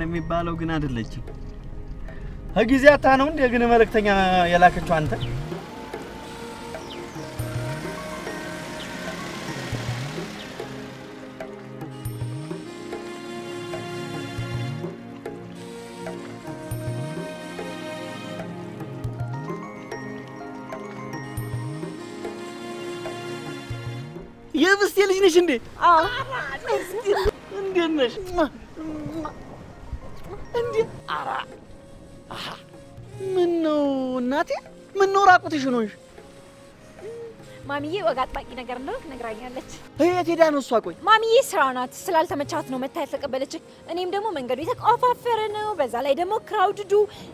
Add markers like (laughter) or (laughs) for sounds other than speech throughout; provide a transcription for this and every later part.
እንደሚባለው ግን አይደለችም። ከጊዜ አታ ነው እንደ ግን መልእክተኛ የላከችው አንተ የብስቴ ልጅ ነሽ እንዴ? እንዴት ነሽ? እንዴ አረ አሃ ምን ነው እናቴ? ምን ነው ራቁትሽን ሆንሽ? ማሚዬ ወግ አጥባቂ ነገር እንደሆነ ነግራኛለች። የት ሄዳ ነው እሷ? ቆይ ማሚዬ ስራ ናት፣ ስላልተመቻት ነው መታ ያልተቀበለች። እኔም ደግሞ መንገዱ የተቆፋፈረ ነው፣ በዛ ላይ ደግሞ crowd ዱ፣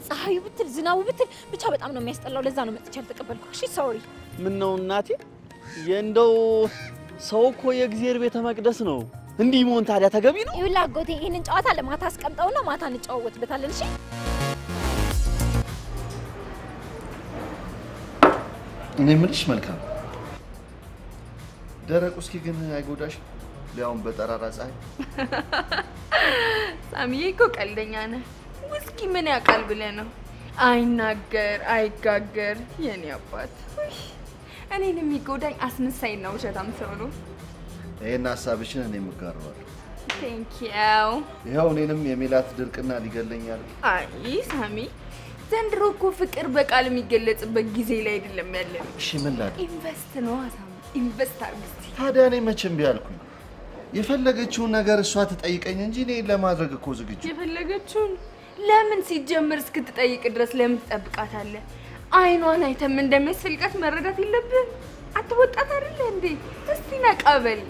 ፀሐዩ ብትል ዝናቡ ብትል ብቻ በጣም ነው የሚያስጠላው። ለዛ ነው መጥቼ ያልተቀበልኩ። እሺ sorry። ምን ነው እናቴ? የእንደው ሰው እኮ የእግዚአብሔር ቤተ መቅደስ ነው። እንዲህ መሆን ታዲያ ተገቢ ነው? ይኸውልህ አጎቴ ይህንን ጨዋታ ለማታ አስቀምጠውና ማታ እንጨዋወትበታለን። እሺ እኔ የምልሽ መልካም ደረቁ እስኪ ግን አይጎዳሽ? ሊያውም በጠራራ ፀሐይ። (laughs) ሳሚዬ እኮ ቀልደኛ ነህ። ውስኪ ምን ያውቃል ብለህ ነው? አይናገር አይጋገር የኔ አባት። ውይ፣ እኔን የሚጎዳኝ አስመሳይና ውሸታም ሰው ነው። ይሄን ሀሳብሽን እኔ የምጋረዋለሁ። thank you። ይኸው እኔንም የሜላት ድርቅና ሊገለኛል። አይ ሳሚ፣ ዘንድሮ እኮ ፍቅር በቃል የሚገለጽበት ጊዜ ላይ አይደለም ያለን። እሺ ምን ላድርግ invest ነው ሳሚ፣ invest አድርግ ታዲያ? እኔ መቼም ብያለሁኝ የፈለገችውን ነገር እሷ ትጠይቀኝ እንጂ እኔ ለማድረግ እኮ ዝግጁ የፈለገችውን ለምን ሲጀምር እስክትጠይቅ ድረስ ለምን ትጠብቃታለህ? አይኗን አይተም እንደሚያስፈልጋት መረዳት የለብህም? አትወጣት አይደለ እንዴ? እስቲ ነቃ በል!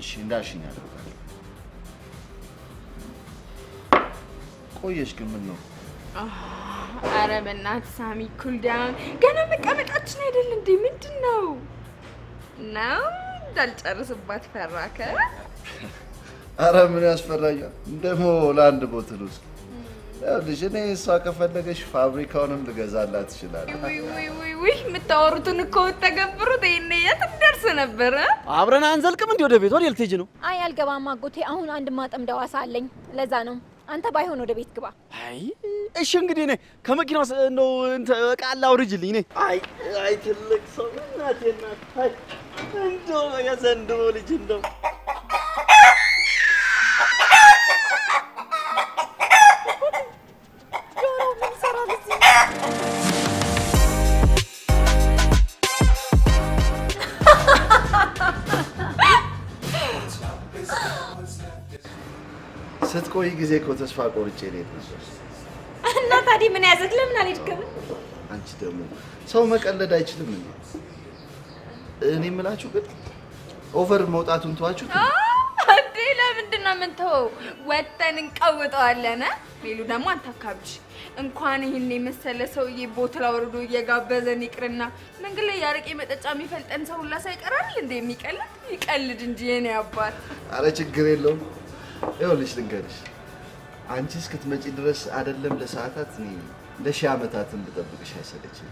እሺ እንዳልሽኝ አደርጋለሁ። ቆየሽ ግን ምን ነው? አረ በእናትህ ሳሚ ኩል ዳውን። ገና መቀመጣችን አይደል እንዴ? ምንድን ነው ነው እንዳልጨርስባት ፈራከ? አረ ምን ያስፈራኛል? ደግሞ ለአንድ ቦትል ውስጥ ይኸውልሽ፣ እኔ እሷ ከፈለገሽ ፋብሪካውንም ልገዛላት እችላለሁ። ውይ ውይ ውይ ውይ የምታወሩትን እኮ ተገብሩት። ይሄኔ የት እንደርስ ነበረ? አብረን አንዘልቅም እንዴ? ወደ ቤት ወደ ልትሄጂ ነው? አይ አልገባም አጎቴ። አሁን አንድ ማጠምደው አሳ አለኝ። ለዛ ነው አንተ ባይሆን ወደ ቤት ግባ። አይ እሺ እንግዲህ እኔ ከመኪናው እንደው እንትን ዕቃ ላውርጅልኝ። እኔ አይ አይ ትልቅ ሰው እናቴ እናት አይ እንደው የዘንድሮ ልጅ እንደው ስትቆይ ጊዜ እኮ ተስፋ ቆርጬ ልሄድ ነበር። እና ታዲያ ምን ያዘህ? ለምን አልሄድክም? አንቺ ደግሞ ሰው መቀለድ አይችልም እንዴ? እኔ የምላችሁ ግን over መውጣቱን ተዋችሁት። እንዴ ለምንድን ነው የምንተወው? ወጥተን እንቀውጠዋለን።? ሌሉ ደግሞ አንታካብሽ። እንኳን ይህን የመሰለ ሰውዬ bottle አውርዶ እየጋበዘን ይቅርና መንገድ ላይ የአረቄ መጠጫ የሚፈልጠን ሰው ሁላ ሳይቀራል እንደ የሚቀልድ ይቀልድ እንጂ የኔ አባት። አረ ችግር የለውም። ይኸውልሽ ልንገርሽ፣ አንቺ እስክትመጪ ድረስ አይደለም ለሰዓታት እኔ ለሺህ ዓመታትን ብጠብቅሽ አይሰለችም።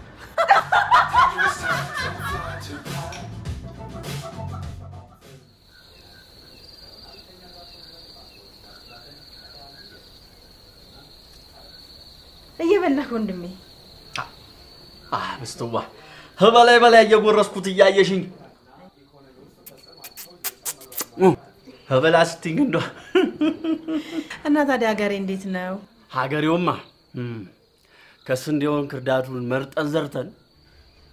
እየበላህ ወንድሜ። ምስትዋ በላይ በላይ እየጎረስኩት እያየሽኝ በላ ስትኝ እንደ እና ታዲያ ሀገሬ እንዴት ነው? ሀገሬውማ ከስንዴውን ክርዳቱን መርጠን ዘርተን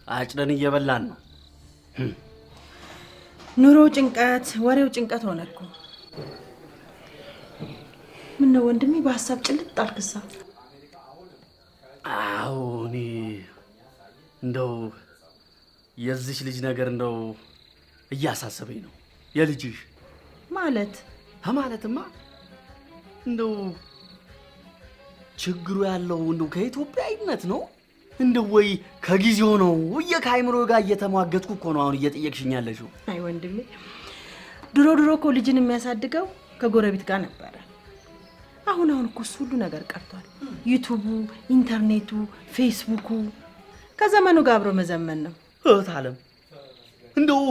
አጭደን እየበላን ነው። ኑሮ ጭንቀት፣ ወሬው ጭንቀት ሆነ እኮ። ምን ነው ወንድሜ በሀሳብ ጭልጥ አልክሳ? አዎ እኔ እንደው የዚች ልጅ ነገር እንደው እያሳሰበኝ ነው። የልጅሽ ማለት ማለትማ እንደው ችግሩ ያለው እንደው ከኢትዮጵያዊነት ነው እንደው ወይ ከጊዜው ነው እየ ከአይምሮ ጋር እየተሟገጥኩ እኮ ነው አሁን እየጠየቅሽኝ ያለሽው። አይ ወንድሜ፣ ድሮ ድሮ እኮ ልጅን የሚያሳድገው ከጎረቤት ጋር ነበረ። አሁን አሁን እኮ እሱ ሁሉ ነገር ቀርቷል። ዩቱቡ፣ ኢንተርኔቱ፣ ፌስቡኩ ከዘመኑ ጋር አብሮ መዘመን ነው። እህት አለም እንደው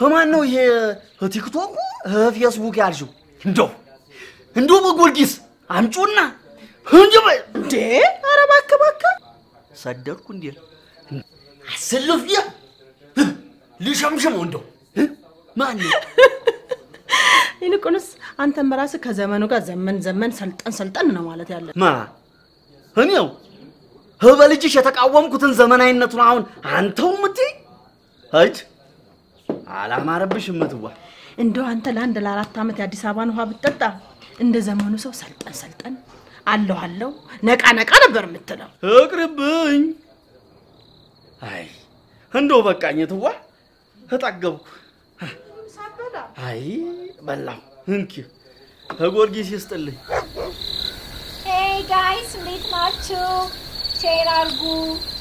ማን ነው ይሄ? ቲክቶኩ? ፌስቡክ ያልሽው? እንደው እንደው በጊዮርጊስ አምጪውና እንጂ እንዴ? ኧረ እባክህ እባክህ። ሰደድኩ እንዴ? አሰልፍ ያ። ልሸምሽመው እንደው። ማን ነው (laughs) ይልቁንስ አንተም በራስህ ከዘመኑ ጋር ዘመን ዘመን ሰልጠን ሰልጠን ነው ማለት ያለ ማ? እኔው? በልጅሽ የተቃወምኩትን ዘመናዊነቱን አሁን አንተው ምትይ እጅ አላማረብሽ እምትዋ እንደው አንተ ለአንድ ለአራት ዓመት የአዲስ አበባን ውሃ ብትጠጣ እንደ ዘመኑ ሰው ሰልጠን ሰልጠን አለሁ አለሁ ነቃ ነቃ ነበር የምትለው። እቅርብኝ። አይ እንደው በቃኝ ትዋ ተጠገብኩ። አይ በላሁ። እንኪ ከጊዮርጊስ ይስጥልኝ። hey guys እንዴት ናችሁ? share አርጉ፣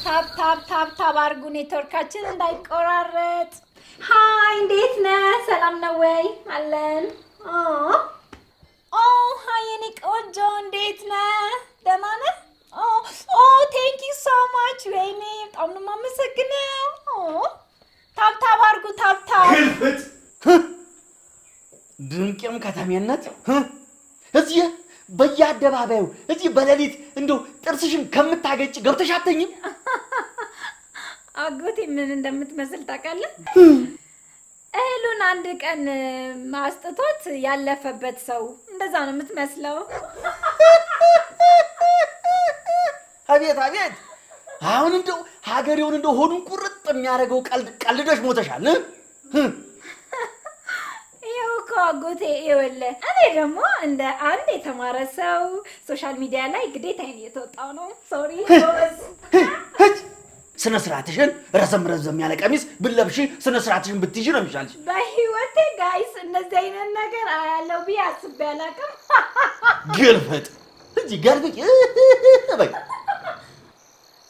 tap tap tap tap አርጉ፣ ኔትወርካችን እንዳይቆራረጥ። hi እንዴት ነህ? ሰላም ነው ወይ? አለን። ኦ ኦ hi የኔ ቆንጆ እንዴት ነህ? ደህና ነህ? ኦ ኦ thank you so much። ወይኔ በጣም ነው የማመሰግነው። ኦ ታብ ታብ አርጉ፣ ታብ ታብ ድንቅም ከተሜነት? እዚህ በየአደባባዩ እዚህ በሌሊት እንደው ጥርስሽን ከምታገጭ ገብተሽ አተኝም? አጎቴ ምን እንደምትመስል ታውቃለህ? እህሉን አንድ ቀን ማስጥቶት ያለፈበት ሰው እንደዛ ነው የምትመስለው። አቤት አቤት! አሁን እንደው ሀገሬውን እንደው ሆዱን ቁርጥ የሚያደርገው ቀልድ ቀልደሽ ሞተሻል።? ይኸው እኮ አጎቴ ይኸውልህ፣ እኔ ደግሞ እንደ አንድ የተማረ ሰው social media ላይ ግዴታዬን እየተወጣሁ ነው። sorry! ስነ ስርዓትሽን ረዘም ረዘም ያለ ቀሚስ ብለብሽ ስነ ስርዓትሽን ብትይዥ ነው የሚሻልሽ። በህይወቴ guys እንደዚህ አይነት ነገር አያለሁ ብዬ አስቤ አላውቅም። ግልፍጥ እንጂ ገልብጭ በይ።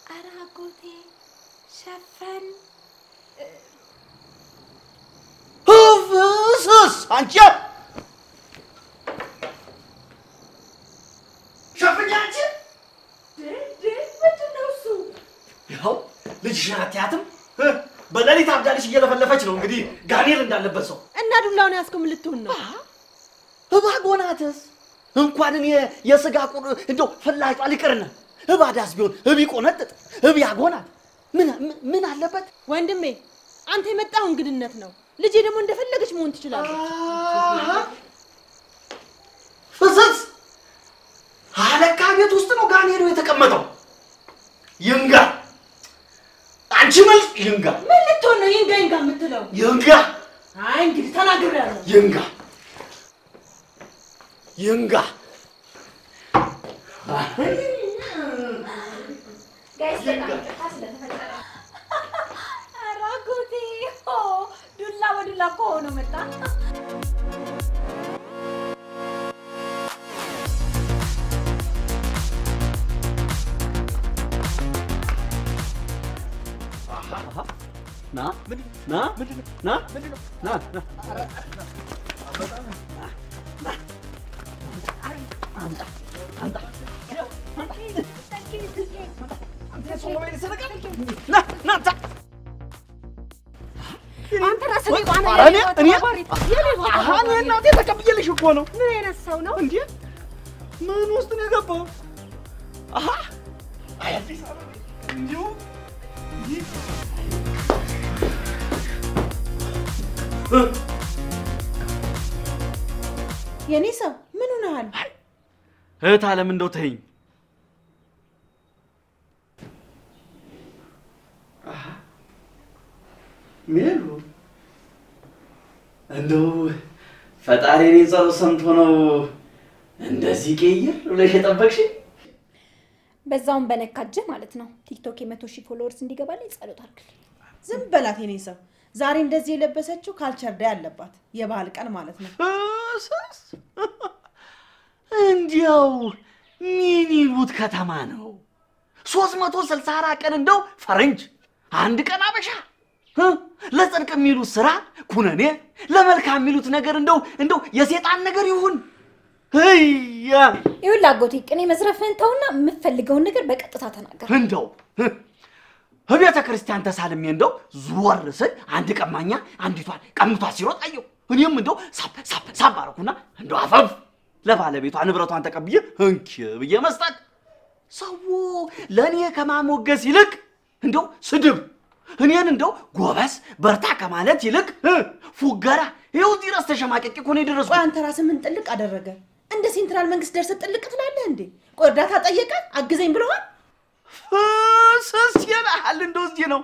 ኧረ አጎቴ ሸፈን ፍስስ አንቺ ሸፍኛ አንቺ ምንድን ነው እሱ? ይኸው ልጅሽን አትያትም? እ? በሌሊት አብዳልሽ እየለፈለፈች ነው እንግዲህ ጋኔል እንዳለበት ሰው እና ዱላውን ምን ልትሆን ነው? እባጎናትስ እንኳን እኔ የስጋ ቁር እንደው ፍላጯ ሊቅርና እባዳስ ቢሆን እቢቆነጥጥ እቢያጎናት ምን ምን- ምን አለበት? ወንድሜ አንተ የመጣው እንግድነት ነው። ልጄ ደግሞ እንደፈለገች መሆን ትችላለች። ፍስስ አለቃ ቤት ውስጥ ነው ጋኔሉ የተቀመጠው። ይንጋ አንቺ መልስ ይንጋ። ምን ልትሆን ነው ይንጋ ይንጋ የምትለው? ይንጋ? አይ እንግዲህ ተናግሬያለሁ። ይንጋ። ይንጋ። ኦ፣ ዱላ በዱላ እኮ ሆኖ መጣ። ና ና ና ና እናቴ ተቀብዬልሽ እኮ ነው። ምን አይነት ሰው ነው? እንዴ ምን ውስጥ ነው የገባው? እንዲሁ የኔ ሰው ምን ሆነሃል? እህት አለም እንደው ተይኝ። ሜሉ እንደው ፈጣሪ እኔን ጸሎት ሰምቶ ነው እንደዚህ ቀይር ብለሽ የጠበቅሽ? በዛውም በነካ እጅህ ማለት ነው። ቲክቶክ የመቶ ሺህ followers እንዲገባልኝ ጸሎት አድርግልኝ። ዝም በላት የኔ ሰው። ዛሬ እንደዚህ የለበሰችው culture day አለባት፣ የባህል ቀን ማለት ነው። እንዲያው ምን ይሉት ከተማ ነው? ሶስት መቶ ስልሳ አራት ቀን እንደው ፈረንጅ አንድ ቀን አበሻ እ? ለጽድቅ የሚሉት ስራ ኩነኔ፣ ለመልካም የሚሉት ነገር እንደው እንደው የሰይጣን ነገር ይሁን ይኸውልህ አጎቴ ቅኔ መዝረፍህን ተውና የምትፈልገውን ነገር በቀጥታ ተናገር። እንደው? ቤተ ክርስቲያን ተሳልሜ እንደው ዞር ስል አንድ ቀማኛ አንዲቷን ቀምቷ ሲሮጥ አየሁ። እኔም እንደው ሳብ ሳብ ሳብ አደረኩና እንደው አፈፍ ለባለቤቷ ንብረቷን ተቀብዬ እንኪ ብዬ መስጠት ሰው ለእኔ ከማሞገስ ይልቅ እንደው ስድብ እኔን እንደው ጎበስ በርታ ከማለት ይልቅ ፉገራ ይኸው እዚህ ድረስ ተሸማቀቂ እኮ ነው የደረስኩት። አንተ ራስህ ምን ጥልቅ አደረገ? እንደ ሴንትራል መንግስት ደርሰህ ጥልቅ ትላለህ እንዴ? ቆይ እርዳታ ጠየቀ? አግዘኝ ብለዋል? ስስ ይልሃል እንደው እዚህ ነው።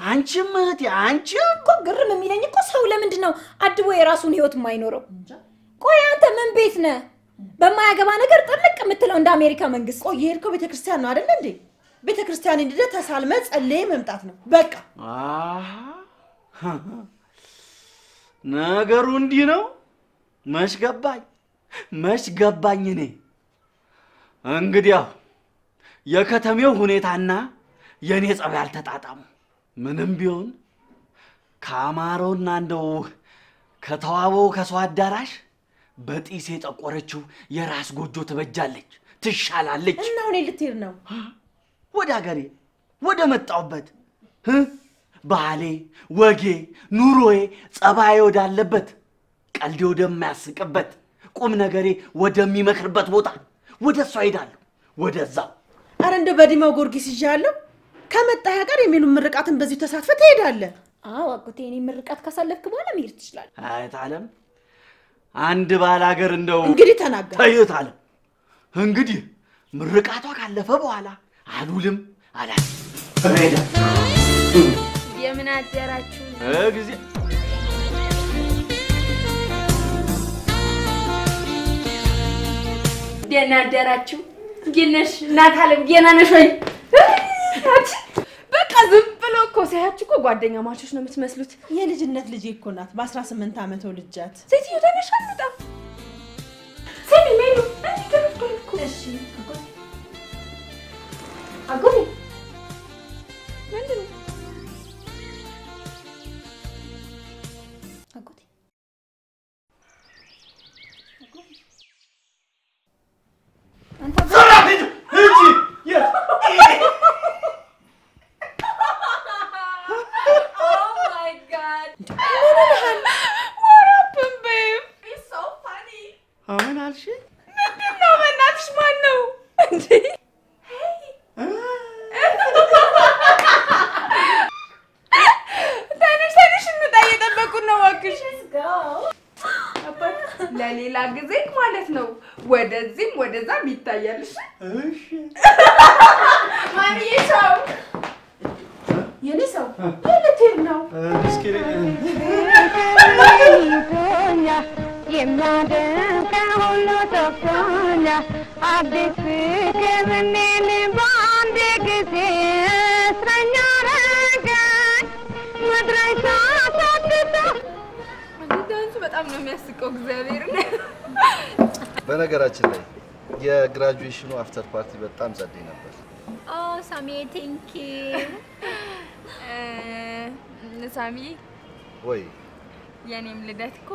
አንቺም እህቴ አንቺም እኮ ግርም የሚለኝ እኮ ሰው ለምንድን ነው አድቦ የራሱን ህይወት የማይኖረው? ቆይ አንተ ምን ቤት ነህ? በማያገባ ነገር ጥልቅ የምትለው እንደ አሜሪካ መንግስት። ቆይ የሄድከው ቤተ ክርስቲያን ነው አይደለ እንዴ? ቤተ ክርስቲያን ሄደህ ተሳልመ ጸልዬ መምጣት ነው በቃ። አሃ፣ ነገሩ እንዲህ ነው። መች ገባኝ መች ገባኝ። እኔ እንግዲያው የከተሜው ሁኔታና የእኔ ጸባይ አልተጣጣሙ። ምንም ቢሆን ከአማረውና እንደው ከተዋበው ከሰው አዳራሽ በጢስ የጠቆረችው የራስ ጎጆ ትበጃለች፣ ትሻላለች። እና አሁን ልትሄድ ነው? ወደ ሀገሬ ወደ መጣሁበት እ ባህሌ፣ ወጌ፣ ኑሮዬ፣ ጸባዬ ወዳለበት ቀልዴ ወደማያስቅበት ቁም ነገሬ ወደሚመክርበት ቦታ ወደ እሷ ሄዳለሁ። ወደዛው አረ እንደው በዲማው ጊዮርጊስ ይዣለሁ። ከመጣህ ሀገር የሚሉን ምርቃትን በዚሁ ተሳትፈህ ትሄዳለህ። አዎ አጎቴ፣ እኔ ምርቃት ካሳለፍክ በኋላ መሄድ ትችላለህ። አየት አለም አንድ ባል ሀገር እንደው እንግዲህ ተናገር። ተይት አለም እንግዲህ ምርቃቷ ካለፈ በኋላ አሉልም አላት ሄዳ የምን አደራችሁ? ጊዜ ደህና አደራችሁ? እንዴት ነሽ እናት አለም? ደህና ነሽ ወይ? በቃ ዝም ብሎ እኮ ሳያችሁ እኮ ጓደኛ ማቾች ነው የምትመስሉት። የልጅነት ልጄ እኮ ናት። በ18 ዓመት ልጃት ሴትዮ ተነሽ አልመጣ ስሚ ሜሉ እኔ እኮ እሺ አጎቴ፣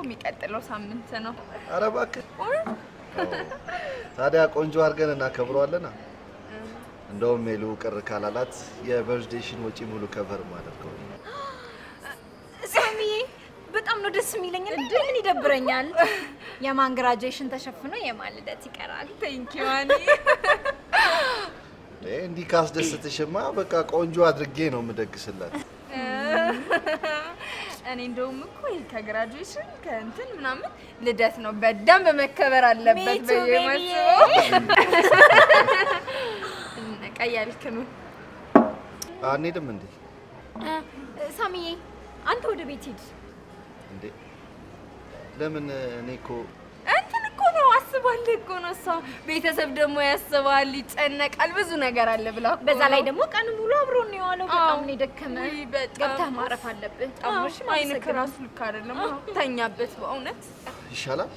የሚቀጥለው ሳምንት ነው። ኧረ እባክህ ታዲያ ቆንጆ አድርገን እናከብረዋለና። እንደውም ሜሉ ቅር ካላላት የ birthday ሽን ወጪ ሙሉ cover ማደርገው ሳሚዬ በጣም ነው ደስ የሚለኝ። ምን ይደብረኛል? የማን graduation ተሸፍኖ የማን ልደት ይቀራል? thank you ዋኒ። እንዲህ ካስደስትሽማ በቃ ቆንጆ አድርጌ ነው የምደግስላት። (laughs) እኔ እንደውም እኮ ይሄ ከግራጁዌሽን ከእንትን ምናምን ልደት ነው በደንብ መከበር አለበት Me too, ብዬ. ማስበው። ቀይ ያልክ ነው። አንሄድም እንዴ? ሳሚዬ አንተ ወደ ቤት ሂድ። እንዴ ለምን? እኔ እኮ እንትን እኮ ነው አስባለሁ እኮ ነው እሷ ቤተሰብ ደግሞ ያስባል፣ ይጨነቃል፣ ብዙ ነገር አለ ብላ እኮ በዛ ላይ ነው። ደግሞ ቀን ሙሉ አብሮ ነው የዋለው። በጣም ነው የደከመ። ገብተህ ማረፍ አለብህ። እሺ፣ አይንክ ራሱ ልክ አይደለም። ተኛበት በእውነት ይሻላል።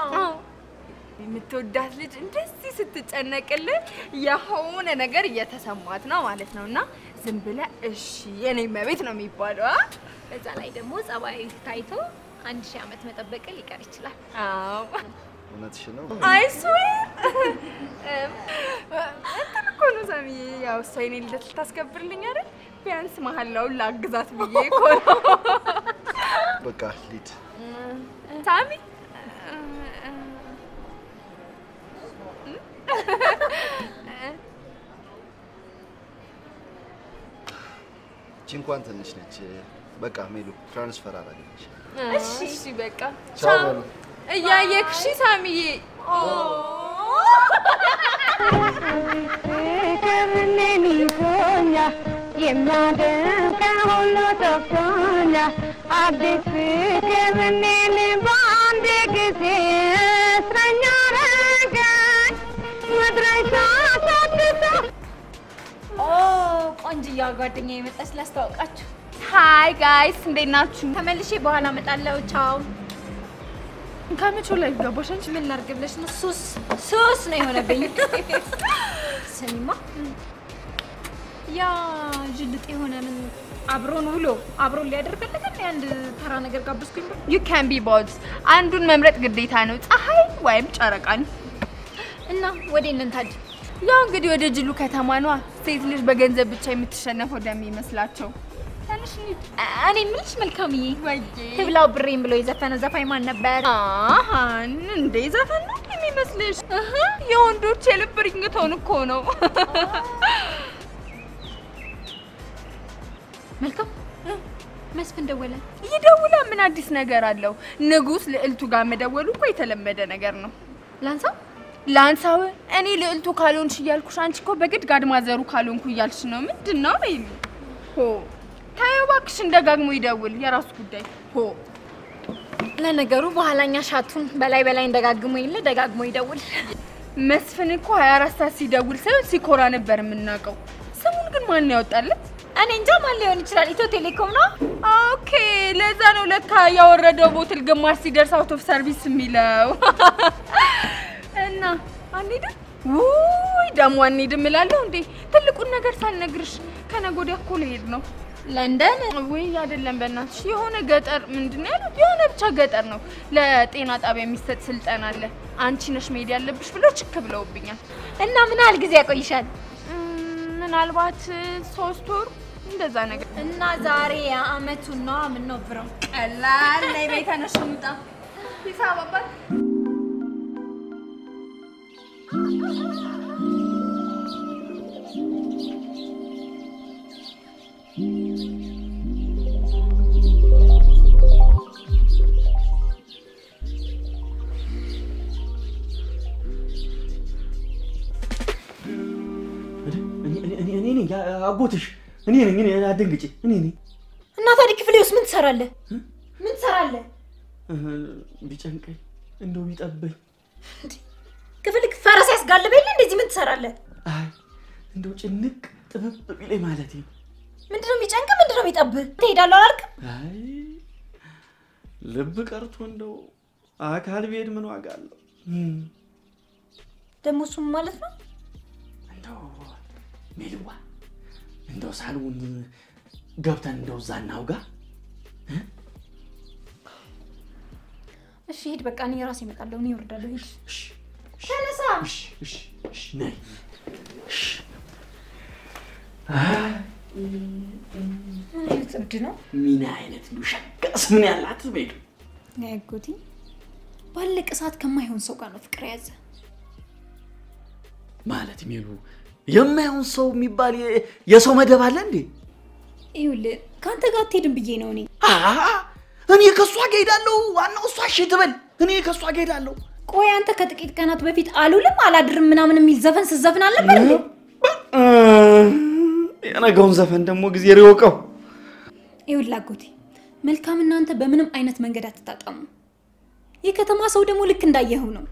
አዎ። የምትወዳት ልጅ እንደዚህ ስትጨነቅልህ የሆነ ነገር እየተሰማት ነው ማለት ነው። እና ዝም ብለህ እሺ የኔ መቤት ነው የሚባለው። አ? በዛ ላይ ደግሞ ጸባይ ታይቶ አንድ ሺህ ዓመት መጠበቅ ሊቀር ይችላል። አዎ እውነትሽ ነው። አይስዌር እንትን እኮ ነው ሳሚዬ፣ ያው እሷ የኔ ልደት ልታስከብርልኝ አይደል? ቢያንስ መሀሉን ላግዛት ብዬ እኮ ነው። በቃ ሊድ ሳሚ እቺ እንኳን ትንሽ ነች። በቃ ሜሉ transfer አላገኘች። እሺ በቃ ቻው በሉ። እያየክ እሺ ሳሚዬ ፍቅር እኔን ይዞኛል የሚያደንቀኝ ሁሉ ጠፍቶኛል አዲስ ፍቅር እኔን በአንድ ጊዜ እስረኛ አረገኝ መድረሻ ኦ ቆንጅያ ጓደኛ የመጣች ላስተዋውቃችሁ። hi guys እንዴት ናችሁ? ተመልሼ በኋላ እመጣለሁ። ቻው። ከመቼው ላይ ገባሽ አንቺ? ምን ላድርግ ብለሽ ነው? ሱስ ሱስ ነው የሆነብኝ። ስሚማ ያ ጅልጥ የሆነ ምን አብሮን ውሎ አብሮን ሊያደርግልን አንድ ተራ ነገር ጋብዝኩኝ ብሎ ዩ ካን ቢ ቦዝ አንዱን መምረጥ ግዴታ ነው፣ ፀሐይ ወይም ጨረቃን። እና ወዴት ነን ታዲያ? ያው እንግዲህ ወደ ጅሉ ከተማ ነዋ። ሴት ልጅ በገንዘብ ብቻ የምትሸነፈው እንደሚመስላቸው እንሂድ። እኔ የምልሽ መልካምዬ ትብላው ብሬን ብሎ የዘፈነ ዘፋኝ ማን ነበር? አሃን እንዴ ዘፈን ነው የሚመስልሽ? የወንዶች የልብ ringtone እኮ ነው። (laughs) መልካም መስፍን ደወለ። ይደውላ ምን አዲስ ነገር አለው? ንጉስ ልዕልቱ ጋር መደወሉ እኮ የተለመደ ነገር ነው። ላንሳው? ላንሳው እኔ ልዕልቱ ካልሆንሽ እያልኩሽ፣ አንቺ እኮ በግድ ጋድማዘሩ ካልሆንኩ እያልሽ ነው። ምንድን ነው ሆ ታየው እባክሽን፣ ደጋግሞ ይደውል፣ የራሱ ጉዳይ ሆ ለነገሩ በኋላኛ ሻቱን በላይ በላይ እንደጋግሞ የለ ደጋግሞ ይደውል። መስፍን እኮ 24 ሰዓት ሲደውል ሳይሆን ሲኮራ ነበር የምናውቀው። ስሙን ግን ማን ያወጣለት? እኔ እንጃ ማን ሊሆን ይችላል? ኢትዮ ቴሌኮም ነው። okay፣ ለዛ ነው ለካ ያወረደው bottle ግማሽ ሲደርስ out of service የሚለው። (laughs) እና አንሄድም? ውይ ደግሞ አንሄድም እላለሁ እንዴ! ትልቁን ነገር ሳልነግርሽ ከነገ ወዲያ እኮ ልሄድ ነው። ለንደን ውይ አይደለም፣ በእናትሽ የሆነ ገጠር ምንድን ነው ያሉት? የሆነ ብቻ ገጠር ነው ለጤና ጣቢያ የሚሰጥ ስልጠና አለ። አንቺ ነሽ መሄድ ያለብሽ ብሎ ችክ ብለውብኛል። እና ምን ያህል ጊዜ ያቆይሻል? ምናልባት ሶስት ወር እንደዛ ነገር እና ዛሬ የአመቱን ነው ምን ነው ብረው ቀላል ላይ ቤት ነሽ እንውጣ። ሂሳብ አባት አጎትሽ፣ እኔ ነኝ። እኔ አትደንግጪ፣ እኔ ነኝ። እና ታዲያ ክፍሌ ውስጥ ምን ትሰራለህ? ምን ትሰራለህ? ቢጨንቀኝ እንደው ቢጠበኝ፣ ክፍል ፈረስ ያስጋልበኝ እንደዚህ ምን ትሰራለህ? አይ እንደው ጭንቅ ጥብብ ቢለኝ ማለት ነው። ምንድነው የሚጨንቅ? ምንድነው የሚጠብህ? ትሄዳለሁ አላልክም? አይ ልብ ቀርቶ እንደው አካል ቢሄድ ምን ዋጋ አለው? ደግሞ እሱም ማለት ነው እንደው ሜልዋ እንደው ሳልውን ገብተን እንደው እዛ እናውጋ። እሺ ሂድ በቃ እኔ ራሴ እመጣለሁ። እኔ እወርዳለሁ። ሂድ እሺ ተነሳ። እሺ እሺ እሺ ነይ እብድ ነው ምን አይነት ነው ሸቀስ ምን ያላት ቤቱ ያጎቴ ባለቀ ሰዓት ከማይሆን ሰው ጋር ነው ፍቅር የያዘ። ማለት ሜሉ የማይሆን ሰው የሚባል የሰው መደብ አለ እንዴ? ይኸውልህ ከአንተ ጋር አትሄድም ብዬ ነው እኔ እኔ ከእሷ ጋር ሄዳለሁ። ዋናው እሷ እሺ ትበል። እኔ ከእሷ ጋር ሄዳለሁ። ቆይ አንተ ከጥቂት ቀናት በፊት አልውልም አላድርም ምናምን የሚል ዘፈን ስትዘፍን አልነበር የነገውን ዘፈን ደግሞ ጊዜ ሪወቀው ይኸውልህ አጎቴ መልካም እናንተ በምንም አይነት መንገድ አትጣጣሙ። የከተማ ሰው ደግሞ ልክ እንዳየኸው ነው።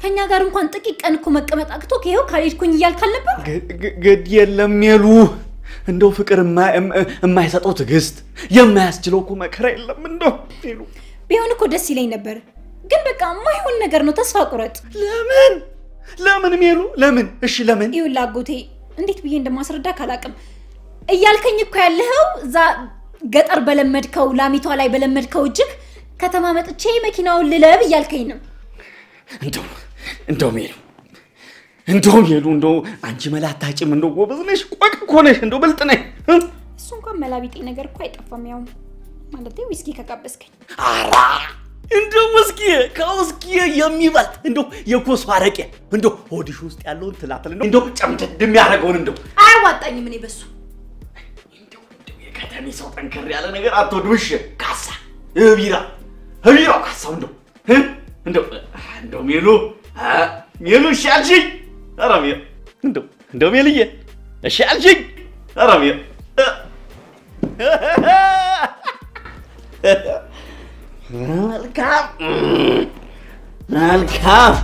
ከኛ ጋር እንኳን ጥቂት ቀን እኮ መቀመጥ አቅቶ ይኸው ካልሄድኩኝ እያልክ አልነበር? ግድ የለም ሜሉ፣ እንደው ፍቅር የማይሰጠው ትዕግስት የማያስችለው እኮ መከራ የለም። እንደው ሜሉ ቢሆን እኮ ደስ ይለኝ ነበር፣ ግን በቃ የማይሆን ነገር ነው። ተስፋ ቁረጥ። ለምን ለምን ሜሉ ለምን? እሺ ለምን? ይኸውልህ አጎቴ እንዴት ብዬ እንደማስረዳ ካላቅም እያልከኝ እኮ ያለኸው እዛ ገጠር በለመድከው ላሚቷ ላይ በለመድከው እጅግ ከተማ መጥቼ መኪናውን ልለብ እያልከኝ ነው። እንደው እንደው ሜሉ እንደው ሜሉ እንደው አንቺ መላ አታጭም። እንደው ጎበዝ ነሽ፣ ቆቅ እኮ ነሽ፣ እንደው ብልጥ ነሽ። እሱ እንኳን መላቢጤ ነገር እኮ አይጠፋም። ያው ማለት ዊስኪ ከጋበዝከኝ አራ እንደው ውስኪ ከውስኪ የሚበልጥ እንደው የኮሶ አረቄ እንደው ሆድሽ ውስጥ ያለውን ትላትል እንደው እንደው የሚያደርገውን እንደው አያዋጣኝም። እኔ በሱ እንደው እንደው የከተሜ ሰው ጠንከር ያለ ነገር አትወድም። እሺ ካሳ ቢራ ቢራው ካሳው እንደው እ? እንደው እንደው ሜሉ ሜሉ እሺ አልሽኝ። ኧረ ሜሉ እንደው እንደው ሜልዬ እሺ አልሽኝ። ኧረ ሜሉ መልካም! መልካም!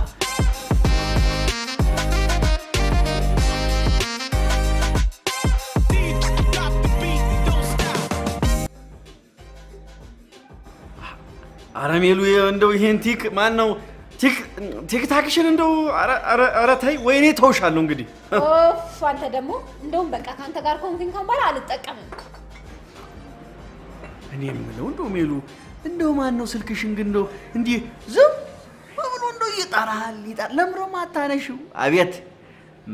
አረ ሜሉ እንደው ይሄን ቲክ ማን ነው ቲክ ቲክታክሽን እንደው አረ አረ አረ ተይ ወይኔ ተውሻለሁ እንግዲህ። ኦፍ አንተ ደግሞ እንደውም በቃ ከአንተ ጋር ኮንፊን ካሁን በኋላ አልጠቀምም። እኔ የምለው እንደው ሜሉ እንደው ማን ነው ስልክሽን ግን እንደው እንዲህ ዝም ብሎ እንደው ይጠራል ይጠራል። ለምሮ ማታነሽው አቤት!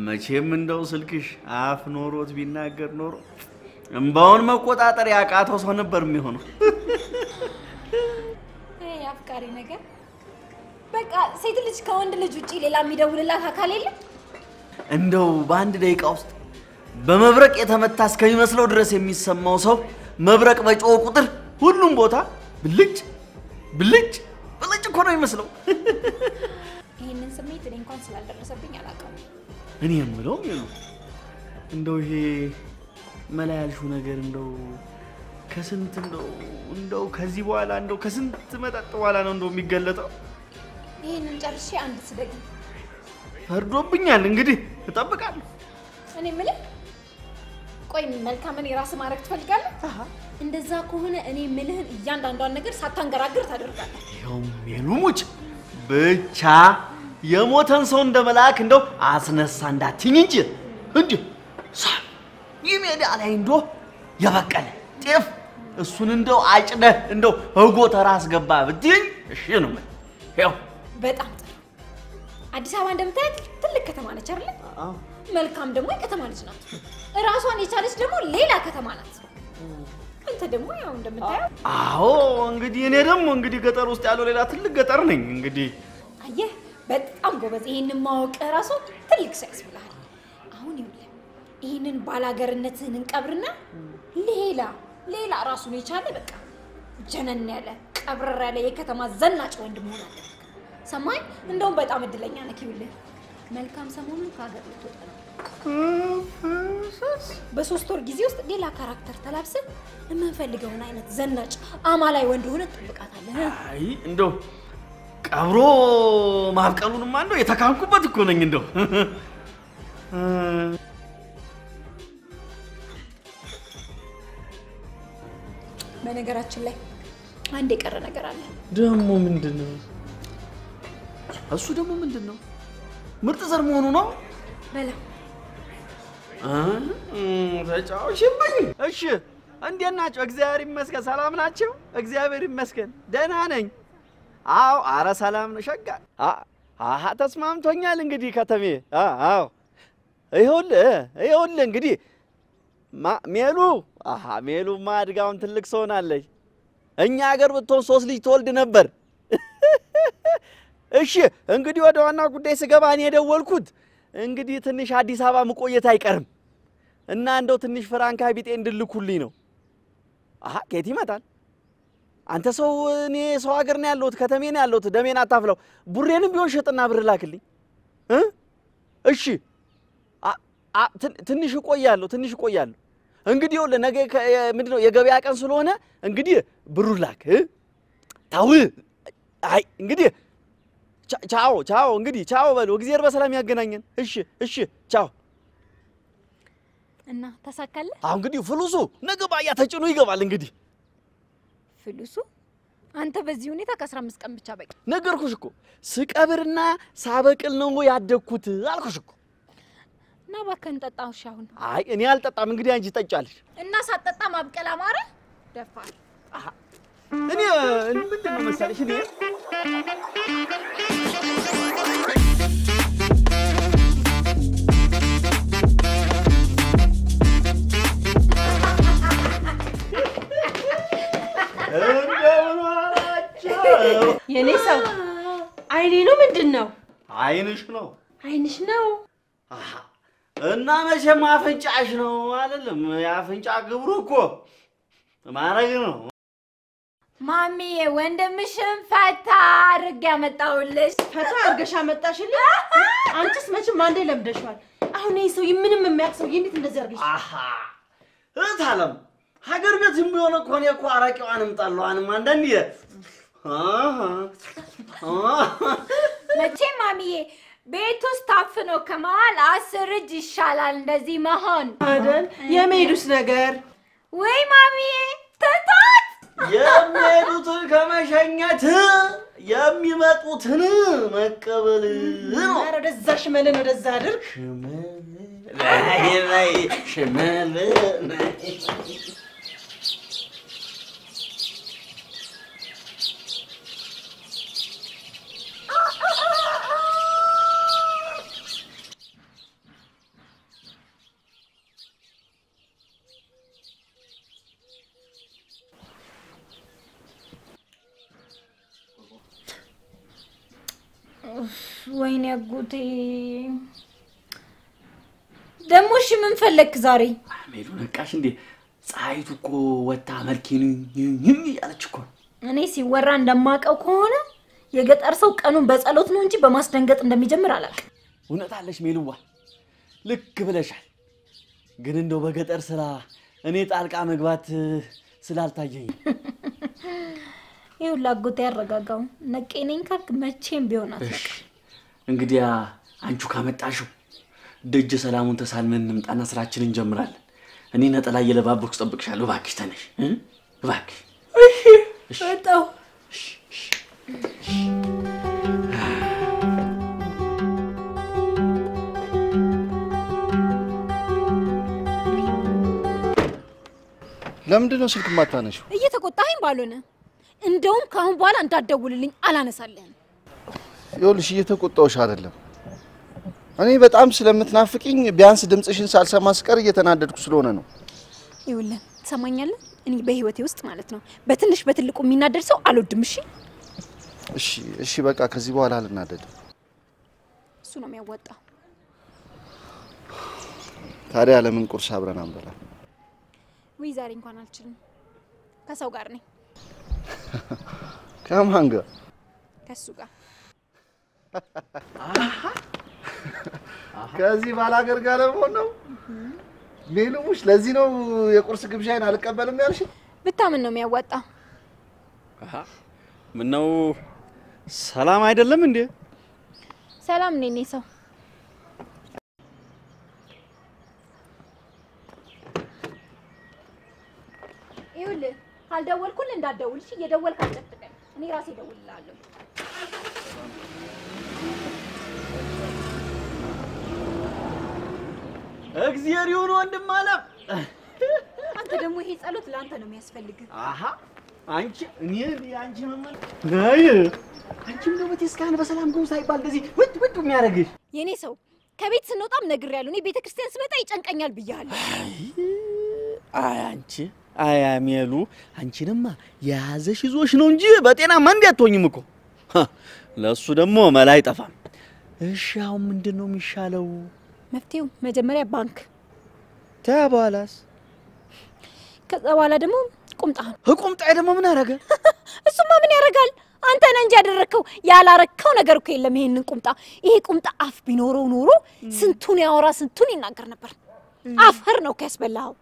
መቼም እንደው ስልክሽ አፍ ኖሮት ቢናገር ኖሮ እምባውን መቆጣጠር ያቃተው ሰው ነበር የሚሆነው። ይሄ አፍቃሪ ነገር። በቃ ሴት ልጅ ከወንድ ልጅ ውጪ ሌላ የሚደውልላት አካል የለም። እንደው በአንድ ደቂቃ ውስጥ በመብረቅ የተመታ እስከሚመስለው ድረስ የሚሰማው ሰው መብረቅ በጮኸ ቁጥር ሁሉም ቦታ ብልጭ ብልጭ ብልጭ እኮ ነው የሚመስለው። ይህንን ስሜት እኔ እንኳን ስላልደረሰብኝ አላውቀውም። እኔ የምለው እንደው ይሄ መላ ያልሽው ነገር እንደው ከስንት እንደው እንደው ከዚህ በኋላ እንደው ከስንት መጠጥ በኋላ ነው እንደው የሚገለጠው። ይህንን ጨርሼ አንድ ስደግ ፈርዶብኛል። እንግዲህ እጠብቃለሁ። እኔ የምልህ ቆይ መልካምን የራስ ማድረግ ትፈልጋለህ? እንደዛ ከሆነ እኔ የምልህን እያንዳንዷን ነገር ሳታንገራግር ታደርጋለህ። ይኸውም የሉሙጭ ብቻ የሞተን ሰው እንደ መልአክ እንደው አስነሳ እንዳትኝ እንጂ እንዲህ ሳ ይህ ሜዳ ላይ እንዶ የበቀለ ጤፍ እሱን እንደው አጭደህ እንደው በጎተራ አስገባ ብትይኝ እሺ ነው ይኸው በጣም ጥሩ። አዲስ አበባ እንደምታያት ትልቅ ከተማ ነች አይደለ? መልካም ደግሞ የከተማ ልጅ ናት። እራሷን የቻለች ደግሞ ሌላ ከተማ ናት። አንተ ደግሞ ያው እንደምታየው አዎ እንግዲህ እኔ ደግሞ እንግዲህ ገጠር ውስጥ ያለው ሌላ ትልቅ ገጠር ነኝ እንግዲህ አየህ፣ በጣም ጎበዝ። ይሄንን ማወቅ ራሱ ትልቅ ሰው ያስብልሃል። አሁን ይኸውልህ ይህንን ባላገርነትህን እንቀብርና ሌላ ሌላ ራሱን የቻለ በቃ ጀነን ያለ ቀብረር ያለ የከተማ ዘናጭ ወንድ መሆን አለብህ። ሰማኝ? እንደውም በጣም እድለኛ ነህ። ይኸውልህ መልካም ሰሞኑን ከሀገር ልትወጣ በሶስት ወር ጊዜ ውስጥ ሌላ ካራክተር ተላብሰን የምንፈልገውን አይነት ዘናጭ አማላይ ወንድ ሆነ ትጠብቃታለህ። አይ እንደው ቀብሮ ማብቀሉንማ እንደው የተካንኩበት እኮ ነኝ እንደው በነገራችን ላይ አንድ የቀረ ነገር አለ። ደግሞ ምንድን ነው እሱ? ደግሞ ምንድን ነው? ምርጥ ዘር መሆኑ ነው። በላ ተጫውሽብኝ። እሺ እንዴት ናቸው? እግዚአብሔር ይመስገን። ሰላም ናቸው? እግዚአብሔር ይመስገን ደህና ነኝ። አዎ፣ አረ ሰላም ነው። ሸጋ አሀ ተስማምቶኛል። እንግዲህ ከተሜ አዎ፣ ይኸውልህ ይኸውልህ እንግዲህ ሜሉ አሀ ሜሉማ አድጋውን ትልቅ ሰው እኛ ሀገር ብትሆን ሶስት ልጅ ትወልድ ነበር። እሺ እንግዲህ ወደ ዋና ጉዳይ ስገባ እኔ የደወልኩት እንግዲህ ትንሽ አዲስ አበባ መቆየት አይቀርም እና እንደው ትንሽ ፍራንካ ቢጤ እንድልኩልኝ ነው። አሀ ከየት ይመጣል? አንተ ሰው እኔ ሰው ሀገር ነው ያለሁት፣ ከተሜ ነው ያለሁት። ደሜን አታፍለው። ቡሬንም ቢሆን ሸጥና ብር ላክልኝ እሺ ትንሽ እቆያለሁ፣ ትንሽ እቆያለሁ። እንግዲህ ይኸውልህ ነገ ምንድን ነው የገበያ ቀን ስለሆነ እንግዲህ ብሩ ላክ? ታው አይ እንግዲህ ቻው ቻው እንግዲህ ቻው በሉ። እግዚአብሔር በሰላም ያገናኘን። እሺ እሺ ቻው። እና ተሳካለ አሁን እንግዲህ ፍሉሱ ነገ ባያ ተጭኖ ይገባል። እንግዲህ ፍሉሱ አንተ በዚህ ሁኔታ ከ15 ቀን ብቻ በቂ ነገርኩሽ እኮ ስቀብርና ሳበቅል ነው ያደግኩት አልኩሽ እኮ። እና እባክህን ጠጣ ውሻ አሁን አይ እኔ አልጠጣም። እንግዲህ አንቺ ጠጫለሽ። እና ሳትጠጣ ማብቀል አማረ ደፋር እኔ ምንድን ነው መሰለሽ እኔ የኔ ሰው አይኔ ነው ምንድን ነው? አይንሽ ነው አይንሽ ነው። እና መቼም አፍንጫሽ ነው አይደለም? የአፍንጫ ግብሩ እኮ ማረግ ነው። ማሚዬ ወንድምሽን ፈታ አድርጌ ያመጣሁልሽ። ፈታ አድርገሽ አመጣሽልኝ። አንቺስ መቼም አንዴ ለምደሽዋል። አሁን ይህ ሰው ምንም የሚያውቅ ሰውዬ እንዴት እንደዚህ አድርገሽ አሃ እህት አለም ሀገር ቤትም ቢሆን እኮ እኔ እኮ አረቂዋንም ጠላዋንም አሃ መቼም ማሚዬ ቤት ውስጥ ታፍኖ ከመዋል አስር እጅ ይሻላል እንደዚህ መሆን። አይደል? የመሄዱስ ነገር ወይ ማሚዬ ትታት የሚሄዱትን ከመሸኘት የሚመጡትን መቀበል ነው። ወደዛ ሽመልን ወደዛ አድርግ። ሽመል ላይ ላይ ሽመል ላይ ወይኔ አጎቴ ደግሞ እሺ ምን ፈለግክ ዛሬ? ሜሉ ነቃሽ እንዴ? ፀሐይቱ እኮ ወታ መልኬን እያለች እኮ እኔ ሲወራ እንደማውቀው ከሆነ የገጠር ሰው ቀኑን በጸሎት ነው እንጂ በማስደንገጥ እንደሚጀምር አላውቅም። እውነት አለሽ ሜሉዋ፣ ልክ ብለሻል። ግን እንደው በገጠር ስራ እኔ ጣልቃ መግባት ስላልታየኝ ይኸውልህ አጎቴ ያረጋጋው ነቄ ነኝ ካልክ መቼም ቢሆን አትነቃም። እንግዲያ አንቺ ካመጣሽው ደጀ ሰላሙን ተሳልመን እንምጣና ስራችንን እንጀምራለን። እኔ ነጠላ እየለባበኩ እጠብቅሻለሁ። እባክሽ ተነሽ እ? እባክሽ ወጣሁ። ለምንድን ነው ስልክ የማታነሺው? እየተቆጣኸኝ ባልሆነ እንደውም ከአሁን በኋላ እንዳትደውልልኝ አላነሳልህም። ይኸውልሽ እየተቆጣሁሽ አይደለም። እኔ በጣም ስለምትናፍቂኝ ቢያንስ ድምፅሽን ሳልሰማ ስቀር እየተናደድኩ ስለሆነ ነው። ይኸውልህ ትሰማኛለህ? እኔ በህይወቴ ውስጥ ማለት ነው በትንሽ በትልቁ የሚናደድ ሰው አልወድም። እሺ፣ እሺ እሺ፣ በቃ ከዚህ በኋላ አልናደድም። እሱ ነው የሚያዋጣው። ታዲያ ለምን ቁርስ አብረን አንበላም? ውይ ዛሬ እንኳን አልችልም። ከሰው ጋር ነኝ፣ ከማን ጋር? ከሱ ጋር ከዚህ ባላገር ጋር ለመሆን ነው። ሜሉሙሽ፣ ለዚህ ነው የቁርስ ግብዣይን አልቀበልም ያልሽ? ብታምን ነው የሚያዋጣው። ምነው ሰላም አይደለም እንዴ? ሰላም ነኝ እኔ ሰው ይኸውልህ ካልደወልኩልህ እንዳትደውል እሺ። እየደወልክ አልጨቅጭቀኝ። እኔ ራሴ እደውልልሃለሁ። እግዚአብሔር ይሁን ወንድም አለም። አንተ ደግሞ ይሄ ጸሎት ለአንተ ነው የሚያስፈልግህ። አሀ አንቺ እኔ አንቺ መመል አይ አንቺም ደግሞ ቴስካን በሰላም ግቡ ሳይባል እንደዚህ ውድ ውድ የሚያደርግሽ የእኔ ሰው ከቤት ስንወጣም ነግሬያለሁ። እኔ ቤተ ክርስቲያን ስመጣ ይጨንቀኛል ብያለሁ። አይ አንቺ አይ አሜሉ አንቺንማ የያዘሽ ይዞሽ ነው እንጂ በጤናማ እንዲህ አትሆኝም እኮ ለእሱ ደግሞ መላ አይጠፋም። እሺ አሁን ምንድን ነው የሚሻለው? መፍትሄው መጀመሪያ ባንክ፣ ተያ በኋላስ ከዛ በኋላ ደግሞ ቁምጣህን። ቁምጣዬ ደግሞ ምን አደረገ? (laughs) እሱማ ምን ያደርጋል? አንተ ነህ እንጂ ያደረግከው። ያላረግከው ነገር እኮ የለም። ይሄንን ቁምጣ ይሄ ቁምጣ አፍ ቢኖረው ኖሮ ስንቱን ያወራ ስንቱን ይናገር ነበር። አፈር ነው ከያስበላኸው።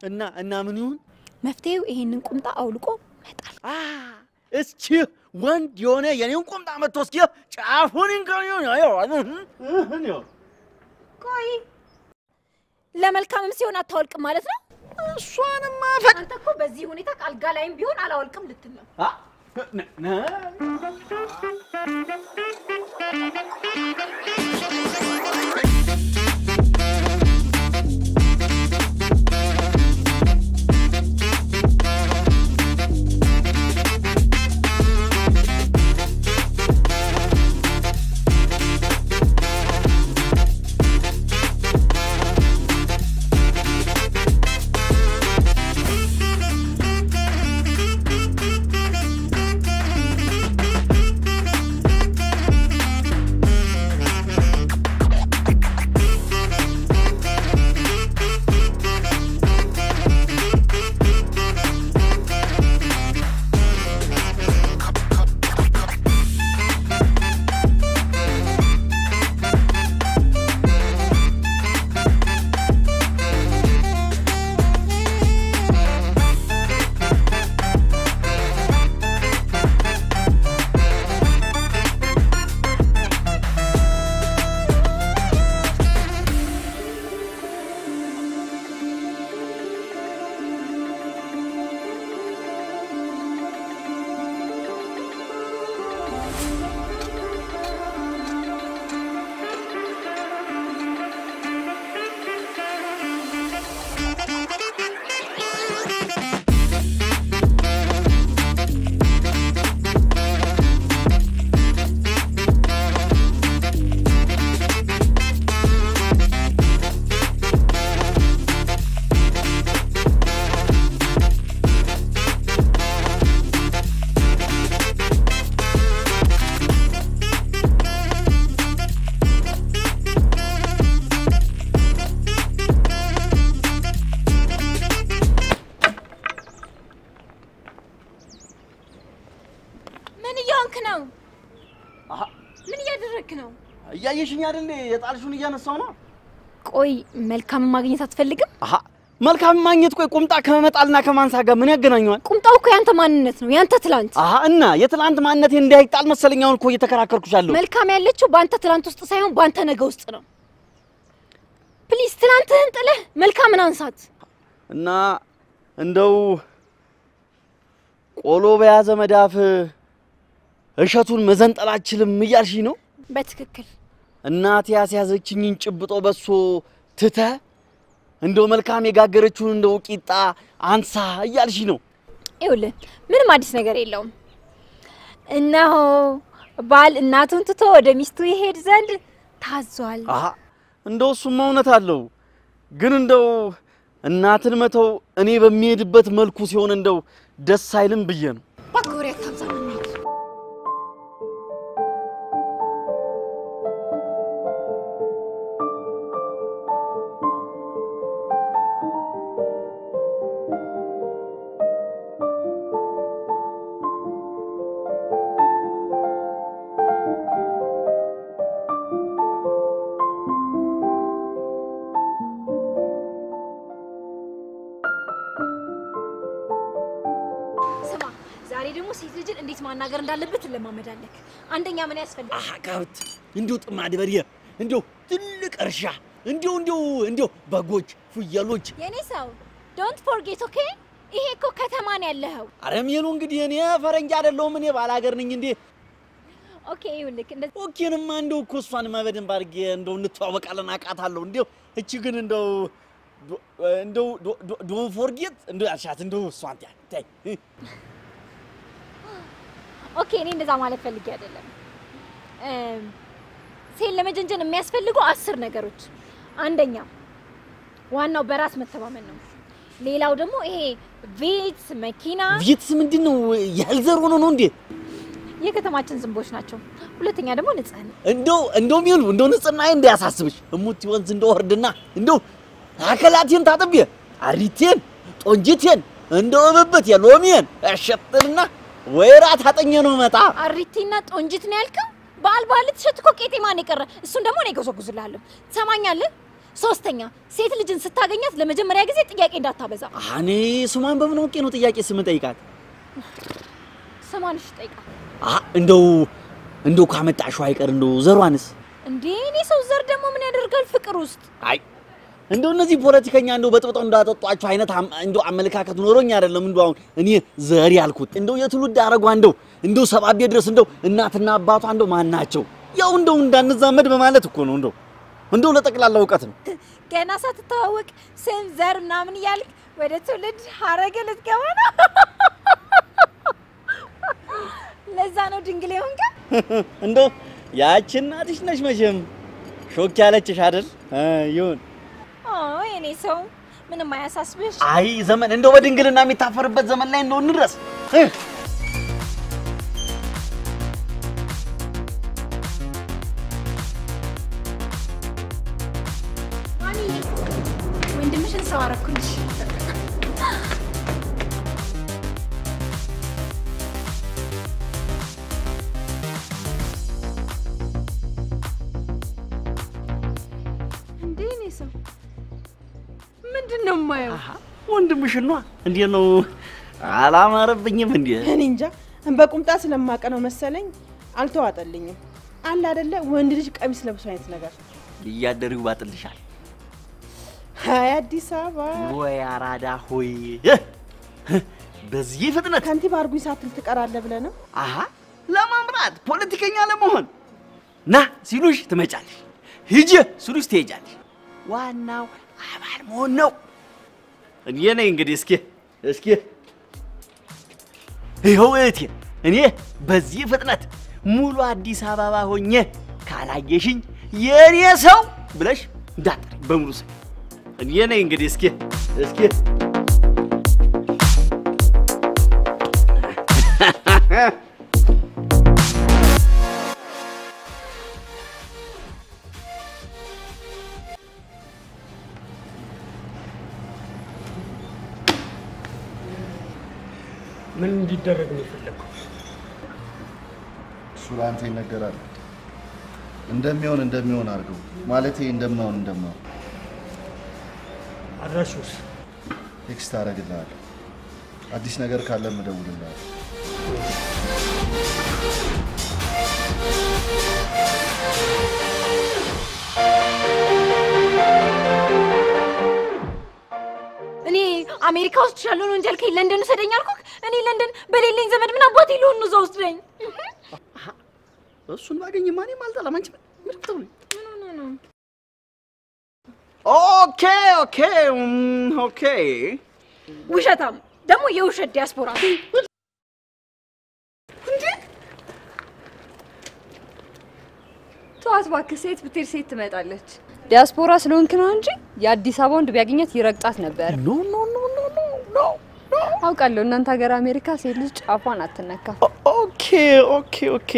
እና እና ምን ይሁን? መፍትሄው ይሄንን ቁምጣ አውልቆ መጣል። እስኪ ወንድ የሆነ የኔን ቁምጣ መጥቶ እስኪ ጫፉን አዮ ቆይ ለመልካምም ሲሆን አታወልቅም ማለት ነው። እሷንማ ፈቅ አንተ እኮ በዚህ ሁኔታ ከአልጋ ላይም ቢሆን አላወልቅም ልትል ነው። ነ- የጣልሽውን እያነሳው ነው። ቆይ መልካም ማግኘት አትፈልግም? አሀ መልካም ማግኘት። ቆይ ቁምጣ ከመጣልና ከማንሳት ጋር ምን ያገናኘዋል? ቁምጣው እኮ ያንተ ማንነት ነው፣ ያንተ ትላንት። አሀ እና የትላንት ማንነቴ እንዳይጣል መሰለኝ አሁን እኮ እየተከራከርኩሽ አለሁ። መልካም ያለችው በአንተ ትላንት ውስጥ ሳይሆን በአንተ ነገ ውስጥ ነው። please ትላንትህን ጥለህ መልካምን አንሳት። እና እንደው ቆሎ በያዘ መዳፍ እሸቱን መዘንጠል አልችልም እያልሽ ነው? በትክክል እናቴ ያስያዘችኝን ጭብጦ በሶ ትተህ እንደው መልካም የጋገረችውን እንደው ቂጣ አንሳ እያልሽ ነው? ይኸውልህ ምንም አዲስ ነገር የለውም። እነሆ ባል እናቱን ትቶ ወደ ሚስቱ ይሄድ ዘንድ ታዟል። አሀ እንደው እሱማ እውነት አለው። ግን እንደው እናትን መተው እኔ በሚሄድበት መልኩ ሲሆን እንደው ደስ አይልም ብዬ ነው። እንዳለበት ትለማመዳለህ። አንደኛ ምን ያስፈልጋል? አሀ ከብት እንዲሁ ጥማድ በርየ እንዲሁ ትልቅ እርሻ እንዲሁ እንዲሁ እንዲሁ በጎች፣ ፍየሎች የኔ ሰው don't forget okay። ይሄ እኮ ከተማ ነው ያለኸው። አረ ሚሉ እንግዲህ እኔ ፈረንጅ አይደለሁም እኔ ባላገር ነኝ እንዴ። okay ይኸውልህ እንደዚህ okay ንማ እንደው እኮ እሷንማ በደንብ አድርጌ እንደው እንተዋወቃለን አውቃታለሁ። እንዲሁ እቺ ግን እንደው እንደው don't forget እንደው ያልሻት እንደው እሷን ታይ okay እኔ እንደዛ ማለት ፈልጌ አይደለም። ሴት ለመጀንጀን የሚያስፈልጉ አስር ነገሮች፣ አንደኛ ዋናው በራስ መተማመን ነው። ሌላው ደግሞ ይሄ ቤት፣ መኪና Vitz ምንድን ነው ያልዘር ሆኖ ነው እንዴ? የከተማችን ዝንቦች ናቸው። ሁለተኛ ደግሞ ንጽህና። እንደው እንደው ሚሉ እንደው ንጽህናዬ እንዳያሳስብሽ እሙት ወንዝ እንደው ወርድና እንደው አከላቴን ታጥቤ አሪቴን ጦንጅቴን እንደው ብብት የሎሚን እሸጥልና ወይራ ታጠኘ ነው መጣ አሪቲና ጦንጅት ነው ያልከው? በዓል ልትሸት እኮ ቄጤማን የቀረ እሱን ደግሞ እኔ ገዞጉዝልሃለሁ። ትሰማኛለህ? ሶስተኛ ሴት ልጅን ስታገኛት ለመጀመሪያ ጊዜ ጥያቄ እንዳታበዛ። እኔ ስሟን በምን አውቄ ነው ጥያቄ ስም ጠይቃት? ስሟንሽ ጠይቃ አ እንደው እንደው ካመጣሽው አይቀር እንደው ዘሯንስ እንዴ እኔ ሰው ዘር ደግሞ ምን ያደርጋል ፍቅር ውስጥ አይ እንደው እነዚህ ፖለቲከኛ እንደው በጥብጠው እንዳጠጧቸው አይነት እንደው አመለካከት ኖሮኝ አይደለም። እንደው አሁን እኔ ዘር ያልኩት እንደው የትውልድ አረጓ እንደው እንደው ሰባቤ ድረስ እንደው እናትና አባቷ እንደው ማን ናቸው? ያው እንደው እንዳንዛመድ በማለት እኮ ነው። እንደው እንደው ለጠቅላላ እውቀት ነው። ገና ሳትተዋወቅ ስም ዘር ምናምን እያልክ ወደ ትውልድ ሀረግ ልትገባ ነው። ለዛ ነው ድንግል የሆንከ። እንደው ያቺ እናትሽ ነሽ መቼም ሾክ ያለችሽ አይደል? ይሁን የኔ ሰው ምንም አያሳስብሽ። አይ ዘመን እንደው በድንግልና የሚታፈርበት ዘመን ላይ እንደው እንድረስ ወንድምሽን ሰው አረኩልሽ። ምንድን ነው የማየው? ወንድምሽን ነዋ። እንዴት ነው አላማረብኝም እንዴ? እኔ እንጃ በቁምጣ ስለማቀ ነው መሰለኝ አልተዋጠልኝም። አለ አይደለ ወንድ ልጅ ቀሚስ ለብሶ አይነት ነገር። እያደር ይዋጥልሻል ሀይ አዲስ አበባ ወይ አራዳ ሆይ በዚህ ፍጥነት ከንቲባ አርጉኝ ሳትል ትቀራለህ ብለህ ነው? አሀ ለማምራት ፖለቲከኛ ለመሆን ና ሲሉሽ ትመጫለሽ፣ ሂጂ ሲሉሽ ትሄጃለሽ። ዋናው አባል መሆን ነው። እኔ ነኝ እንግዲህ እስኪ እስኪ ይኸው እህቴ፣ እኔ በዚህ ፍጥነት ሙሉ አዲስ አበባ ሆኜ ካላየሽኝ የእኔ ሰው ብለሽ እንዳትጠሪኝ በሙሉ ስም እኔ ነኝ እንግዲህ እስኪ እስኪ (laughs) ምን እንዲደረግ ነው የፈለግኩት? እሱ ለአንተ ይነገራል። እንደሚሆን እንደሚሆን አድርገው ማለቴ እንደማሆን እንደማሆን አድራሹስ text አደርግልሃለሁ። አዲስ ነገር ካለ እደውልልሃለሁ። እኔ አሜሪካ ውስጥ ያለውን ወንጀል ከይ ለንደን ውሰደኝ አልኩህ። እኔ ለንደን በሌለኝ ዘመድ ምን አባቴ ልሆን ነው እዛ ወስደኝ። እሱን ባገኝማ እኔም አልጠላም። አንቺ? okay okay okay ውሸታም ደግሞ የውሸት ዲያስፖራ ተዋት እባክህ፣ ሴት ብትሄድ ሴት ትመጣለች። ዲያስፖራ ስለሆንክ ነው እንጂ የአዲስ አበባ ወንድ ቢያገኛት ይረግጣት ነበር። no no no no no no አውቃለሁ እናንተ ሀገር አሜሪካ ሴት ልጅ ጫፏን አትነካም። okay okay okay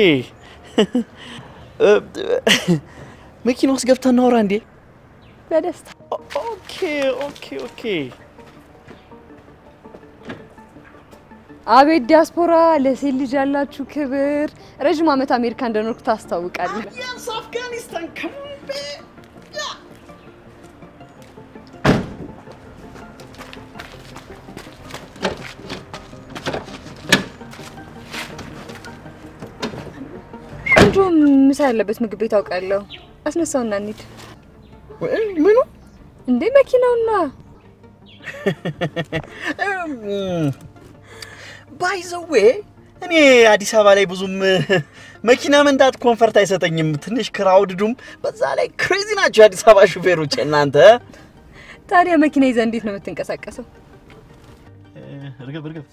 (laughs) መኪና ውስጥ ገብተን እናወራ እንዴ? በደስታ okay okay okay አቤት ዲያስፖራ፣ ለሴት ልጅ ያላችሁ ክብር። ረዥም ዓመት አሜሪካ እንደኖርክ ታስታውቃለህ። ቆንጆ ምሳ ያለበት ምግብ ቤት አውቃለሁ። አስነሳውና እንሂድ። ምኑ? እንዴ መኪናውና by the way እኔ አዲስ አበባ ላይ ብዙም መኪና መንዳት comfort አይሰጠኝም። ትንሽ crowded ኡም፣ በዛ ላይ crazy ናቸው የአዲስ አበባ ሹፌሮች እናንተ። ታዲያ መኪና ይዘህ እንዴት ነው የምትንቀሳቀሰው? እርግብ እርግብ፣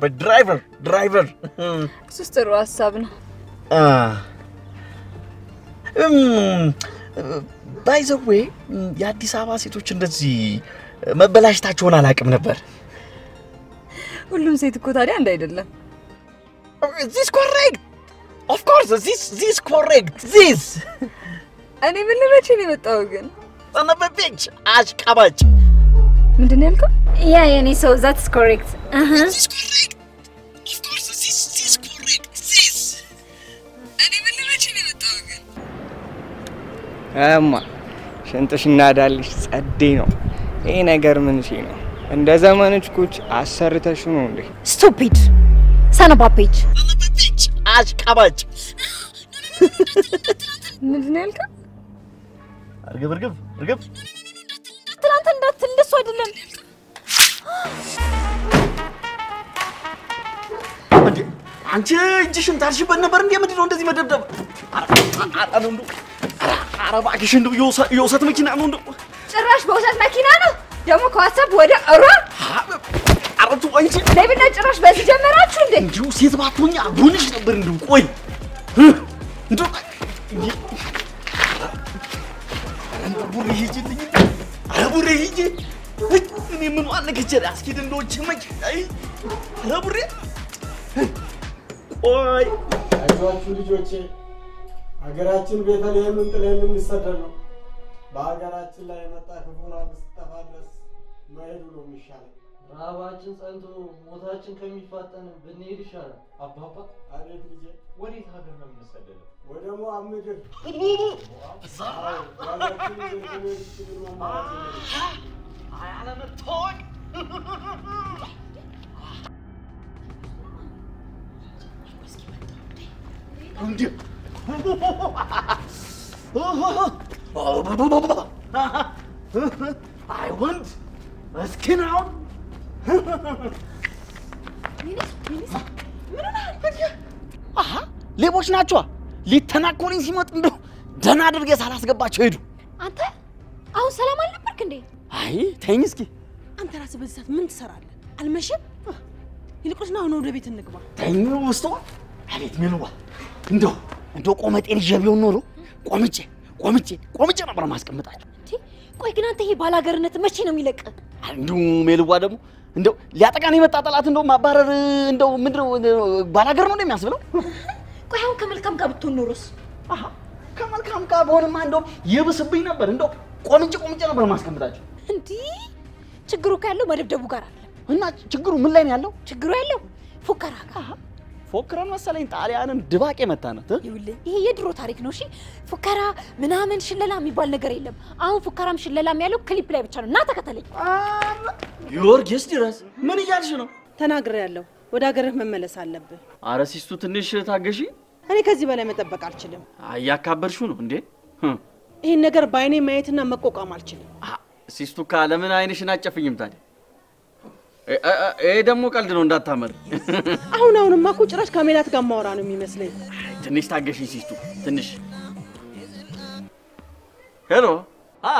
በ driver driver እሱስ ጥሩ ሀሳብ ነው። by the way የአዲስ አበባ ሴቶች እንደዚህ መበላሽታቸውን አላውቅም ነበር። ሁሉም ሴት እኮ ታዲያ አንድ አይደለም። ዚስ ኮሬክት ኦፍ ኮርስ ዚስ ዚስ ኮሬክት ዚስ እኔ ምን ልመቼ ነው የመጣው ግን? ሰነበቤች አሽቃባጭ ምንድን ነው ያልከው? ያ የኔ ሰው ዛትስ ኮሬክት ዚስ ኮሬክት ኦፍ ኮርስ ዚስ ዚስ እኔ ምን ልመቼ ነው የመጣው ግን? እማ ሽንጥሽ እናዳልሽ ጸዴ ነው። ይሄ ነገር ምን ሲ ነው? እንደ ዘመንች ኩች አሰርተሽ ነው እንዴ? ስቱፒድ ሰነባፔች አሽቃባጭ ምንድን ነው ያልከው? እርግብ እርግብ እርግብ ትናንት እንዳትል እንደሱ አይደለም። እንዴ አንቺ እጅሽን ታልሽበት ነበር እንዴ? ምንድን ነው እንደዚህ መደብደብ? ኧረ ነው እንደው ኧረ እባክሽ እንደው የውሰ- የውሰት መኪና ነው እንደው ጭራሽ በውሰት መኪና ነው? ደግሞ ከዋትሳፕ ወደ እሯ? ኧረ ተው አንቺ። ሌብነት ጭራሽ በዚህ ጀመራችሁ እንዴ? እንዲሁ ሴት ባትሆኝ አብሮንሽ ነበር እንደው ቆይ እንደው ቡሬ ሂጂልኝ ኧረ ቡሬ ሂጂ። እኔ ምን ዋነከቸ አስኪድ እንደዎች መኪና ኧረ ቡሬ ቆይ አይዟችሁ ልጆቼ፣ ሀገራችን ቤተልሔምን ጥለን ልንሰደድ ነው። በሀገራችን ላይ የመጣ ክፉ ራብ እስኪጠፋ ድረስ መሄዱ ነው የሚሻለው። ረሃባችን ጸንቶ ሞታችን ከሚፋጠን ብንሄድ ይሻላል። አባባ አቤት ልጄ፣ ወዴት ሀገር ነው የምንሰደደው? ወደ ሞዓብ ምድር የለንም። አለመታወቅ እንዴ አይ ወንድ እስኪን አሁን አሀ ሌቦች ናቸዋ። ሊተናኮሉኝ ሲመጡ እንደው ደህና አድርጌ ሳላስገባቸው ሄዱ። አንተ አሁን ሰላም አልነበርክ እንዴ? አይ ተይኝ እስኪ አንተ ራስህ በዚህ ሰዓት ምን ትሰራለህ? አልመሸም? ይልቁንስ ና አሁን ወደ ቤት እንግባ። ተኝ ውስጧ አቤት ምንዋ እንደው እንደው ቆመጤን ይዤ ቢሆን ኖሮ ቆምጬ ቆምጬ ቆምጬ ነበር ማስቀምጣቸው። ቆይ ግን አንተ ይሄ ባላገርነት መቼ ነው የሚለቅ? እንዲሁ ሜልዋ ደግሞ እንደው ሊያጠቃን የመጣ ጠላት እንደው ማባረር እንደው ምንድነው ባላገር ነው እንደሚያስብለው። (laughs) ቆይ አሁን ከመልካም ጋር ብትሆን ኖሮስ? ከመልካም ጋር በሆንማ እንደው ይብስብኝ ነበር። እንደው ቆምጬ ቆምጬ ነበር ማስቀምጣቸው። እንዲህ ችግሩ ያለው መደብደቡ ጋር አይደለም። እና ችግሩ ምን ላይ ነው ያለው? ችግሩ ያለው ፉከራ ጋር። ፎክረን መሰለኝ ጣሊያንን ድባቅ የመታነት እ? ይኸውልህ ይሄ የድሮ ታሪክ ነው። እሺ ፉከራ ምናምን ሽለላ የሚባል ነገር የለም። አሁን ፉከራም ሽለላም ያለው ክሊፕ ላይ ብቻ ነው። እና ተከተለኝ። ጊዮርጊስ ድረስ ምን እያልሽ ነው? ተናግሬያለሁ። ወደ ሀገርህ መመለስ አለብህ። አረ ሲስቱ ትንሽ ታገሺ። እኔ ከዚህ በላይ መጠበቅ አልችልም። እያካበድሽው ነው እንዴ? ይህን ነገር በአይኔ ማየትና መቋቋም አልችልም። ሲስቱ ካ ለምን አይንሽን አጨፍኝም ታዲያ? እ- እ- እ- ይሄ ደግሞ ቀልድ ነው እንዳታመር። አሁን አሁንማ እኮ ጭራሽ ከሜላት ጋር ማውራ ነው የሚመስለኝ። ትንሽ ታገሺ ሲስቱ ትንሽ። hello አ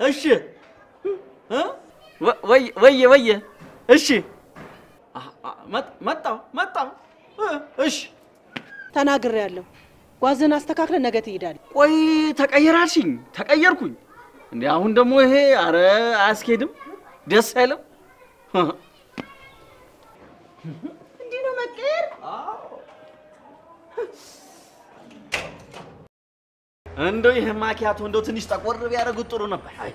እሺ እ? ወ- ወየ ወየ እሺ መጣሁ እ፣ እሺ ተናግሬያለሁ። ጓዝህን አስተካክለ ነገ ትሄዳለህ። ቆይ ተቀየራልሽኝ? ተቀየርኩኝ እንዴ? አሁን ደግሞ ይሄ አረ አያስኬድም፣ ደስ አይልም። እንዲህ ነው መቀየር? እንደው ይሄ ማኪያቶ እንደው ትንሽ ጠቆር ቢያደርጉት ጥሩ ነበር። አይ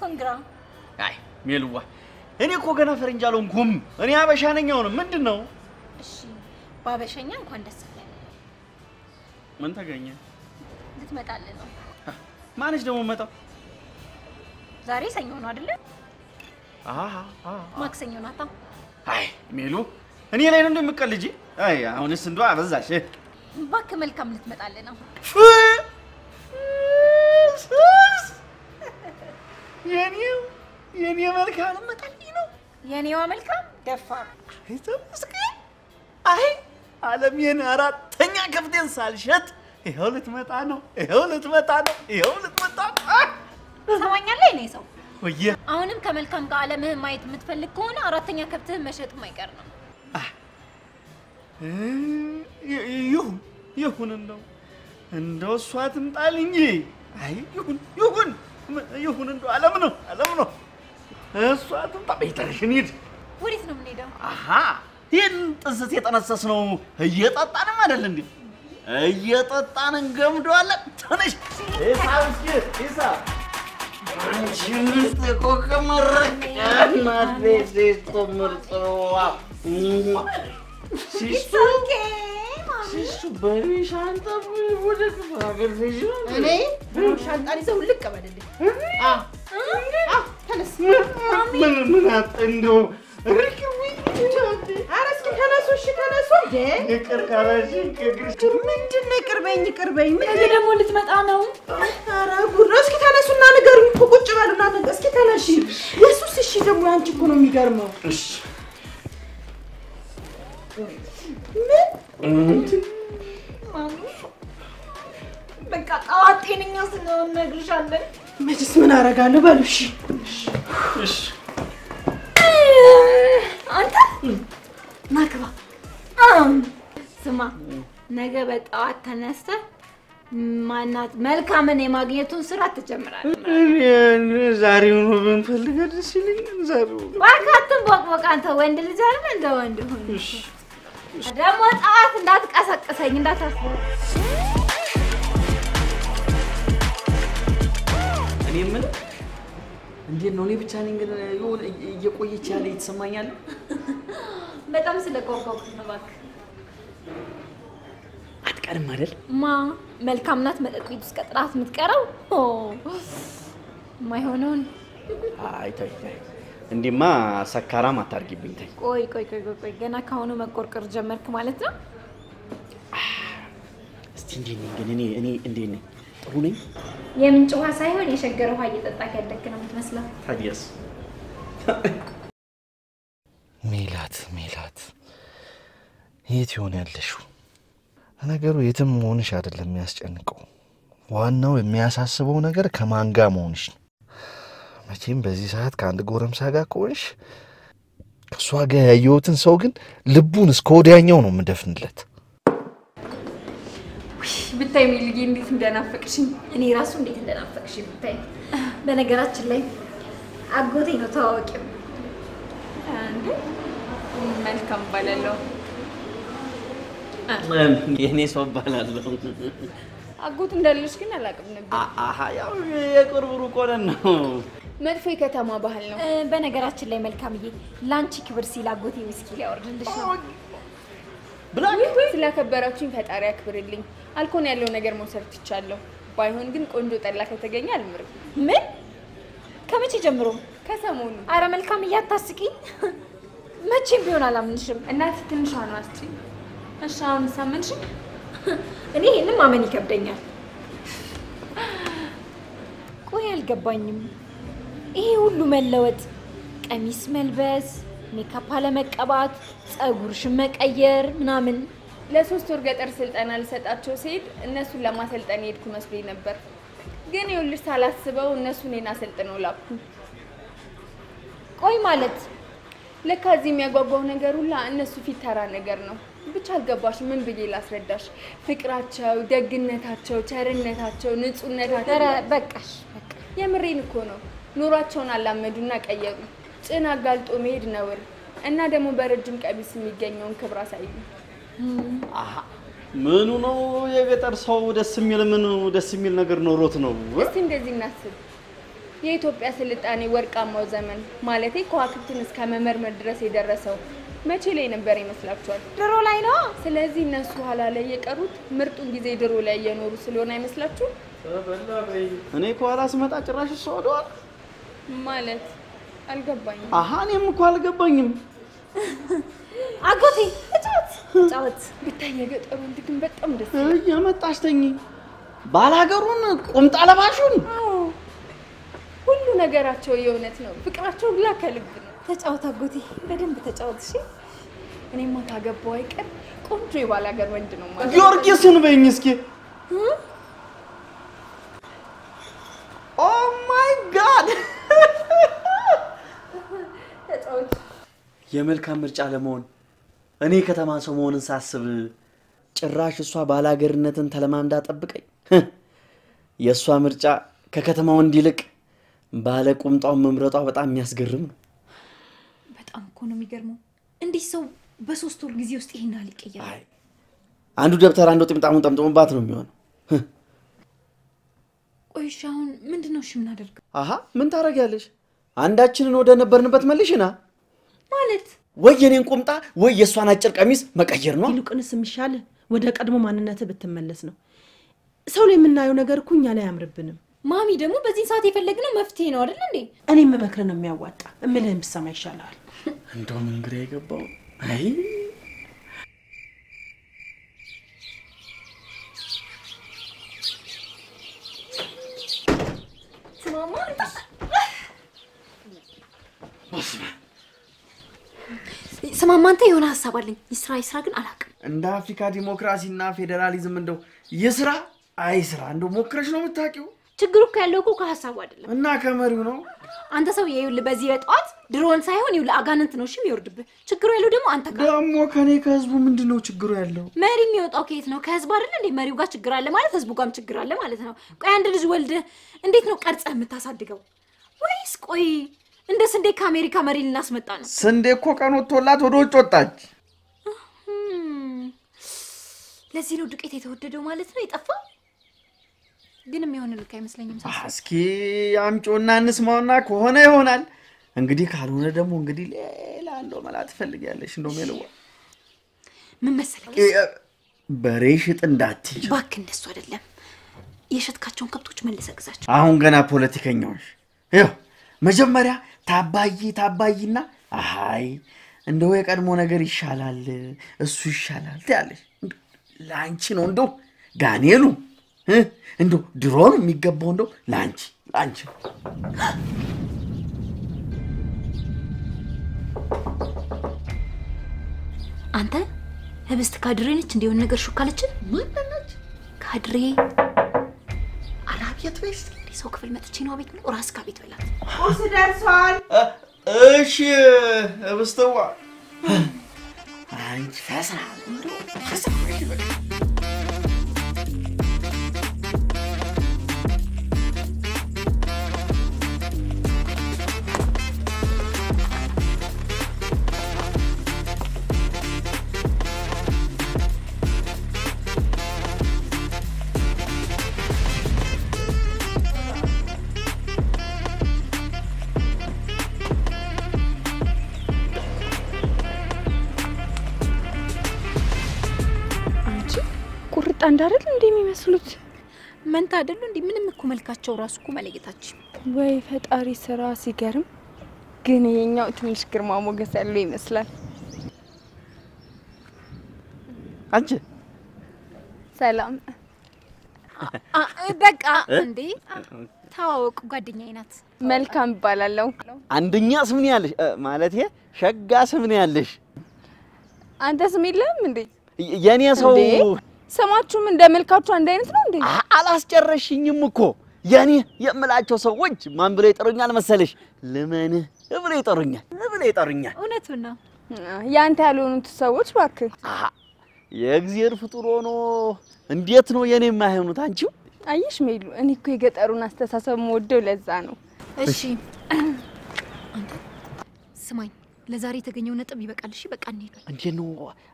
congra አይ ሜልዋ፣ እኔ እኮ ገና ፈረንጅ አልሆንኩም። እኔ አበሻ ነኝ። አሁንም ምንድን ነው እሺ፣ ባበሸኛ እንኳን ደስ ይላል። ምን ተገኘ? ልትመጣልህ ነው። ማነች ደግሞ መጣው? ዛሬ ሰኞ ነው አይደለ? ማክሰኞ ናታ። አይ ሜሉ፣ እኔ ላይ ነው እንደምትቀልጂ? አይ አሁንስ እንደው አበዛሽ። እባክህ መልካም ልትመጣልህ ነው። የኔው የኔ መልካም መጣልኝ ነው። የኔዋ መልካም ደፋር አይ ተመስገን። አይ ዓለሜን አራተኛ ከፍቴን ሳልሸጥ ይኸው ልትመጣ ነው፣ ይኸው ልትመጣ ነው፣ ይኸው ልትመጣ ነው። አ! ሰማኛለህ? እኔ ሰው ወየ አሁንም ከመልካም ጋር ዓለምህን ማየት የምትፈልግ ከሆነ አራተኛ ከብትህን መሸጥ የማይቀር ነው። ይሁን ይሁን፣ እንደው እንደው እሷ ትምጣል እንጂ አይ ይሁን ይሁን ም- ይሁን፣ እንደው ዓለም ነው ዓለም ነው። እሷ ትምጣ። ቤተሽን ሂድ። ወዴት ነው የምንሄደው? አሃ ይህን ጥንስስ የጠነሰስ ነው እየጠጣንም አይደል እንዴ? እየጠጣን እንገምደዋለን። ትንሽ ሂሳብ እስኪ ሂሳብ አንቺ ምርጥ የኮከብ መረቂያ እናቴ ሲስቱ ምርጥዋ ሲስቱ በሪ ሻንጣ ወደ ክፍለ ሀገር ልጅ እኔ ሻንጣን ይዘው ልቅ በልልኝ። ተነስ። ምን ምን እንደው ኧረ እስኪ ተነሱ፣ እሺ ተነሱ። እንዴ ይቅር ካላሽ ምንድን ነው? ይቅርበኝ፣ ይቅርበኝ። ምን ነገ ደግሞ ልትመጣ ነው። ኧረ ጉድ እስኪ ተነሱና ንገሩኝ እኮ ቁጭ በሉና እስኪ ተነሺ። የሱስ እሺ ደግሞ ያንቺ እኮ ነው የሚገርመው። እሺ በቃ ጠዋት ጤነኛ ስለሆን እነግርሻለን። መቼስ ምን አደርጋለሁ በሉ እሺ። እሺ አንተ ና ግባ። ስማ ነገ በጠዋት ተነስተህ ማናት መልካምን የማግኘቱን ስራ ትጀምራለህ። ዛሬውኑ ብንፈልገ ደስ ይለኛል። ዛሬው ባካትን ቦቅቦቅ አንተ ወንድ ልጅ አይደል? እንደ ወንድ ሁን። ደግሞ ጠዋት እንዳትቀሰቅሰኝ እንዳታስብ። እኔ የምልህ እንዴት ነው? እኔ ብቻ ነኝ ግን የሆነ እየቆየች ያለ ይተሰማኛል። በጣም ስለቆቆቁት ነው እባክህ። አትቀርም አይደል? ማ መልካም ናት መጠጥ ቤት ውስጥ ቀጥራት የምትቀረው ኦ፣ የማይሆነውን አይ ተይ ተይ፣ እንዲማ ሰካራም አታርጊብኝ። ተይ ቆይ ቆይ ቆይ ቆይ ገና ካሁኑ መቆርቆር ጀመርክ ማለት ነው። እስቲ እንዴት ነኝ ግን እኔ እኔ እንዴት ነኝ? ጥሩ ነኝ? የምንጭ ውሃ ሳይሆን የሸገር ውሃ እየጠጣክ ያደግክ ነው የምትመስለው። ታዲያስ (laughs) ሜላት ሜላት፣ የት ይሆን ያለሽው? ነገሩ የትም መሆንሽ አይደለም የሚያስጨንቀው፣ ዋናው የሚያሳስበው ነገር ከማን ጋር መሆንሽ ነው። መቼም በዚህ ሰዓት ከአንድ ጎረምሳ ጋር ከሆንሽ ከእሷ ጋር ያየሁትን ሰው ግን ልቡን እስከ ወዲያኛው ነው የምደፍንለት። ብታይ ሚልዬ እንዴት እንደናፈቅሽኝ። እኔ ራሱ እንዴት እንደናፈቅሽ ብታይ። በነገራችን ላይ አጎቴ ነው ታዋቂው። እንዴ መልካም ባላለሁ የእኔ ሰው እባላለሁ። አጎት እንዳለሽ ግን አላውቅም ነበር። አሀ ያው የቅርብ ሩቅ ሆነን ነው። መጥፎ የከተማ ባህል ነው። በነገራችን ላይ መልካምዬ ለአንቺ ክብር ሲል አጎቴ ውስኪ ሊያወርድልሽ ነው። ስላከበራችሁኝ ፈጣሪ ያክብርልኝ። አልኮን ያለው ነገር መውሰድ ትቻለሁ። ባይሆን ግን ቆንጆ ጠላ ከተገኘ አልምርም። ምን? ከመቼ ጀምሮ? ከሰሞኑ። አረ መልካምዬ አታስቂኝ። (laughs) መቼም ቢሆን አላምንሽም። እናት ትንሿ ነው አስጪ። እሺ አሁን ሳመንሽኝ? (laughs) እኔ ይህንን ማመን ይከብደኛል። (laughs) ቆይ አልገባኝም። ይሄ ሁሉ መለወጥ፣ ቀሚስ መልበስ፣ ሜካፕ አለመቀባት፣ ፀጉርሽን መቀየር ምናምን ለሶስት ወር ገጠር ስልጠና ልሰጣቸው ሲሄድ እነሱን ለማሰልጠን የሄድኩ መስሎኝ ነበር። ግን ይኸውልሽ ሳላስበው እነሱ እኔን አሰልጥነው ላኩ። ቆይ ማለት ለካ እዚህ የሚያጓጓው ነገር ሁላ እነሱ ፊት ተራ ነገር ነው። ብቻ አልገባሽ። ምን ብዬ ላስረዳሽ? ፍቅራቸው፣ ደግነታቸው፣ ቸርነታቸው፣ ንጹህነታቸው። ኧረ በቃሽ በቃ የምሬን እኮ ነው። ኑሯቸውን አላመዱና ቀየሩ። ጭን አጋልጦ መሄድ ነውር እና ደግሞ በረጅም ቀሚስ የሚገኘውን ክብር አሳዩ። ምኑ ነው የገጠር ሰው ደስ የሚል ምኑ ደስ የሚል ነገር ኖሮት ነው? እስቲ እንደዚህ እናስብ። የኢትዮጵያ ስልጣኔ ወርቃማው ዘመን ማለቴ ከዋክብትን እስከ መመርመር ድረስ የደረሰው መቼ ላይ ነበር ይመስላችኋል? ድሮ ላይ ነው። ስለዚህ እነሱ ኋላ ላይ የቀሩት ምርጡን ጊዜ ድሮ ላይ እየኖሩ ስለሆነ አይመስላችሁም? እኔ ከኋላ ስመጣ ጭራሽ እሷ ወደኋላ። ማለት አልገባኝም። አሀ እኔም እኮ አልገባኝም። (laughs) አጎቴ እጫወት እጫወት። ብታይ የገጠሩ ወንድ ግን በጣም ደስ እየመጣሽ ተኝ። ባላገሩን ቁምጣ ለባሹን ሁሉ ነገራቸው የእውነት ነው። ፍቅራቸው ሁላ ከልብ ነው። ተጫወት አጎቴ፣ በደንብ ተጫወት። እሺ እኔማ ካገባው አይቀር ቆንጆ የባላገር ወንድ ነው ማለት ጊዮርጊስን በይኝ እስኪ። oh my God ተጫወት። የመልካም ምርጫ ለመሆን እኔ ከተማ ሰው መሆንን ሳስብ ጭራሽ እሷ ባላገርነትን ተለማምዳ ጠብቀኝ። የእሷ ምርጫ ከከተማው እንዲልቅ ባለ ቁምጣውን መምረጧ በጣም የሚያስገርም ነው። በጣም እኮ ነው የሚገርመው። እንዲህ ሰው በሶስት ወር ጊዜ ውስጥ ይሄን ያህል ይቀየራል? አንዱ ደብተር አንዱ ጥምጣሙን ጠምጥሞባት ነው የሚሆነው። ቆይ እሺ፣ አሁን ምንድን ነው እሺ የምናደርገው? አሀ ምን ታደርጊያለሽ? አንዳችንን ወደ ነበርንበት መልሽና ማለት ወይ የኔን ቁምጣ ወይ የእሷን አጭር ቀሚስ መቀየር ነው። ይልቁንስ የሚሻልህ ወደ ቀድሞ ማንነትህ ብትመለስ ነው። ሰው ላይ የምናየው ነገር እኮ እኛ ላይ አያምርብንም። ማሚ ደግሞ በዚህ ሰዓት የፈለግነው መፍትሄ ነው አይደል እንዴ? እኔ የምመክርህ ነው የሚያዋጣ። እምልህን ብትሰማ ይሻልሃል። እንደውም እንግዲህ የገባው አይ ስማማ ስማማ፣ አንተ የሆነ ሀሳብ አለኝ። ይስራ ይስራ ግን አላውቅም። እንደ አፍሪካ ዲሞክራሲና ፌዴራሊዝም እንደው የስራ አይ ስራ እንደው ሞክረሽ ነው የምታውቂው? ችግሩ እኮ ያለው እኮ ከሀሳቡ አይደለም። እና ከመሪው ነው። አንተ ሰው ይኸውልህ፣ በዚህ በጠዋት ድሮን ሳይሆን ይኸውልህ አጋንንት ነው እሺ የሚወርድብህ። ችግሩ ያለው ደግሞ አንተ ጋር። ደግሞ ከኔ ከህዝቡ ምንድን ነው ችግሩ ያለው? መሪ የሚወጣው ከየት ነው? ከህዝብ አይደለ እንዴ? መሪው ጋር ችግር አለ ማለት ህዝቡ ጋርም ችግር አለ ማለት ነው። ቆይ አንድ ልጅ ወልደህ እንዴት ነው ቀርጸህ የምታሳድገው? ወይስ ቆይ እንደ ስንዴ ከአሜሪካ መሪ ልናስመጣ ነው? ስንዴ እኮ ቀን ወጥቶላት ወደ ውጭ ወጣች።. ለዚህ ነው ዱቄት የተወደደው ማለት ነው የጠፋው። ግን የሚሆን ልክ አይመስለኝም። እስኪ አምጪውና እንስማውና ከሆነ ይሆናል። እንግዲህ ካልሆነ ደግሞ እንግዲህ ሌላ እንደው መላ ትፈልጊያለሽ። እንደው ሜልዋ ምን መሰለህ በሬ ሽጥ እንዳትይ። እባክህ፣ እንደሱ አይደለም። የሸጥካቸውን ከብቶች መልሰህ ግዛቸው። አሁን ገና ፖለቲከኛዎች ይኸው መጀመሪያ ታባይ ታባይና አይ እንደው የቀድሞ ነገር ይሻላል እሱ ይሻላል ትያለሽ። እንደው ለአንቺ ነው እንደው ጋኔሉ እ? እንደው ድሮ ነው የሚገባው እንደው ለአንቺ ለአንቺ አንተ ህብስት ካድሬ ነች እንዲሆን ነገር ሹካለችን ምንነች ካድሬ። አራቤት ቤስ እንዲህ ሰው ክፍል መጥቼ ነው ቤት ብሎ ራስ ቤት በላት። ቁርስ ደርሷል። እሺ እብስተዋ አንቺ ፈሳ ፈሳ እንዳደል እንዴ የሚመስሉት? መንታ አይደሉ እንዴ? ምንም እኮ መልካቸው ራሱ እኮ መለየታችን። ወይ ፈጣሪ ስራ ሲገርም። ግን ይሄኛው ትንሽ ግርማ ሞገስ ያለው ይመስላል። አንቺ ሰላም በቃ እንዴ ተዋወቁ፣ ጓደኛዬ ናት። መልካም እባላለሁ። አንደኛ ስም ነው ያለሽ እ፣ ማለቴ ሸጋ ስም ነው ያለሽ። አንተ ስም የለህም እንዴ? የኔ ሰው እንዴ? ስማችሁም እንደ መልካችሁ አንድ አይነት ነው እንዴ? አ- አላስጨረሽኝም እኮ የኔ የምላቸው ሰዎች ማን ብለው ይጠሩኛል መሰለሽ? ልመንህ ብለው ይጠሩኛል ብለው ይጠሩኛል። እውነቱን ነው። ያንተ ያልሆኑት ሰዎች እባክህ አሀ የእግዚአብሔር ፍጡር ሆኖ እንዴት ነው የኔ የማይሆኑት? አንቺው አየሽ ሜሉ፣ እኔ እኮ የገጠሩን አስተሳሰብ የምወደው ለዛ ነው። እሺ ስማኝ፣ ለዛሬ የተገኘው ነጥብ ይበቃል። እሺ በቃ እንሄድ። እንዴት ነው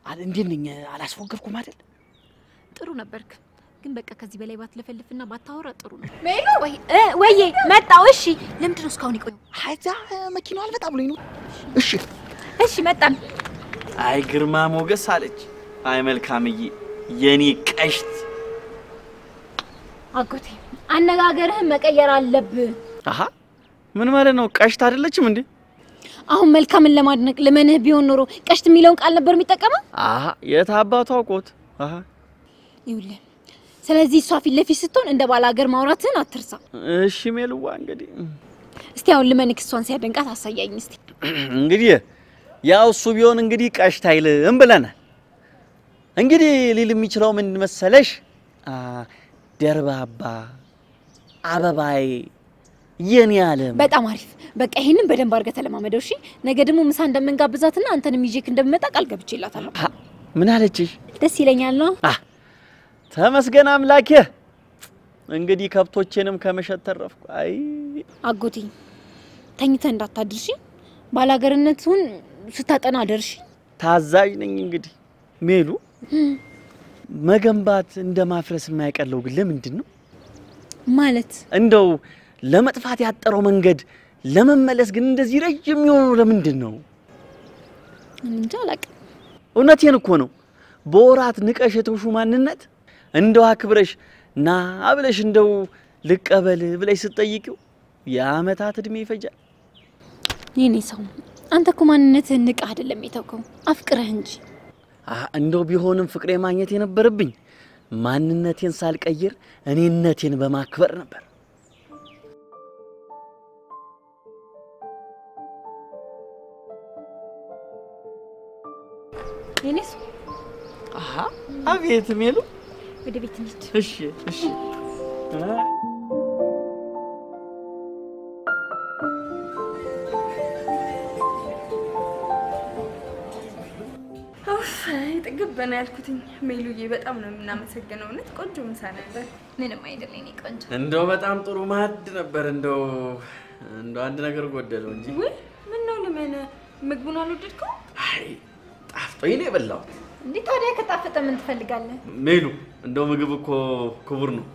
አል- እንዴት ነኝ? አላስፎገርኩም አይደል? ጥሩ ነበርክ፣ ግን በቃ ከዚህ በላይ ባትለፈልፍና ባታወራ ጥሩ ነው። ሜሉ ወይ እ ወዬ መጣው። እሺ ለምንድን ነው እስካሁን የቆየው? አይዛ መኪናው አልመጣ ብሎኝ ነው። እሺ እሺ መጣን። አይ ግርማ ሞገስ አለች። አይ መልካምዬ የኔ ቀሽት። አጎቴ አነጋገርህን መቀየር አለብህ። አሀ ምን ማለት ነው? ቀሽት አይደለችም እንዴ? አሁን መልካምን ለማድነቅ ልመንህ ቢሆን ኖሮ ቀሽት የሚለውን ቃል ነበር የሚጠቀመው። አሀ የት አባቱ አውቆት? አሀ ይኸውልህ፣ ስለዚህ እሷ ፊት ለፊት ስትሆን እንደ ባለ ሀገር ማውራትህን አትርሳ። እሺ ሜልዋ እንግዲህ እስቲ አሁን ልመንክ እሷን ሲያደንቃት አሳያኝ እስቲ። እንግዲህ ያው እሱ ቢሆን እንግዲህ ቀሽት አይልም ብለናል። እንግዲህ ሊል የሚችለው ምን መሰለሽ? ደርባባ አበባዬ የኔ ዓለም በጣም አሪፍ። በቃ ይሄንን በደንብ አድርገህ ተለማመደው። እሺ ነገ ደግሞ ምሳ እንደምንጋብዛትና አንተንም ይዤክ እንደምመጣ ቃል ገብቼላታለሁ። ምን አለችሽ? ደስ ይለኛል ነው። አ ተመስገን አምላኬ። እንግዲህ ከብቶቼንም ከመሸጥ ተረፍኩ። አይ አጎቴ ተኝተህ እንዳታድርሺ፣ ባላገርነቱን ስታጠና አደርሺ። ታዛዥ ነኝ። እንግዲህ ሜሉ መገንባት እንደ ማፍረስ የማይቀለው ግን ለምንድን ነው? ማለት እንደው ለመጥፋት ያጠረው መንገድ ለመመለስ ግን እንደዚህ ረጅም የሆነው ለምንድን ነው? እንጃ አላውቅም። እውነቴን እኮ ነው። በወራት ንቀሽ የተውሹ ማንነት እንደው አክብረሽ ና ብለሽ እንደው ልቀበል ብለሽ ስትጠይቂው የአመታት እድሜ ይፈጃል። የኔ ሰው አንተ እኮ ማንነትህን ንቀህ አይደለም የተውከው አፍቅረህ እንጂ። እንደው ቢሆንም ፍቅሬ ማግኘት የነበረብኝ ማንነቴን ሳልቀይር እኔነቴን በማክበር ነበር። የኔ ሰው አሀ አቤት ሜሉ። ወደ ቤት እንሂድ። እሺ እሺ ጥግብ በና ያልኩትኝ ሜሉዬ፣ በጣም ነው የምናመሰግነው። እውነት ቆንጆ ምሳ ነበር። ምንም አይደል የኔ ቆንጆ። እንደው በጣም ጥሩ ማዕድ ነበር። እንደው እንደው አንድ ነገር ጎደለው እንጂ ውይ ምን ነው ልመነ፣ ምግቡን አልወደድከው? አይ ጣፍጦኝ ነው የበላሁት። እንዴ ታዲያ ከጣፈጠ ምን ትፈልጋለህ? ሜሉ እንደው ምግብ እኮ ክቡር ነው።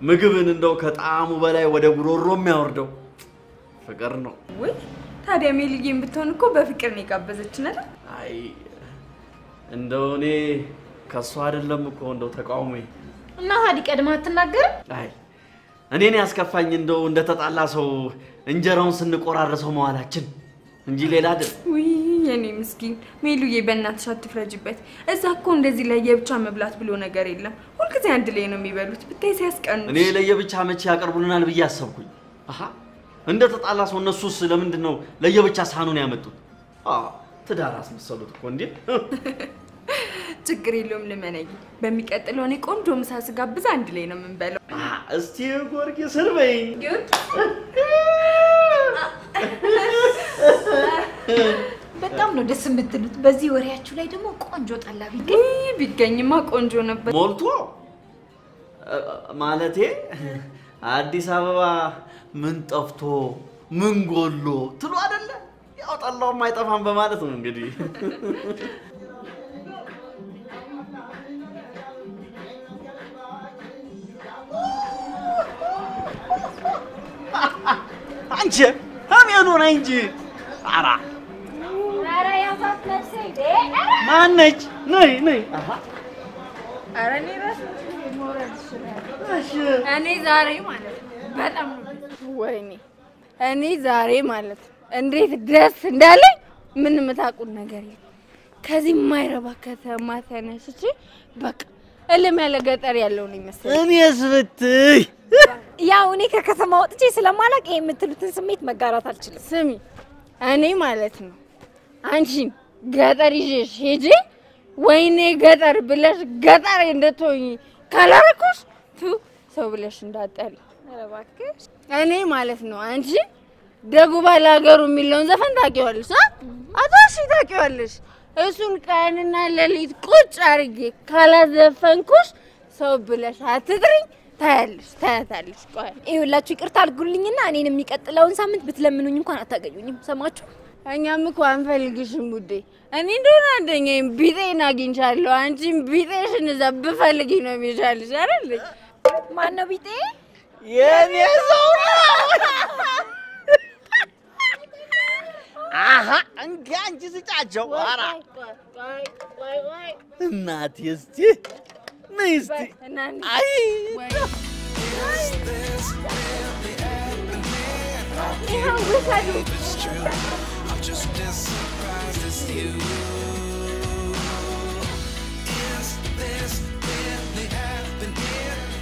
ምግብን እንደው ከጣዕሙ በላይ ወደ ጉሮሮ የሚያወርደው ፍቅር ነው። ውይ ታዲያ ሜሉዬን ብትሆን እኮ በፍቅር ነው የጋበዘችን አይደል? አይ እንደው እኔ ከእሱ አይደለም እኮ እንደው ተቃውሞ እና ታዲያ ቀድመህ አትናገርም? አይ እኔን ያስከፋኝ እንደው እንደተጣላ ሰው እንጀራውን ስንቆራረሰው መዋላችን እንጂ ሌላ አይደል። ውይ የኔ ምስኪን ሜሉዬ፣ በእናትሽ አትፍረጅበት። እዛ እኮ እንደዚህ ለየብቻ መብላት ብሎ ነገር የለም። ሁልጊዜ አንድ ላይ ነው የሚበሉት። ብታይ ሲያስቀኑ። እኔ ለየብቻ መቼ ያቀርቡልናል ብዬ አሰብኩኝ። አሀ እንደ ተጣላ ሰው እነሱስ ለምንድን ነው ለየብቻ ሳህኑን ያመጡት? ትዳር አስመሰሉት እኮ እንዴ! (laughs) ችግር የለውም ልመነኝ። በሚቀጥለው እኔ ቆንጆ ምሳ ስጋብዝ አንድ ላይ ነው የምንበላው። አ እስቲ ጊዮርጊስ ስር (laughs) በይኝ። (laughs) በጣም ነው ደስ የምትሉት። በዚህ ወሬያችሁ ላይ ደግሞ ቆንጆ ጠላ ቢገኝ ቢገኝማ ቆንጆ ነበር። ሞልቶ ማለቴ አዲስ አበባ ምን ጠፍቶ ምን ጎሎ ትሉ አይደለ? ያው ጠላውም አይጠፋም በማለት ነው እንግዲህ። (laughs) አንቺ አሜኑ ነኝ እንጂ ኧረ ኧረ ያዛት ነፍሴ ማነች? ነይ ነይ። አሃ ኧረ እኔ መውረድ እችላለሁ። እኔ ዛሬ ማለት ነው በጣም ወይኔ እኔ ዛሬ ማለት ነው እንዴት ደስ እንዳለኝ ምን የምታውቁት ነገር የለም። ከዚህ የማይረባ ከተማ ተነስቼ በቃ እልም ያለ ገጠር ያለው ነው ይመስለኝ። እኔስ ብትይ ያው እኔ ከከተማ ወጥቼ ስለማላቅ ይሄ የምትሉትን ስሜት መጋራት አልችልም። ስሚ እኔ ማለት ነው አንቺን ገጠር ይዤሽ ሄጄ ወይኔ ገጠር ብለሽ ገጠር እንድትሆኝ ካላረኩሽ ቱ ሰው ብለሽ እንዳጠሪ ኧረ እባክሽ። እኔ ማለት ነው አንቺ ደጉ ባለ ሀገሩ የሚለውን ዘፈን ታውቂዋለሽ? አ? አቶ እሺ ታውቂዋለሽ? እሱን ቀንና ሌሊት ቁጭ አድርጌ ካላዘፈንኩሽ ሰው ብለሽ አትጥሪኝ። ታያለሽ፣ ታያታለሽ። ቆይ ይኸውላችሁ ይቅርታ አድርጉልኝና እኔን የሚቀጥለውን ሳምንት ብትለምኑኝ እንኳን አታገኙኝም። ሰማችሁ? እኛም እኮ አንፈልግሽም ውዴ። እኔ እንደሆነ አንደኛዬም ቢጤን አግኝቻለሁ። አንቺም ቢጤሽን እዛ ብፈልጊ ነው የሚሻልሽ አይደል? ማን ነው ቢጤ? የኔ ሰው ነው። Aha, ang ganyan si Chacho. Ara. Nasty. Nasty. Ay. Yeah, wish I'm just as surprised as you. Is this really happening?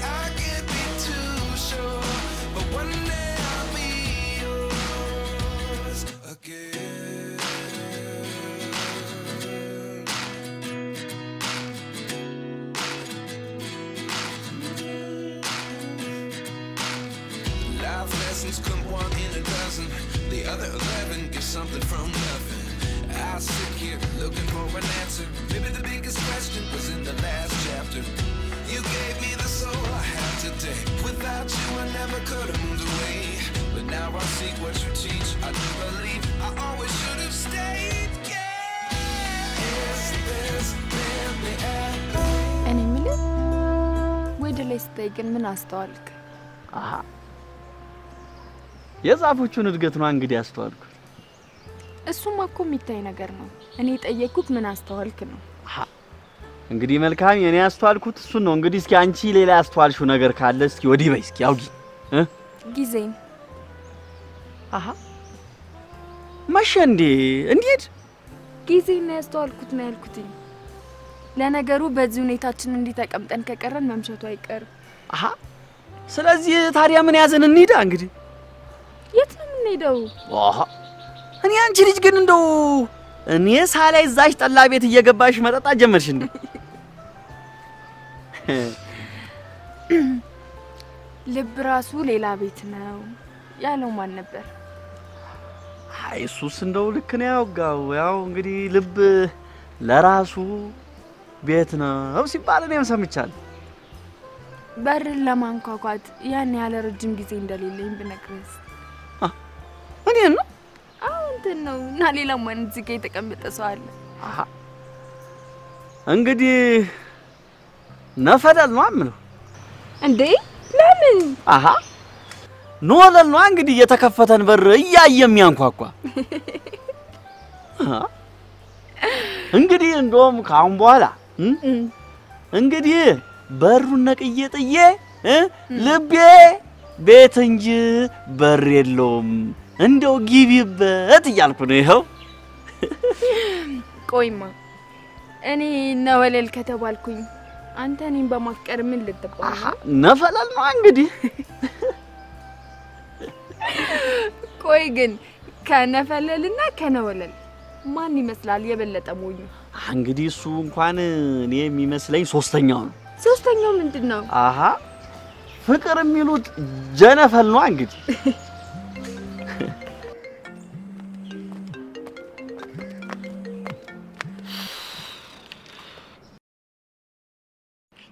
I could be too sure, but one. other 11 get something from nothing. I sit here looking for an answer. Maybe the biggest question was in the last chapter. You gave me the soul I have today. Without you, I never could have moved away. But now I see what you teach. I do believe I always should have stayed. Yeah. Is this really happening? أنا ملك وجلست تيجن من أستالك أها የዛፎቹን እድገት ነው እንግዲህ ያስተዋልኩ። እሱማ እኮ የሚታይ ነገር ነው። እኔ የጠየቅኩት ምን አስተዋልክ ነው። እንግዲህ መልካም የኔ ያስተዋልኩት እሱን ነው። እንግዲህ እስኪ አንቺ ሌላ ያስተዋልሽው ነገር ካለ እስኪ ወዲህ በይ እስኪ አውጊ እ ጊዜን አሀ መሸ እንዴ? እንዴት ጊዜን ነው ያስተዋልኩት ነው ያልኩትኝ። ለነገሩ በዚህ ሁኔታችን እንዲህ ተቀምጠን ከቀረን መምሸቱ አይቀርም። አሀ ስለዚህ ታዲያ ምን ያዘን እንሂዳ እንግዲህ የት ነው የምንሄደው? እኔ አንቺ ልጅ ግን እንደው እኔ ሳላይ እዛች ጠላ ቤት እየገባሽ መጠጣት ጀመርሽ እንዴ? ልብ ራሱ ሌላ ቤት ነው ያለው ማን ነበር? አይ እሱስ እንደው ልክ ነው ያወጋው። ያው እንግዲህ ልብ ለራሱ ቤት ነው ሲባል እኔም ሰምቻለሁ። በርን ለማንኳኳት ያን ያለ ረጅም ጊዜ እንደሌለኝ ብነግርስ? እኔን ነው እና ሌላ ማን እዚህ ጋ የተቀመጠ ሰው አለ? እንግዲህ ነፈደል ነው የምለው። እንዴ ለምን? አሀ ኖለል ነው እንግዲህ የተከፈተን በር እያየ የሚያንኳኳ። እንግዲህ እንደውም ከአሁን በኋላ? እንግዲህ በሩን ነቅዬ ጥዬ? ልቤ ቤት እንጂ በር የለውም እንደው ግቢበት እያልኩ ነው። ይኸው ቆይማ እኔ ነወለል ከተባልኩኝ አንተ እኔን በማፍቀር ምን ልትባል ነው? ነፈለል ነው እንግዲህ ቆይ ግን ከነፈለልና ከነወለል ማን ይመስላል የበለጠ ሞኙ? እንግዲህ እሱ እንኳን እኔ የሚመስለኝ ሶስተኛው ነው። ሶስተኛው ምንድን ነው? አሀ ፍቅር የሚሉት ጀነፈል ነው እንግዲህ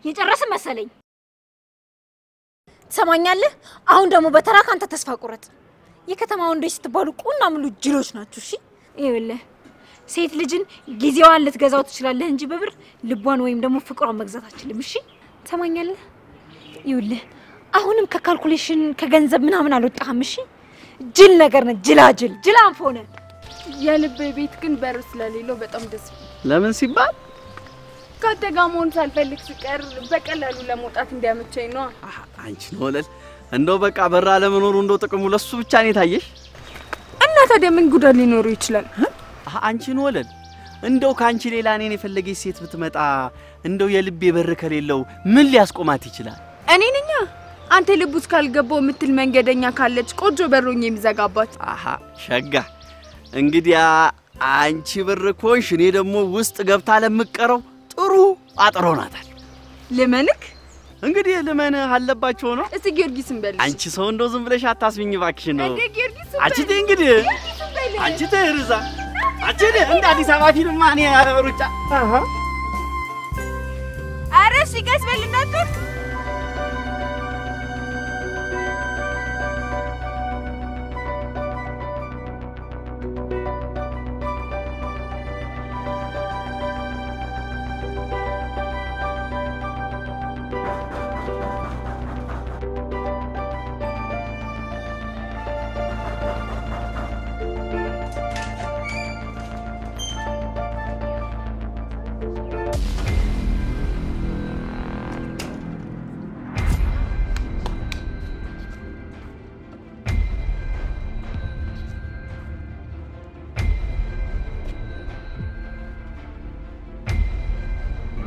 የጨረስን መሰለኝ። ትሰማኛለህ? አሁን ደግሞ በተራ ካንተ ተስፋ ቁረጥ። የከተማ ወንዶች ስትባሉ ቁና ሙሉ ጅሎች ናችሁ። እሺ ይኸውልህ ሴት ልጅን ጊዜዋን ልትገዛው ትችላለህ እንጂ በብር ልቧን ወይም ደግሞ ፍቅሯን መግዛት አችልም። እሺ ትሰማኛለህ? ይኸውልህ አሁንም ከ calculation ከገንዘብ ምናምን አልወጣህም። እሺ ጅል ነገር ነህ፣ ጅላጅል ጅል አንፎ ነህ። የልቤ ቤት ግን በር ስለሌለው በጣም ደስ ይላል። ለምን ሲባል ከአንተ ጋር መሆን ሳልፈልግ ስቀር በቀላሉ ለመውጣት እንዲያመቸኝ ነው። አንቺ ነው ወለል፣ እንደው በቃ በራ ለመኖሩ እንደው ጥቅሙ ለሱ ብቻ ነው የታየሽ? እና ታዲያ ምን ጉዳት ሊኖሩ ይችላል? አንቺ ነው ወለል፣ እንደው ከአንቺ ሌላ እኔን የፈለገች ሴት ብትመጣ እንደው የልቤ በር ከሌለው ምን ሊያስቆማት ይችላል? እኔ ነኛ አንተ ልብ ውስጥ ካልገባው የምትል መንገደኛ ካለች ቆጆ በሮኝ የሚዘጋባት። አሃ ሸጋ፣ እንግዲያ አንቺ ብር ኮንሽ፣ እኔ ደግሞ ውስጥ ገብታ ለምቀረው ጥሩ አጥሮ ናታል። ልመንክ እንግዲህ ልመን አለባቸው ነው። እስቲ ጊዮርጊስን በልሽ። አንቺ ሰው እንደው ዝም ብለሽ አታስቢኝ እባክሽ ነው። እንደ አንቺ ተይ እንግዲህ አንቺ ተይ ርዛ አንቺ እንደ አዲስ አበባ ፊልማ እኔ ሩጫ አሃ ኧረ እሺ ቀስ በል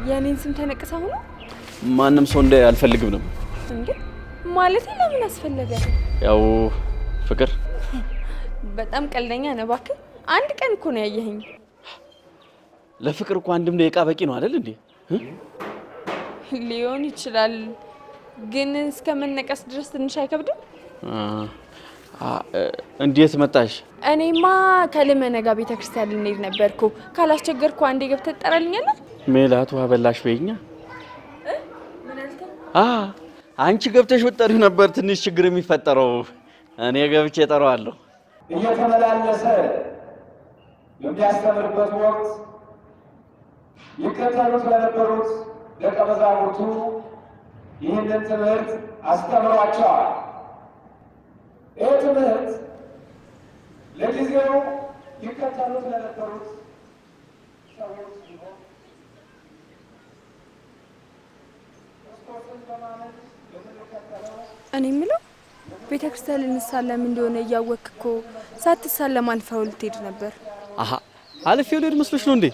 የእኔን ስም ተነቅሳ ሆኖ ማንም ሰው እንደ አልፈልግም ነው እንዴ? ማለት ለምን አስፈለገ? ያው ፍቅር በጣም ቀልደኛ ነህ እባክህ። አንድ ቀን እኮ ነው ያየኸኝ። ለፍቅር እኮ አንድም ደቂቃ በቂ ነው አይደል እንዴ? ሊሆን ይችላል፣ ግን እስከ መነቀስ ድረስ ትንሽ አይከብድም? እንዴት መጣሽ? እኔማ ከልመነ ጋር ቤተ ክርስቲያን ልንሄድ ነበርኩ። ካላስቸገርኩ አንዴ ገብተህ ትጠራልኛለህ? ሜላት ውሃ በላሽ በይኛ። አንቺ ገብተሽ ወጠሪው ነበር ትንሽ ችግር የሚፈጠረው። እኔ ገብቼ እጠራዋለሁ። እየተመላለሰ በሚያስተምርበት ወቅት ይከተሉት ለነበሩት ደቀ መዛሙርቱ ይህንን ትምህርት አስተምሯቸዋል። ይህ ትምህርት ለጊዜው ይከተሉት ለነበሩት ሰዎች እኔ የምለው ቤተ ክርስቲያን ልንሳለም እንደሆነ እያወቅህ እኮ ሳትሳለም አልፈው ልትሄድ ነበር። አሀ አልፌው ልሄድ መስሎሽ ነው እንዴ?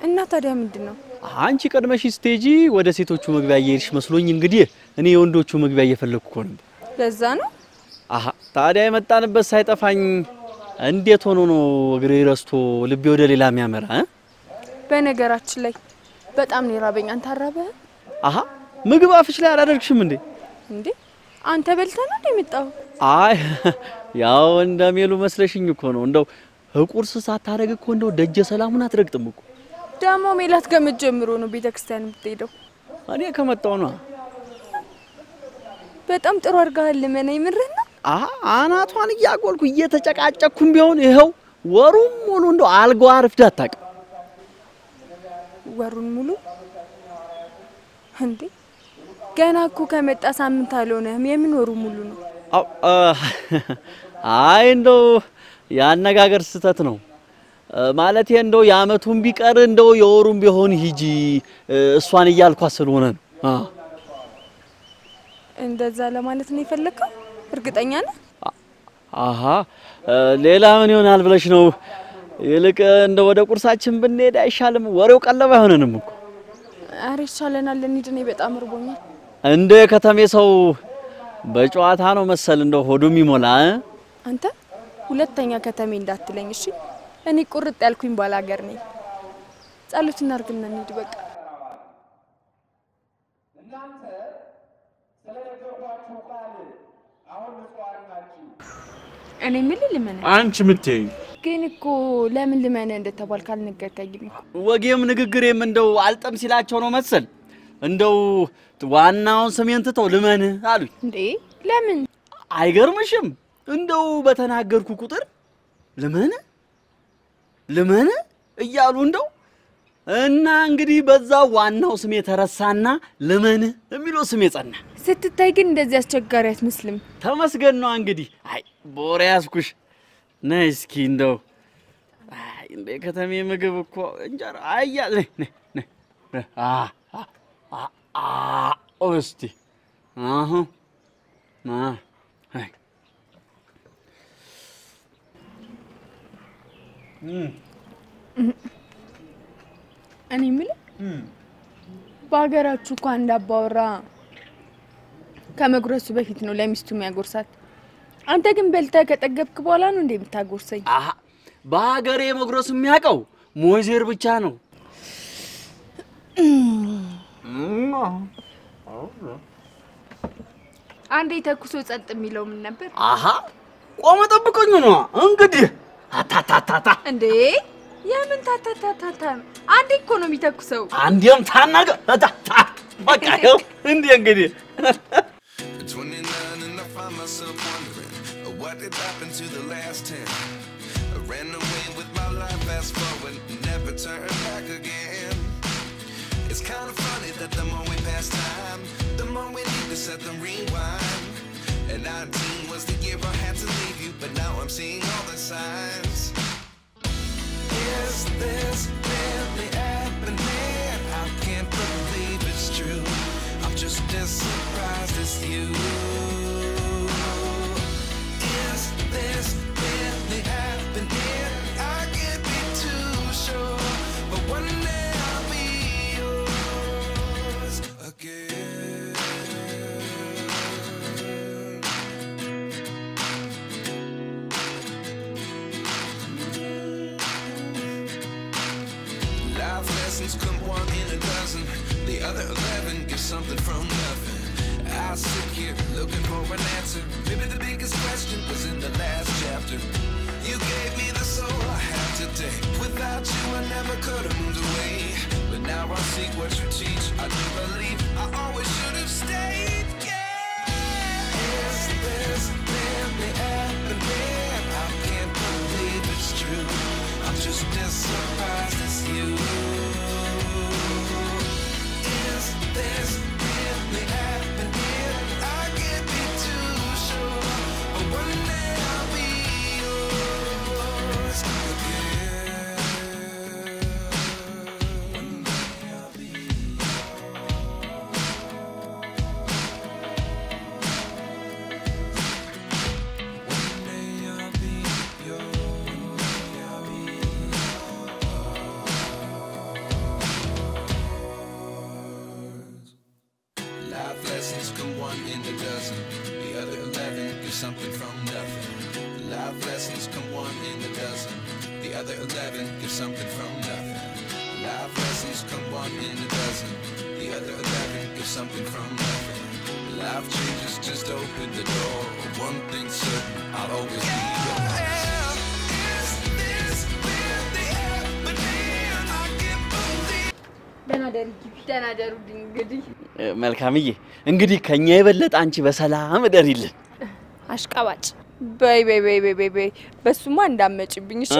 እና ታዲያ ምንድን ነው? አንቺ ቀድመሽ ስቴጂ ወደ ሴቶቹ መግቢያ እየሄድሽ መስሎኝ፣ እንግዲህ እኔ የወንዶቹ መግቢያ እየፈለግኩ እኮ ነበር። ለዛ ነው አሀ ታዲያ የመጣንበት ሳይጠፋኝ እንዴት ሆኖ ነው እግሬ ረስቶ ልቤ ወደ ሌላ የሚያመራ እ? በነገራችን ላይ በጣም ነው የራበኝ። አንተ አራበህ አሀ ምግብ አፍሽ ላይ አላደርግሽም እንዴ? እንዴ? አንተ በልተህ ነው የመጣው? አይ (laughs) ያው እንደሚሉ መስለሽኝ እኮ ነው። እንደው ቁርስ ሳታረግ እኮ እንደው ደጀ ሰላሙን አትረግጥም እኮ። ደግሞ ሜላት ከመጀመሩ ነው ቤተ ክርስቲያን የምትሄደው። እኔ ከመጣው ነው በጣም ጥሩ አድርገሃል። ልመና ነው? አሀ አናቷን እያጎልኩ እየተጨቃጨኩም ቢሆን ይኸው ወሩም ሙሉ እንደው አልጋዋ አርፍዳ አታውቅም። ወሩን ሙሉ እንዴ? ገና እኮ ከመጣ ሳምንት አልሆነህም። የምን ወሩ ሙሉ ነው? አይ እንደው የአነጋገር ስህተት ነው ማለት እንደው የአመቱን ቢቀር እንደው የወሩን ቢሆን ሂጂ እሷን እያልኳት ስለሆነ ነው። እንደዛ ለማለት ነው የፈለግከው? እርግጠኛ ነህ? አሀ ሌላ ምን ይሆናል ብለሽ ነው? ይልቅ እንደ ወደ ቁርሳችን ብንሄድ አይሻልም? ወሬው ቀለብ አይሆነንም እኮ አረ ይሻለናል፣ እንሂድ። እኔ በጣም እርቦኛል። እንደ ከተሜ ሰው በጨዋታ ነው መሰል እንደው ሆዱ የሚሞላ እ? አንተ ሁለተኛ ከተሜ እንዳትለኝ እሺ? እኔ ቁርጥ ያልኩኝ ባላገር ነኝ። ጸሎት እናርግና እንሂድ በቃ። እኔ የምልህ ልመነ አንቺ ምትይኝ ግን እኮ ለምን ልመነ እንደተባልክ አልነገርከኝም እኮ። ወጌም ንግግሬም እንደው አልጠም ሲላቸው ነው መሰል እንደው ዋናውን ስሜን ትተው ልመን አሉኝ። እንዴ ለምን? አይገርምሽም? እንደው በተናገርኩ ቁጥር ልመን ልመን እያሉ እንደው እና እንግዲህ በዛ ዋናው ስሜ ተረሳና ልመን የሚለው ስሜ ጸና። ስትታይ ግን እንደዚህ አስቸጋሪ አትመስልም። ተመስገን ነው እንግዲህ። አይ ቦሬ ያዝኩሽ። ነይ እስኪ እንደው አይ እንደ ከተሜ ምግብ እኮ እንጀራ አያ እስቲ እኔ የምልህ በሀገራችሁ እኮ አንድ አባወራ ከመጉረሱ በፊት ነው ለሚስቱ የሚያጎርሳት። አንተ ግን በልተህ ከጠገብክ በኋላ ነው እንዴ የምታጎርሰኝ? አሀ በሀገሬ መጉረስ የሚያውቀው ሞዜር ብቻ ነው። አንዴ ተኩሶ ጸጥ የሚለው ምን ነበር አሀ ቆመ ጠብቆኝ ነው እንግዲህ አታታታታ እንዴ? የምን ታታታታታ? አንዴ እኮ ነው የሚተኩሰው። አንዴም ታናገ ታታ በቃ ይኸው እንዲህ እንግዲህ At 29 and I find myself wondering uh, what did happen to the last 10. I ran away with my life, fast forward, never turn back again. It's kind of funny that the more we pass time, the more we need to set the rewind. And 19 was the year I had to leave you, but now I'm seeing all the signs. Is this really happening? I can't believe it's true. I'm just as surprised as you. Is this other eleven get something from nothing. I sit here looking for an answer. Maybe the biggest question was in the last chapter. You gave me the soul I have today. Without you, I never could have moved away. But now I see what you teach. I do believe I always should have stayed. Yeah. Is this really happening? I can't believe it's true. I'm just as surprised as you there's something from nothing. Life lessons come one in a dozen. The other eleven get something from nothing. Life lessons come one in a dozen. The other eleven get something from nothing. Life changes just open the door. One thing's certain, I'll always be yours. ደህና ደሩልኝ እንግዲህ መልካምዬ እንግዲህ ከኛ የበለጠ አንቺ በሰላም እደሪልን። አሽቃባጭ በይ በይ በይ በይ በይ በይ በሱማ እንዳመጭብኝ እሺ።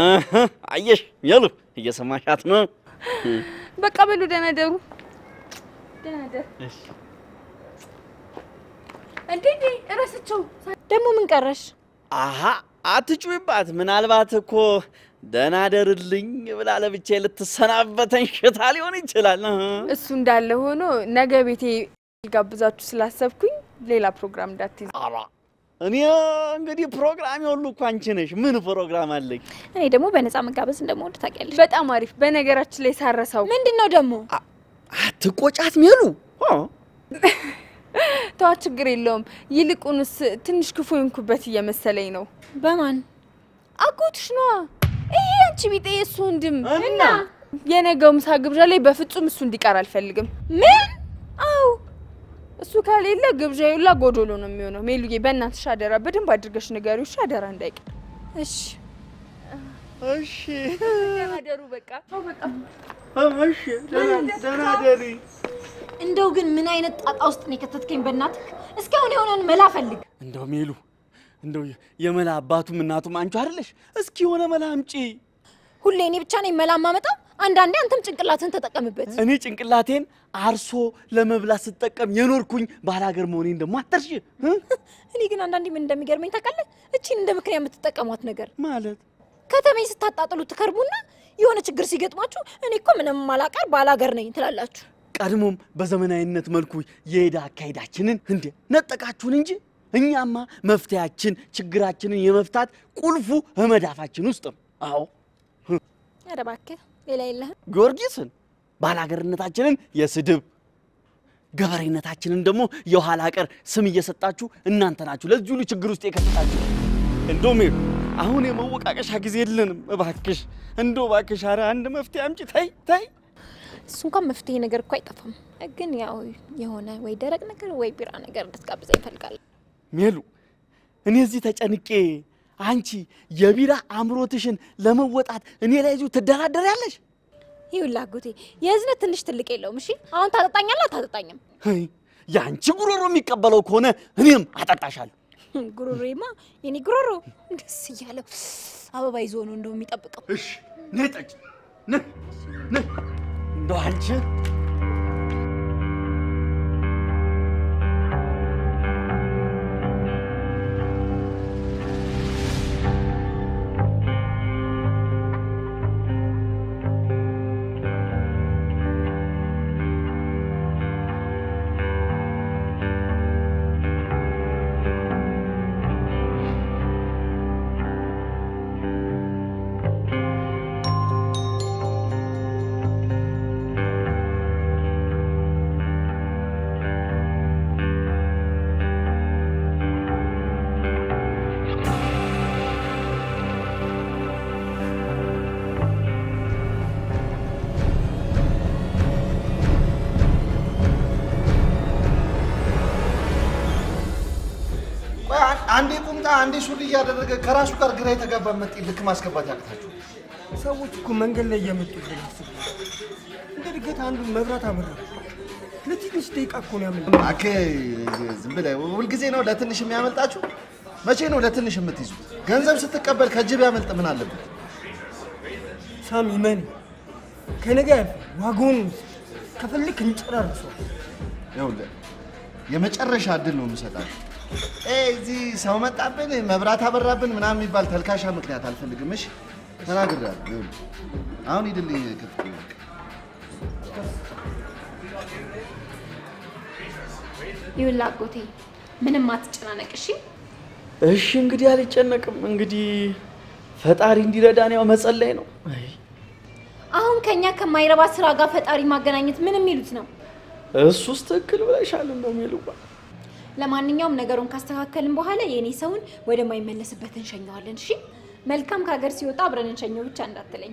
አየሽ የሉ እየሰማሻት ነው። በቃ በሉ ደህና ደሩ። ደህና ደር እንዴ እንዴ እረስቸው ደግሞ ምን ቀረሽ? አሀ አትጩይባት። ምናልባት እኮ ደህና ደርልኝ ብላ ለብቻ ልትሰናበተኝ ሽታ ሊሆን ይችላል። እሱ እንዳለ ሆኖ ነገ ቤቴ ጋብዛችሁ ስላሰብኩኝ ሌላ ፕሮግራም እንዳትይዝ። እኔ እንግዲህ ፕሮግራም ሁሉ እኮ አንቺ ነሽ። ምን ፕሮግራም አለኝ? እኔ ደግሞ በነፃ መጋበዝ እንደምወድ ታውቂያለሽ። በጣም አሪፍ። በነገራችን ላይ ሳረሳው ምንድን ነው ደግሞ? አትቆጫት ሜሉ። ተዋ፣ ችግር የለውም። ይልቁንስ ትንሽ ክፉ የሆንኩበት እየመሰለኝ ነው። በማን አጎትሽ ነዋ። ይሄ አንቺ ቢጤ የእሱ ወንድም እና የነገው ምሳ ግብዣ ላይ በፍጹም እሱ እንዲቀር አልፈልግም። ምን? አዎ እሱ ከሌለ ግብዣ ሁላ ጎዶሎ ነው የሚሆነው። ሜሉዬ በእናትሽ አደራ በደንብ አድርገሽ ንገሪው እሺ፣ አደራ እንዳይቀር እሺ። እሺ ደሩ በቃ እሺ፣ ደህና ደሪ። እንደው ግን ምን አይነት ጣጣ ውስጥ ነው የከተትከኝ? በእናትህ እስካሁን የሆነውን መላ ፈልግ። እንደው ሜሉ እንደው የመላ አባቱም እናቱም አንቺ አይደለሽ? እስኪ የሆነ መላ አምጪ። ሁሌ እኔ ብቻ ነኝ መላ ማመጣው? አንዳንዴ አንተም ጭንቅላትን ተጠቀምበት። እኔ ጭንቅላቴን አርሶ ለመብላት ስጠቀም የኖርኩኝ ባላገር መሆኔን ደግሞ አትርሺ እ? እኔ ግን አንዳንዴ ምን እንደሚገርመኝ ታውቃለህ? እቺን እንደ ምክንያት የምትጠቀሟት ነገር ማለት ከተሜ ስታጣጥሉ ትከርሙና የሆነ ችግር ሲገጥማችሁ እኔ እኮ ምንም ማላቀር ባላገር ነኝ ትላላችሁ። ቀድሞም በዘመናዊነት መልኩ የሄደ አካሄዳችንን እንዴ ነጠቃችሁን እንጂ እኛማ መፍትያችን ችግራችንን የመፍታት ቁልፉ መዳፋችን ውስጥ ነው። አዎ ኧረ እባክህ ሌላ የለህም? ጊዮርጊስን ባላገርነታችንን የስድብ ገበሬነታችንን ደግሞ የኋላ ቀር ስም እየሰጣችሁ እናንተ ናችሁ ለዚህ ሁሉ ችግር ውስጥ የከተታችሁ። እንደውም አሁን የመወቃቀሻ ጊዜ የለንም። እባክሽ እንደው እባክሽ፣ ኧረ አንድ መፍትሄ አምጪ። ተይ ተይ። እሱ እንኳን መፍትሄ ነገር እኮ አይጠፋም፣ ግን ያው የሆነ ወይ ደረቅ ነገር ወይ ቢራ ነገር እንድትጋብዘኝ እፈልጋለሁ። ሜሉ እኔ እዚህ ተጨንቄ አንቺ የቢራ አምሮትሽን ለመወጣት እኔ ላይ እዚሁ ትደራደሪያለሽ? ይኸውልህ አጎቴ የህዝነት ትንሽ ትልቅ የለውም። እሺ አሁን ታጠጣኛለህ አታጠጣኝም? የአንቺ ጉሮሮ የሚቀበለው ከሆነ እኔም አጠጣሻለሁ። ጉሮሮማ የኔ ጉሮሮ ደስ እያለው አበባ ይዞ ነው እንደው የሚጠብቀው። እሺ ነይ ጠጪ፣ ነይ ነይ። እንደው አንቺ አንዴ ሱሪ እያደረገ ከራሱ ጋር ግራ የተጋባ መጤ ልክ ማስገባት ያቅታችሁ። ሰዎች እኮ መንገድ ላይ እየመጡ እንደ ድንገት አንዱ መብራት አበራ። ለትንሽ ደቂቃ እኮ ነው ዝም ብለህ ሁልጊዜ ነው ለትንሽ የሚያመልጣችሁ? መቼ ነው ለትንሽ የምትይዙት? ገንዘብ ስትቀበል ከጅብ ያመልጥ ምን አለበት? ሳሚ መን ከነገ ያልፍ ዋጋውን ከፈለክ እንጨራርሰው። ይኸውልህ የመጨረሻ እድል ነው የምሰጣችሁ። እዚህ ሰው መጣብን፣ መብራት አበራብን ምናምን የሚባል ተልካሻ ምክንያት አልፈልግም። እሺ ተናግሬያለሁ። አሁን ሂድልኝ ክፍት ይኸውልህ አጎቴ ምንም አትጨናነቅ እሺ። እሺ እንግዲህ አልጨነቅም። እንግዲህ ፈጣሪ እንዲረዳን ያው መጸለይ ነው። አይ አሁን ከኛ ከማይረባ ስራ ጋር ፈጣሪ ማገናኘት ምን የሚሉት ነው? እሱስ ትክክል ብለሻል። እንደው ሜሉባ ለማንኛውም ነገሩን ካስተካከልን በኋላ የእኔ ሰውን ወደማይመለስበት እንሸኘዋለን። እሺ መልካም ከሀገር ሲወጣ አብረን እንሸኘው ብቻ እንዳትለኝ።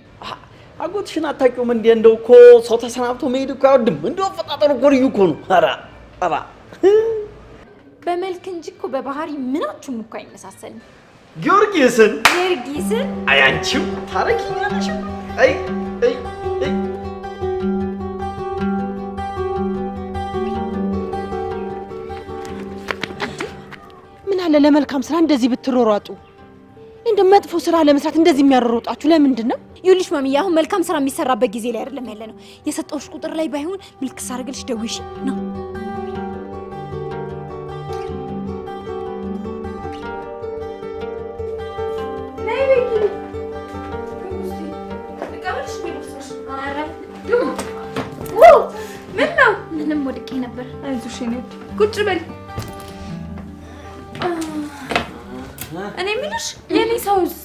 አጎትሽን አታውቂውም እንዴ? እንደው እኮ ሰው ተሰናብቶ መሄድ እኮ አይወድም። እንደው አፈጣጠሩ እኮ ልዩ እኮ ነው። ኧረ ኧረ በመልክ እንጂ እኮ በባህሪ ምናችሁም እኮ አይመሳሰልም። ጊዮርጊስን ጊዮርጊስን አይ አንቺም ታረቂኛለሽ። አይ አይ አይ ምን አለ ለመልካም ስራ እንደዚህ ብትሮሯጡ። እንደ መጥፎ ስራ ለመስራት እንደዚህ የሚያሮሮጣችሁ ለምንድን ነው? ይኸውልሽ ማሚዬ፣ አሁን መልካም ስራ የሚሰራበት ጊዜ ላይ አይደለም ያለ ነው። የሰጠሁሽ ቁጥር ላይ ባይሆን ምልክት ሳደርግልሽ ደውይሽ ነው። ምን ነው? ምንም ወድቄ ነበር። አይዞሽ ቁጭ በል። እኔ የምልሽ የኔ ሰውስ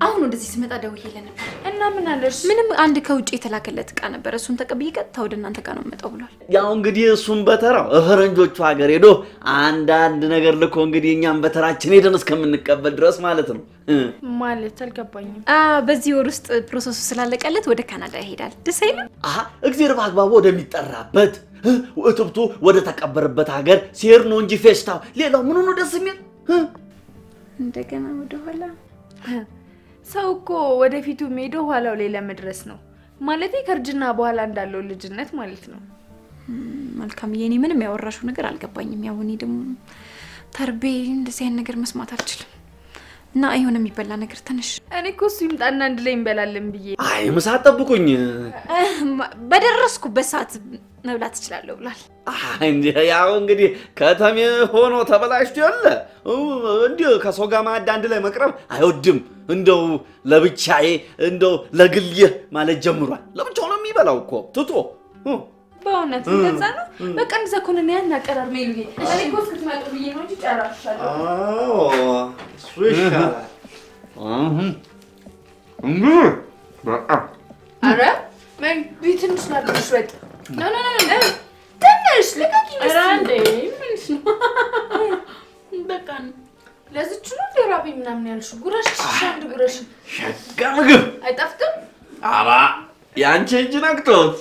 አሁን ወደዚህ ስመጣ ደውዬልህ ነበር እና ምን አለሽ? ምንም አንድ ከውጭ የተላከለት እቃ ነበር። እሱን ተቀብዬ ቀጥታ ወደ እናንተ ጋር ነው የምመጣው ብሏል። ያው እንግዲህ እሱም በተራው ፈረንጆቹ ሀገር ሄዶ አንዳንድ ነገር ልኮ እንግዲህ እኛም በተራችን ሄደን እስከምንቀበል ድረስ ማለት ነው። ማለት አልገባኝም። አ በዚህ ወር ውስጥ process ኡ ስላለቀለት ወደ ካናዳ ይሄዳል። ደስ አይልም? አሀ እግዜር በአግባቡ ወደሚጠራበት እትብቱ ወደ ተቀበረበት ሀገር ሲሄድ ነው እንጂ ፌስታው ሌላው ምኑ ነው ደስ የሚል እ? እንደገና ወደኋላ ሰው እኮ ወደፊቱ የሚሄደው ኋላው ላይ ለመድረስ ነው። ማለቴ ከእርጅና በኋላ እንዳለው ልጅነት ማለት ነው። መልካምዬ፣ እኔ ምንም ያወራሽው ነገር አልገባኝም። ያው እኔ ደግሞ ተርቤ እንደዚህ አይነት ነገር መስማት አልችልም እና የሆነ የሚበላ ነገር ትንሽ እኔ እኮ እሱ ይምጣና አንድ ላይ እንበላለን ብዬ አይ ምሳ ጠብቁኝ። በደረስኩበት ሰዓት መብላት እችላለሁ ብሏል። ያው እንግዲህ ከተሜ ሆኖ ተበላሽቶ የለ እንዲህ ከሰው ጋር ማዕድ አንድ ላይ መቅረብ አይወድም። እንደው ለብቻዬ እንደው ለግሌ ማለት ጀምሯል። ለብቻው ነው የሚበላው እኮ ትቶ እ። በእውነት እንደዛ ነው። በቃ እንደዛ ከሆነ እኔ ያን አቀራር ሜሉዬ እኔ እኮ እስክትመጡ ብዬ ነው እንጂ ጨራርሻለሁ። አዎ እሱ ይሻላል። አሁን እንግዲህ በቃ አረ ሜሉ ቢ ትንሽ ላድርግሽ ወጥ no no no no ትንሽ ልቀቂ ኧረ እንዴ ምንሽ ነው? በቃ ነው እንደ ራበኝ ምናምን ያልሽው ጉረሽ አንድ ጉረሽ ሸጋ ምግብ አይጣፍጥም? አባ የአንቺ እጅ ነቅቶት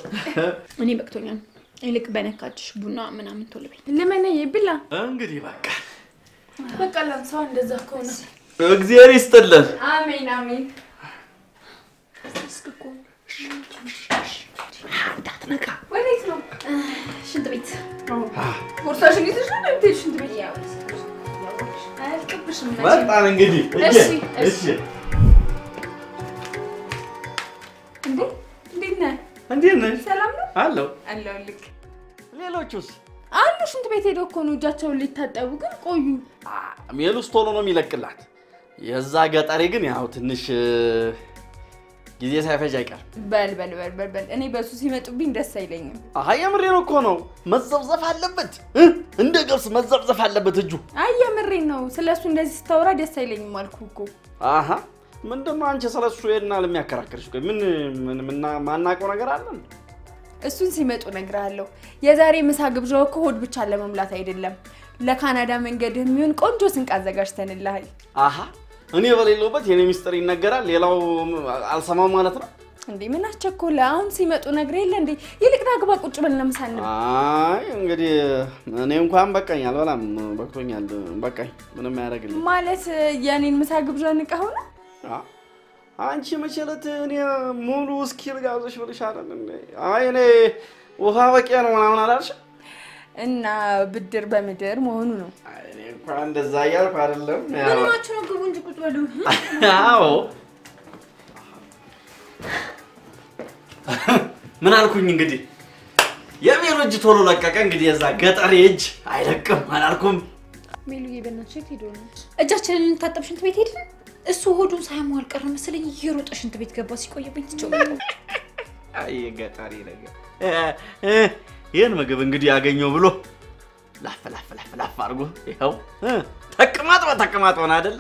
እኔ በቅቶኛል። ይልቅ በነካችሽ ቡና ምናምን ቶሎ በይ። ልመነዬ ብላ እንግዲህ በቃ በቃ ላንሳው እንደዛ ከሆነ እግዚአብሔር ይስጥልን። አሜን አሜን። ወዴት ነው? ሽንት ቤት ቦርሳሽን ይዘሽ ነው የምትሄጂው ሽንት ቤት? አያልቅብሽም መጣን እንግዲህ እሺ፣ እሺ። እሺ እንዴ እንዴት ነሽ? ሰላም ነው? አለው አለሁልህ። ሌሎቹስ አሉ ሽንት ቤት ሄደው እኮ ነው እጃቸውን ሊታጠቡ ግን ቆዩ። ሜሉስ ቶሎ ነው የሚለቅላት። የዛ ገጠሬ ግን ያው ትንሽ ጊዜ ሳይፈጅ አይቀርም። በል በል በል በል በል እኔ በሱ ሲመጡብኝ ደስ አይለኝም። አሀ የምሬን እኮ ነው። መዘብዘፍ አለበት እ፣ እንደ ገብስ መዘብዘፍ አለበት እጁ። አይ የምሬን ነው። ስለ እሱ እንደዚህ ስታወራ ደስ አይለኝም አልኩህ እኮ። አሀ ምንድን ነው አንቺ ስለ እሱ ሄድና ለሚያከራክርሽ? ቆይ ምን ማናውቀው ነገር አለ እንዴ? እሱን ሲመጡ እነግርሃለሁ። የዛሬ ምሳ ግብዣው እኮ ሆድ ብቻ ለመሙላት አይደለም፣ ለካናዳ መንገድ የሚሆን ቆንጆ ስንቅ አዘጋጅተንልሃል። አሀ እኔ በሌለውበት የኔ ሚስጥር ይነገራል፣ ሌላው አልሰማም ማለት ነው። እንዴ ምን አስቸኮለ? አሁን ሲመጡ ነግሬህ የለ እንዴ? ይልቅ ና ግባ፣ ቁጭ ለምሳ እንብላ። አይ እንግዲህ እኔ እንኳን በቃኝ፣ አልበላም፣ በቅቶኛል፣ በቃኝ። ምንም አያደርግልኝ። ማለት የኔን ምሳ ግብዣ ንቀኸው ነው? አ- አንቺ መቼ ዕለት እኔ ሙሉ እስኪ ልጋብዝሽ ብልሽ አይደል እንዴ? አይ እኔ ውሃ በቂ ነው ምናምን አላልሽ? እና ብድር በምድር መሆኑ ነው። እኔ እንኳን እንደዛ እያልኩ አይደለም። ምን ያው- ሆናችሁ ነው? ግቡ እንጂ ቁጭ በሉ። አዎ ምን አልኩኝ እንግዲህ የሜሉ እጅ ቶሎ ለቀቀ። እንግዲህ የዛ ገጠሬ እጅ አይለቅም አላልኩም? ሜሉዬ በእናትሽ የት ሄዶ ነው? እጃችንን ልንታጠብ ሽንት ቤት ሄድን። እሱ ሆዱን ሳያሟል ቀረ መሰለኝ። እየሮጠ ሽንት ቤት ገባ። ሲቆይብኝ ትቼው አይ ነገር ይህን ምግብ እንግዲህ ያገኘው ብሎ ላፍ ላፍ ላፍ ላፍ አድርጎ ይኸው እ፣ ተቅማጥ በተቅማጥ ሆነ አይደለ?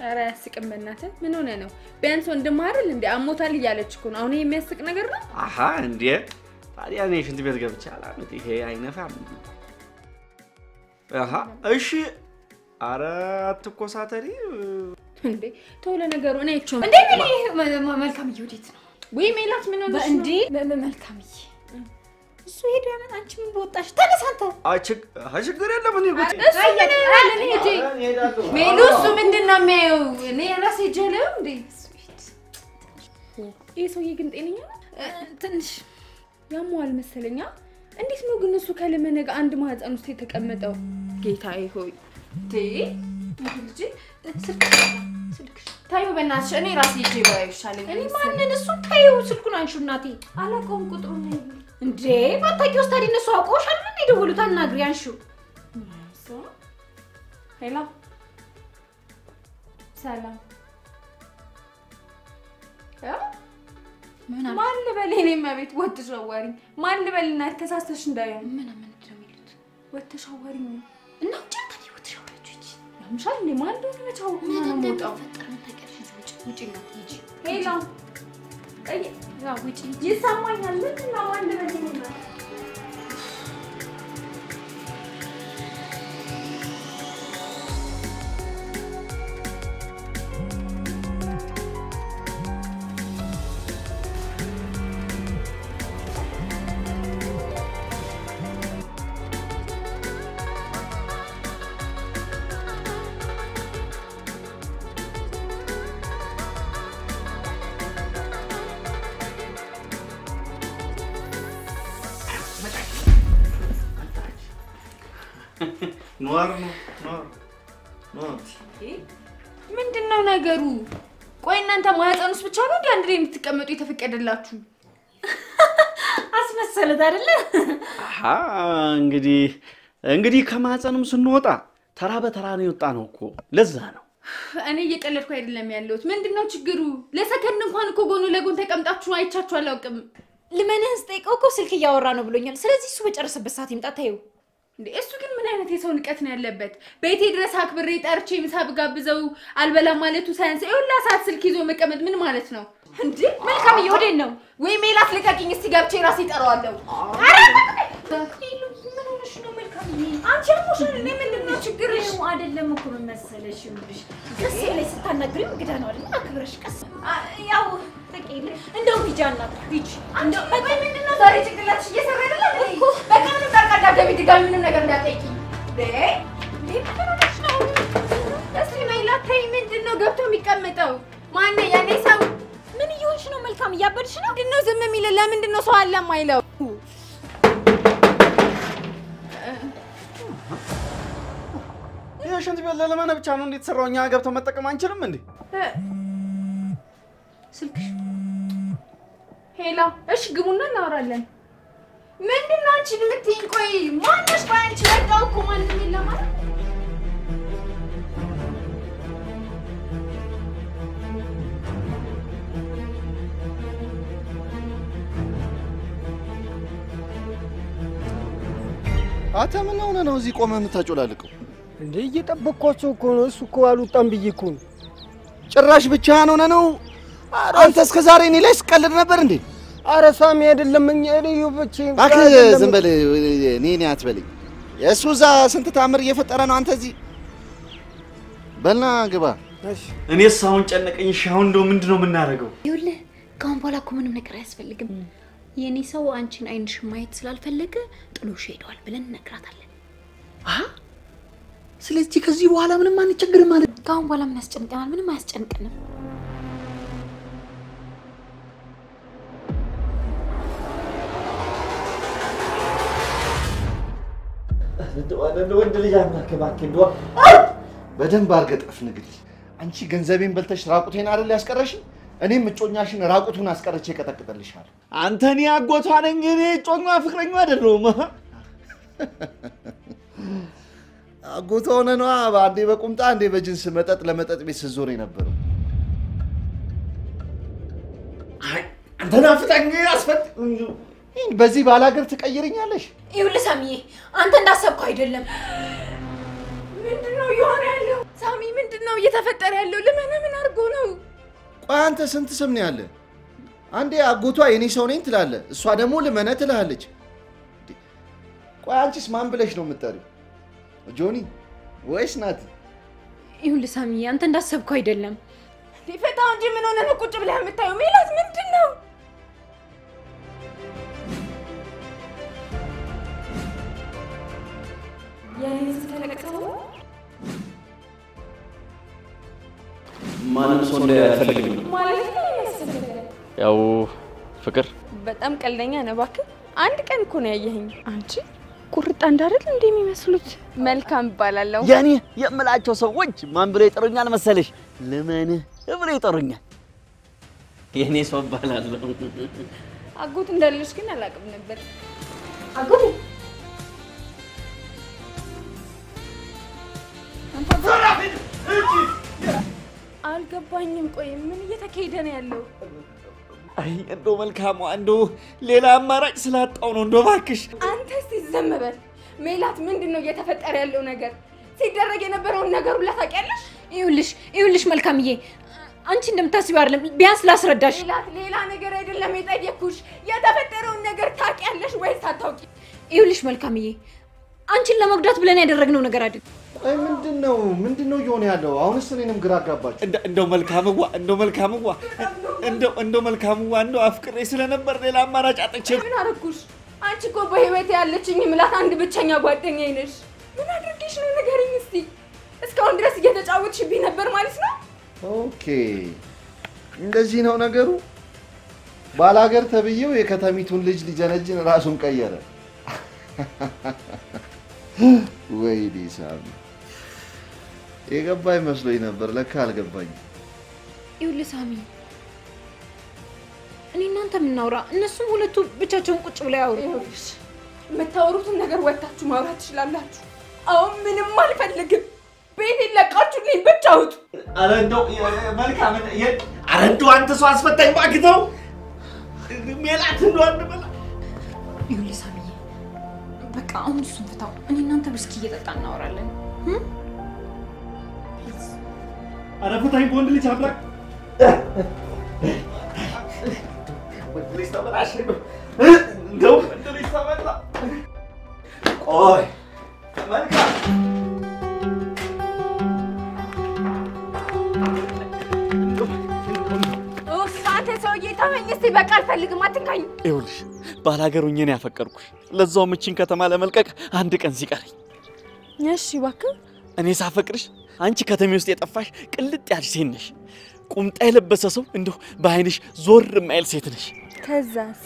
ኧረ አያስቅም። በእናትህ ምን ሆነ ነው? ቢያንስ ወንድምህ አይደል እንዴ አሞታል እያለች እኮ ነው። አሁን ይሄ የሚያስቅ ነገር ነው? አሀ እንዴ ታዲያ እኔ ሽንት ቤት ገብቼ አላምጥ። ይሄ አይነፋም። አሀ እሺ። አረ አትኮሳተሪ። እንዴ ተው፣ ለነገሩ እኔ አይቼው እንዴ መልካምዬ ወዴት ነው? ወይ ሜላት ምን ሆነሽ ነው? እንዴ መልካምዬ፣ እሱ ሄዶ ያመን አንቺ ምን በወጣሽ? ተነስ አንተ። አይ ችግር የለም። እኔ ቁጭ እሱ ምን ያህል እኔ ሂጅ ሜሉ፣ እሱ ምንድን ነው የሚያየው? እኔ ራሴ ሂጅ አለው እንዴ? ይህ ሰውዬ ግን ጤነኛ ነው? ትንሽ ያመዋል መሰለኛ። እንዴት ነው ግን እሱ ከለመነገ አንድ ማህፀን ውስጥ የተቀመጠው? ጌታዬ ሆይ ቴ ልጅ ስልክ ስልክሽ ታዩ፣ በእናትሽ እኔ ራሴ ሂጅ ባየው ይሻለኛል እኔ ማንን እሱን ታዩ። ስልኩን አንሹ እናቴ። አላውቀውም ቁጥሩን እንዴ ባታውቂውስ ታዲያ እነሱ አውቀውሻል? ምን የደወሉት? አናግሪ፣ አንሹ። ሄሎ፣ ሰላም? ምን? ማን ልበል? የእኔማ ቤት ወጥተሽ አዋሪኝ። ማን ልበል? እና ተሳስተሽ እንዳይሆን ምን ምንድን ነው የሚሉት? ወጥተሽ አዋሪኝ። እና ውጭ ያምሻል እንዴ? ማን እንደሆነ ማን ነው የምወጣው? ውጭ ይሰማኛል። ምንድን ነው ማን ልበል? እንድትቀመጡ የተፈቀደላችሁ? አስመሳይ መሰሉት አይደለ? አሀ እንግዲህ እንግዲህ ከማህፀንም ስንወጣ ተራ በተራ ነው የወጣ ነው እኮ ለዛ ነው። እኔ እየቀለድኩ አይደለም ያለሁት። ምንድን ነው ችግሩ? ለሰከንድ እንኳን እኮ ጎኑ ለጎን ተቀምጣችሁ አይቻችሁ አላውቅም። ልመንህን ስጠይቀው እኮ ስልክ እያወራ ነው ብሎኛል። ስለዚህ እሱ በጨረሰበት ሰዓት ይምጣ። ታየው እንዴ እሱ ግን ምን አይነት የሰው ንቀት ነው ያለበት? ቤቴ ድረስ አክብሬ ጠርቼ ምሳ ብጋብዘው አልበላም ማለቱ ሳያንስ የሁላ ሰዓት ስልክ ይዞ መቀመጥ ምን ማለት ነው? እንዴ መልካም ወዴት ነው? ወይ ሜላት ልቀቂኝ፣ እስቲ ገብቼ ራሴ እጠራዋለሁ። ኧረ ምን ሆነሽ ነው መልካምዬ? አንቺ? ምንድን ነው ችግርሽ? አይደለም እኮ ምን መሰለሽ፣ ይኸውልሽ ቀስ ብለሽ ስታናግሪው እንግዳ ነው አይደል? አክብረሽ ቀስ ያው ጥቂት እንደው ሂጂ አናግሪው ሂጂ። እንደው ቆይ ምንድን ነው ዛሬ ጭንቅላትሽ እየሰራ አይደለም እኮ በቃ ምንም ጣልቃ እንዳትገቢ ድጋሚ ምንም ነገር እንዳትጠይቂኝ። እንዴ ምን ሆነሽ ነው? እስቲ ሜላት ተይ፣ ምንድን ነው ገብቶ የሚቀመጠው? ማነው ያኔ ሰው ምን እየሆንሽ ነው? መልካም እያበድሽ ነው። ምንድን ነው ዝም የሚለው? ለምንድን ነው ሰው አለ የማይለው? ይህ ሽንት ቤት ለለመነ ብቻ ነው እንዴት ሰራው? እኛ ገብተን መጠቀም አንችልም እንዴ? ስልክሽ ሄላ፣ እሺ ግቡና እናወራለን። ምንድን ነው አንቺን የምትይኝ? ቆይ ማነሽ? ቆይ አንቺ ወጣው እኮ ማንም የለም ማለት አንተ ምን ሆነ ነው እዚህ ቆመህ የምታጮላልቀው? እንዴ እየጠበቅኳቸው እኮ ነው። እሱ እኮ አልወጣም ብዬ እኮ ነው። ጭራሽ ብቻህን ሆነ ነው? አንተ እስከ ዛሬ እኔ ላይ ስቀልድ ነበር እንዴ? አረ ሳሚ አይደለም እኛ እኔ ብቻ እባክህ ዝም በል እኔ እኔ አትበለኝ። እሱ እዛ ስንት ታምር እየፈጠረ ነው፣ አንተ እዚህ በልና ግባ። እኔስ አሁን ጨነቀኝ። እሺ አሁን እንደው ምንድን ነው የምናደርገው? ይኸውልህ ከአሁን በኋላ እኮ ምንም ነገር አያስፈልግም። የእኔ ሰው አንቺን አይንሽን ማየት ስላልፈለገ ጥሎሽ ሄደዋል ብለን እነግራታለን። ስለዚህ ከዚህ በኋላ ምንም አንቸግርም ማለት ከአሁን በኋላ ምን ያስጨንቀናል? ምንም አያስጨንቅንም። ወንድ ልጅ አምላክ እባክህ እንደው በደንብ አድርገህ ጠፍንግልኝ። አንቺ ገንዘቤን በልተሽ ራቁቴን አይደል ያስቀረሽኝ? እኔም እጮኛሽን ራቁቱን አስቀርቼ እቀጠቅጥልሻለሁ። አንተ እኔ አጎቷ ነኝ፣ እኔ ጮኛ ፍቅረኛ አይደለሁም። (laughs) አጎቷ ሆነ ነዋ። አንዴ በቁምጣ አንዴ በጅንስ መጠጥ ለመጠጥ ቤት ስትዞር የነበረው አንተ ናፍጠኝ አስፈጥ በዚህ ባላገር ትቀይርኛለሽ? ይኸውልህ ሳሚዬ፣ አንተ እንዳሰብከው አይደለም። ምንድን ነው እየሆነ ያለው? ሳሚ ምንድን ነው እየተፈጠረ ያለው? ልመና ምን አድርጎ ነው? ቆይ አንተ ስንት ስም ነው ያለ? አንዴ አጎቷ የኔ ሰው ነኝ ትላለ፣ እሷ ደግሞ ልመነ ትልሃለች። ቆይ አንቺስ ማን ብለሽ ነው የምትጠሪው? ጆኒ ወይስ ናቲ? ይኸውልህ ሳሚዬ፣ አንተ እንዳሰብከው አይደለም። ፈታው እንጂ ምን ሆነ ነው ቁጭ ብለህ የምታየው? ሜላት ምንድን ነው? ማንም ሰው እንደ አልፈልግም። ማለት ነው ያው ፍቅር በጣም ቀልደኛ ነህ እባክህ። አንድ ቀን እኮ ነው ያየኸኝ። አንቺ ቁርጥ እንዳደል እንደ የሚመስሉት መልካም እባላለሁ። የኔ የምላቸው ሰዎች ማን ብለው ይጠሩኛል መሰለሽ? ልመንህ ብለው ይጠሩኛል። የኔ ሰው እባላለሁ። አጎት እንዳለሽ ግን አላውቅም ነበር። አጎቴ አልገባኝም። ቆይ ምን እየተካሄደ ነው ያለው? አይ እንደው መልካሟ እንደው ሌላ አማራጭ ስላጣው ነው። እንደው እባክሽ አንተ እስቲ ዝም በል። ሜላት ምንድን ነው እየተፈጠረ ያለው ነገር? ሲደረግ የነበረውን ነገር ሁላ ታውቂያለሽ? ይኸውልሽ ይኸውልሽ መልካምዬ፣ አንቺ እንደምታስቢው አይደለም። ቢያንስ ላስረዳሽ። ሜላት ሌላ ነገር አይደለም የጠየኩሽ። የተፈጠረውን ነገር ታውቂያለሽ ወይስ አታውቂ? ይኸውልሽ መልካምዬ፣ አንቺን ለመጉዳት ብለን ያደረግነው ነገር አይደለም። ቆይ ምንድን ነው ምንድን ነው እየሆነ ያለው? አሁንስ እኔንም ግራ አጋባችሁ። እንደ- እንደው መልካምዋ እንደው መልካምዋ እንደው እንደው መልካምዋ እንደው አፍቅሬ ስለነበር ሌላ አማራጭ አጥቼ ምን አደረኩሽ? አንቺ እኮ በህይወት ያለችኝ ምላት አንድ ብቸኛ ጓደኛዬ ነሽ። ምን አድርጌሽ ነው ንገሪኝ እስቲ። እስካሁን ድረስ እየተጫወትሽብኝ ነበር ማለት ነው? okay እንደዚህ ነው ነገሩ። ባላገር ተብዬው የከተሚቱን ልጅ ሊጀነጅን ራሱን ቀየረ። (laughs) ወይኔ ሳሚ የገባኝ መስሎኝ ነበር፣ ለካ አልገባኝም። ይኸውልህ ሳሚ፣ እኔ እናንተ የምናውራ፣ እነሱም ሁለቱ ብቻቸውን ቁጭ ብለው ያውሩ። የምታወሩትን ነገር ወጥታችሁ ማውራት ትችላላችሁ። አሁን ምንም አልፈልግም። ቤቴን ለቃችሁልኝ ብቻ አውጡ። ኧረ እንደው መልካም ኧረ እንደው አንተ ሰው አስፈታኝ እባክህ ተው። ሜላት እንደው አንድ በላ ይኸውልህ ሳሚዬ፣ በቃ አሁን እሱን ፍታው። እኔ እናንተ ብስኪ እየጠጣ እናወራለን። ኧረ ፍታኝ በወንድ ልጅ አምላክ ወንድ ልጅ ተበላሽ እንደው ወንድ ልጅ ተበላ ቆይ መልካም ሰውዬ ተመኝ እስኪ። በቃ አልፈልግም፣ አትንካኝ። ይኸውልሽ ባላገር ነው ያፈቀርኩሽ። ለዛውም እቺን ከተማ ለመልቀቅ አንድ ቀን ሲቀረኝ እሺ እባክህ እኔ ሳፈቅርሽ አንቺ ከተሜ ውስጥ የጠፋሽ ቅልጥ ያልሽ ሴት ነሽ። ቁምጣ የለበሰ ሰው እንዲሁ በአይንሽ ዞር የማይል ሴት ነሽ። ከዛስ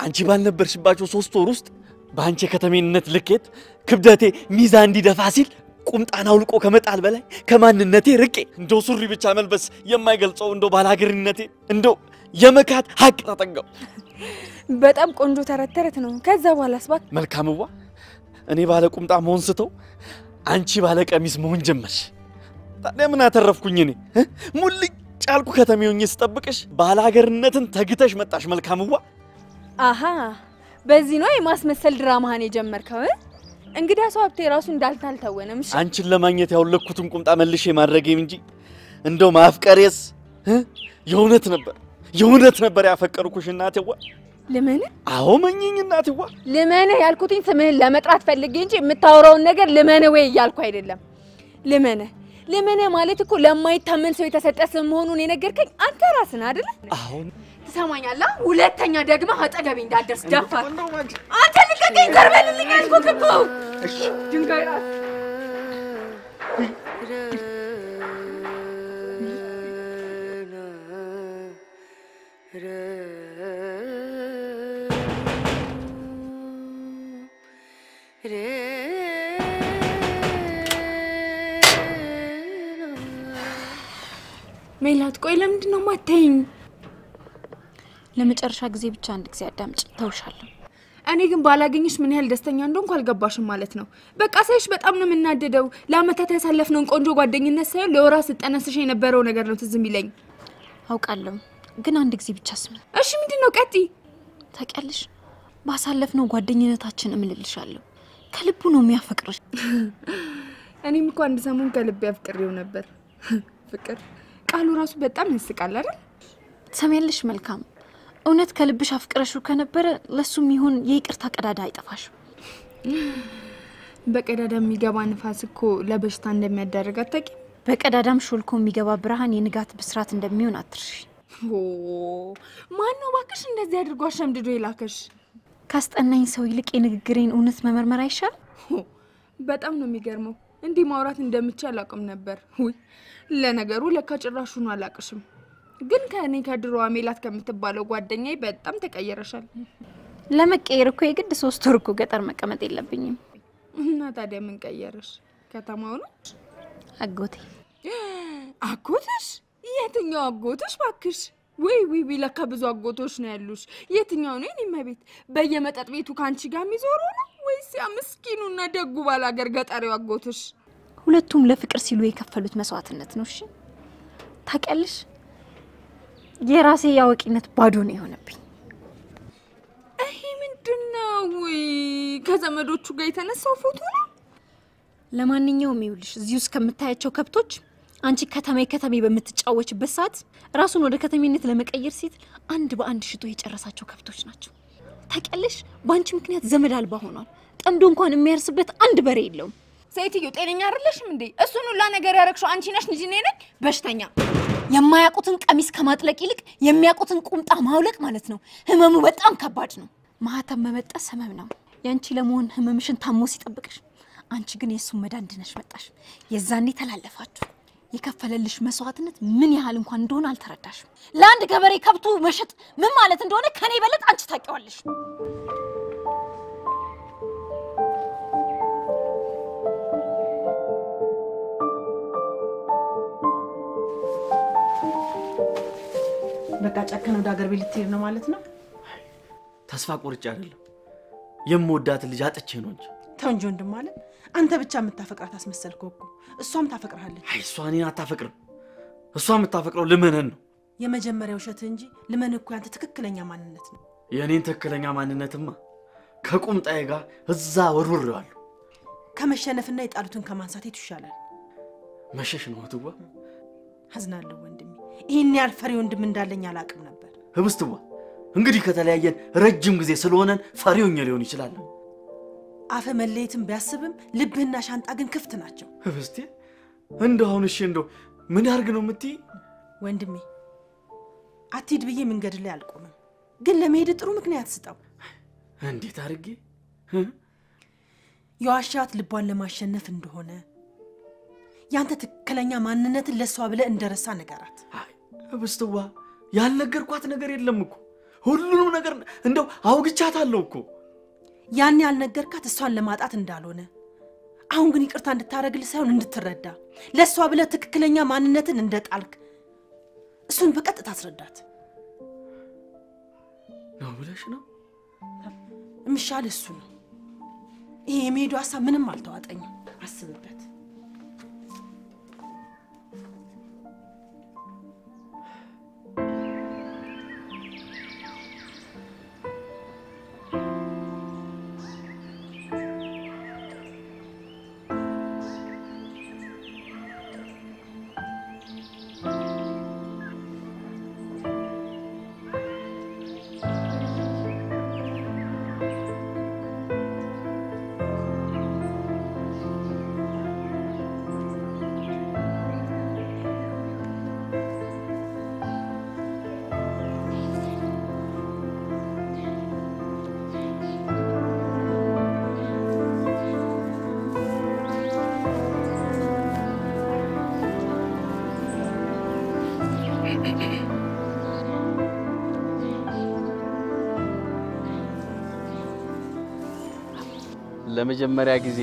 አንቺ ባልነበርሽባቸው ሶስት ወር ውስጥ በአንቺ የከተሜነት ልኬት ክብደቴ ሚዛን እንዲደፋ ሲል ቁምጣን አውልቆ ከመጣል በላይ ከማንነቴ ርቄ እንደው ሱሪ ብቻ መልበስ የማይገልጸው እንደው ባላገርነቴ እንደው የመካት ሀቅ ተጠጋው። በጣም ቆንጆ ተረት ተረት ነው። ከዛ በኋላስ እባክህ መልካምዋ እኔ ባለ ቁምጣ መሆን ስተው አንቺ ባለ ቀሚስ መሆን ጀመርሽ። ታዲያ ምን አተረፍኩኝ እኔ? ሙልጭ ያልኩ ከተሜ ሆኜ ስጠብቅሽ ባለ ሀገርነትን ተግተሽ መጣሽ። መልካምዋ አሃ በዚህ ነው የማስመሰል ድራማህን የጀመርከው እ? እንግዲህ ሰው ሀብቴ ራሱ እንዳልተ አልተወንም። እሺ አንቺን ለማግኘት ያውለኩትን ቁምጣ መልሼ ማድረጌም እንጂ እንደው ማፍቀሬስ? የእውነት ነበር የእውነት ነበር ያፈቀርኩሽ እናቴዋ። ልመንህ አዎ መኘኝ እናቴዋ። ልመንህ ያልኩትኝ ስምህን ለመጥራት ፈልጌ እንጂ የምታወራውን ነገር ልመንህ ወይ እያልኩ አይደለም። ልመንህ ልመንህ ማለት እኮ ለማይታመን ሰው የተሰጠ ስም መሆኑን የነገርከኝ አንተ ራስህ ነህ አይደለ? አሁን ትሰማኛለህ? ሁለተኛ ደግመህ አጠገቤ እንዳትደርስ ደፋር። አንተ ልቀቀኝ፣ ዘርበልልኝ አልኩህ እኮ ድንጋይ ራስ ሜላት፣ ቆይ ለምንድን ነው የማታይኝ? ለመጨረሻ ጊዜ ብቻ አንድ ጊዜ አዳምጭ፣ ተውሻለሁ። እኔ ግን ባላገኝሽ ምን ያህል ደስተኛ እንደሆንኩ አልገባሽም ማለት ነው። በቃ ሳይሽ በጣም ነው የምናደደው። ለአመታት ያሳለፍነውን ቆንጆ ጓደኝነት ሳይሆን ለወራት ስጠነስሽ የነበረው ነገር ነው ትዝ የሚለኝ። አውቃለሁ፣ ግን አንድ ጊዜ ብቻ ስሚ። እሺ፣ ምንድን ነው? ቀጥይ። ታውቂያለሽ፣ ባሳለፍነው ጓደኝነታችን እምልልሻለሁ፣ ከልቡ ነው የሚያፈቅርሽ። እኔም እኮ አንድ ሰሞን ከልቤ አፍቅሬው ነበር። ፍቅር ቃሉ ራሱ በጣም ያስቃል አይደል? ትሰሚያለሽ? መልካም እውነት ከልብሽ አፍቅረሽው ከነበረ ለሱም ይሁን የይቅርታ ቀዳዳ አይጠፋሽም። በቀዳዳ የሚገባ ንፋስ እኮ ለበሽታ እንደሚያዳርግ አታውቂም? በቀዳዳም ሾልኮ የሚገባ ብርሃን የንጋት ብስራት እንደሚሆን አትርሺ። ማን ነው እባክሽ እንደዚህ አድርጎ አሸምድዶ የላከሽ? ካስጠናኝ ሰው ይልቅ የንግግሬን እውነት መመርመር አይሻል? በጣም ነው የሚገርመው። እንዲህ ማውራት እንደምችል አላውቅም ነበር። ውይ ለነገሩ ለካ ጭራሹን አላቅሽም። ግን ከእኔ ከድሮዋ ሜላት ከምትባለው ጓደኛዬ በጣም ተቀየረሻል። ለመቀየር እኮ የግድ ሶስት ወር እኮ ገጠር መቀመጥ የለብኝም። እና ታዲያ ምን ቀየረሽ? ከተማው ነው አጎቴ። አጎትሽ? የትኛው አጎትሽ ባክሽ? ወይ ወይ ወይ፣ ለካ ብዙ አጎቶች ነው ያሉሽ። የትኛው ነው የኔ እመቤት? በየመጠጥ ቤቱ ከአንቺ ጋር የሚዞረው ነው ወይስ ያ ምስኪኑና ደጉ ባላገር ገጠሬው አጎትሽ? ሁለቱም ለፍቅር ሲሉ የከፈሉት መስዋዕትነት ነው። እሺ ታውቂያለሽ፣ የራሴ የአዋቂነት ባዶ ነው የሆነብኝ። ይሄ ምንድን ነው? ወይ ከዘመዶቹ ጋር የተነሳው ፎቶ ነው? ለማንኛውም ይኸውልሽ እዚህ ውስጥ ከምታያቸው ከብቶች አንቺ ከተሜ ከተሜ በምትጫወችበት ሰዓት ራሱን ወደ ከተሜነት ለመቀየር ሲት አንድ በአንድ ሽቶ የጨረሳቸው ከብቶች ናቸው። ታውቂያለሽ፣ በአንቺ ምክንያት ዘመድ አልባ ሆኗል። ጠምዶ እንኳን የሚያርስበት አንድ በሬ የለውም። ሴትዮ ጤነኛ አይደለሽም እንዴ? እሱን ሁላ ነገር ያረግሽው አንቺ ነሽ እኔ ነኝ በሽተኛ። የማያውቁትን ቀሚስ ከማጥለቅ ይልቅ የሚያውቁትን ቁምጣ ማውለቅ ማለት ነው። ህመሙ በጣም ከባድ ነው። ማህተም መበጠስ ህመም ነው። ያንቺ ለመሆን ህመምሽን ታሞ ሲጠብቅሽ፣ አንቺ ግን የእሱን መዳን ድነሽ መጣሽ። የዛኔ ተላለፋችሁ። የከፈለልሽ መስዋዕትነት ምን ያህል እንኳን እንደሆነ አልተረዳሽም። ለአንድ ገበሬ ከብቱ መሸጥ ምን ማለት እንደሆነ ከኔ በለጥ አንቺ ታውቂዋለሽ። በቃ ጨከን ወደ ሀገር ቤት ልትሄድ ነው ማለት ነው? ተስፋ ቆርጬ አይደለም የምወዳትን ልጅ አጥቼ ነው እንጂ። ተው እንጂ ወንድም አለ። አንተ ብቻ የምታፈቅራት አስመሰልከው እኮ። እሷም ታፈቅርሃለች። አይ እሷ እኔን አታፈቅርም። እሷ የምታፈቅረው ልመነን ነው። የመጀመሪያ ውሸት እንጂ ልመን እኮ ያንተ ትክክለኛ ማንነት ነው። የእኔን ትክክለኛ ማንነትማ ከቁምጣዬ ጋር እዛ ወርውሬዋለሁ። ከመሸነፍና የጣሉትን ከማንሳት የቱ ይሻላል? መሸሽ ነው እህትዋ። አዝናለሁ ወንድሜ። ይህን ያህል ፈሪ ወንድም እንዳለኝ አላውቅም ነበር። ህብስትዋ እንግዲህ ከተለያየን ረጅም ጊዜ ስለሆነን ፈሪውኝ ሊሆን ይችላል። አፈ መለየትን ቢያስብም ልብህና ሻንጣ ግን ክፍት ናቸው። ህብስቴ እንደው አሁን እሺ እንደው ምን ያርግ ነው የምትይ? ወንድሜ አትሂድ ብዬ መንገድ ላይ አልቆምም፣ ግን ለመሄድ ጥሩ ምክንያት ስጠው። እንዴት አድርጌ የዋሻት ልቧን ለማሸነፍ እንደሆነ ያንተ ትክክለኛ ማንነትን ለእሷ ብለህ እንደረሳ ነገራት። ህብስትዋ ያልነገርኳት ነገር የለም እኮ ሁሉንም ነገር እንደው አውግቻታለሁ እኮ። ያን ያልነገርካት እሷን ለማጣት እንዳልሆነ አሁን ግን ይቅርታ እንድታደርግልህ ሳይሆን እንድትረዳ ለእሷ ብለህ ትክክለኛ ማንነትን እንደጣልክ እሱን በቀጥታ አስረዳት። ነው ብለሽ ነው? የሚሻል እሱ ነው። ይሄ የመሄዱ ሀሳብ ምንም አልተዋጠኝም። አስብበት። ለመጀመሪያ ጊዜ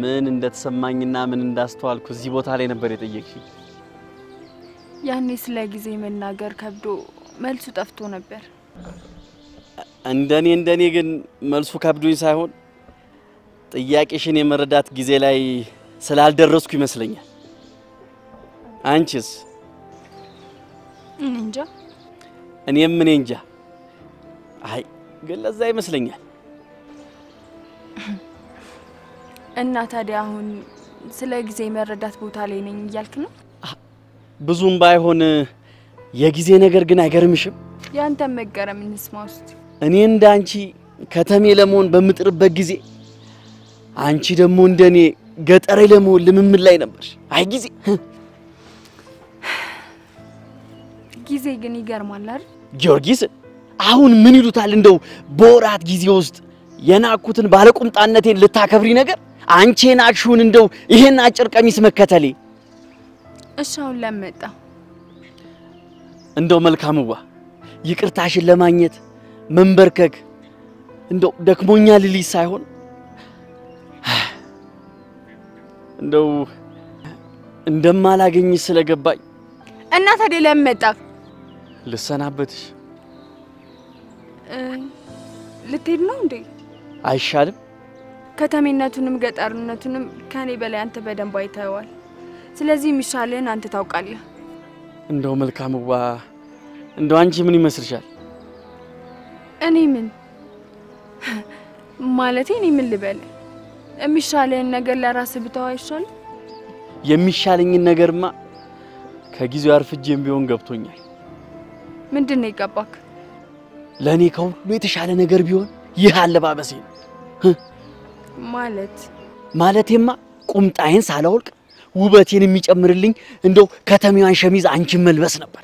ምን እንደተሰማኝና ምን እንዳስተዋልኩ እዚህ ቦታ ላይ ነበር የጠየቅሽኝ። ያኔ ስለ ጊዜ መናገር ከብዶ መልሱ ጠፍቶ ነበር። እንደኔ እንደኔ ግን መልሱ ከብዶኝ ሳይሆን ጥያቄሽን የመረዳት ጊዜ ላይ ስላልደረስኩ ይመስለኛል። አንቺስ? እንጃ። እኔም እኔ እንጃ። አይ ግን ለዛ ይመስለኛል። እና ታዲያ አሁን ስለ ጊዜ መረዳት ቦታ ላይ ነኝ እያልክ ነው? ብዙም ባይሆን የጊዜ ነገር ግን አይገርምሽም? ያንተን መገረም እንስማ ውስጥ እኔ እንደ አንቺ ከተሜ ለመሆን በምጥርበት ጊዜ አንቺ ደግሞ እንደ እኔ ገጠሬ ለመሆን ልምምድ ላይ ነበርሽ። አይ ጊዜ (sighs) ጊዜ ግን ይገርማል አይደል? ጊዮርጊስ አሁን ምን ይሉታል እንደው በወራት ጊዜ ውስጥ የናኩትን ባለቁምጣነቴን ልታከብሪ ነገር? አንቺ የናቅሽውን እንደው ይሄን አጭር ቀሚስ መከተሌ። እሺ አሁን ለመጣ እንደው መልካምዋ ይቅርታሽን ለማግኘት መንበርከክ እንደው ደክሞኛ ልልሽ ሳይሆን። እንደው እንደማላገኝሽ ስለገባኝ። እና ታዲያ ለመጣ ልሰናበትሽ። ልትሄድ ነው እንዴ? አይሻልም? ከተሜነቱንም ገጠርነቱንም ከኔ በላይ አንተ በደንብ አይተኸዋል። ስለዚህ የሚሻልህን አንተ ታውቃለህ። እንደው መልካምዋ እንደው አንቺ ምን ይመስልሻል? እኔ ምን ማለቴ እኔ ምን ልበል? የሚሻልህን ነገር ለራስህ ብተው አይሻልም? የሚሻለኝን ነገርማ ከጊዜው አርፍጄም ቢሆን ገብቶኛል። ምንድን ነው የገባክ? ለእኔ ከሁሉ የተሻለ ነገር ቢሆን ይህ አለባበሴ ማለት ማለቴማ ቁምጣዬን ሳላወልቅ ውበቴን የሚጨምርልኝ እንደው ከተሜዋን ሸሚዝ አንቺን መልበስ ነበር።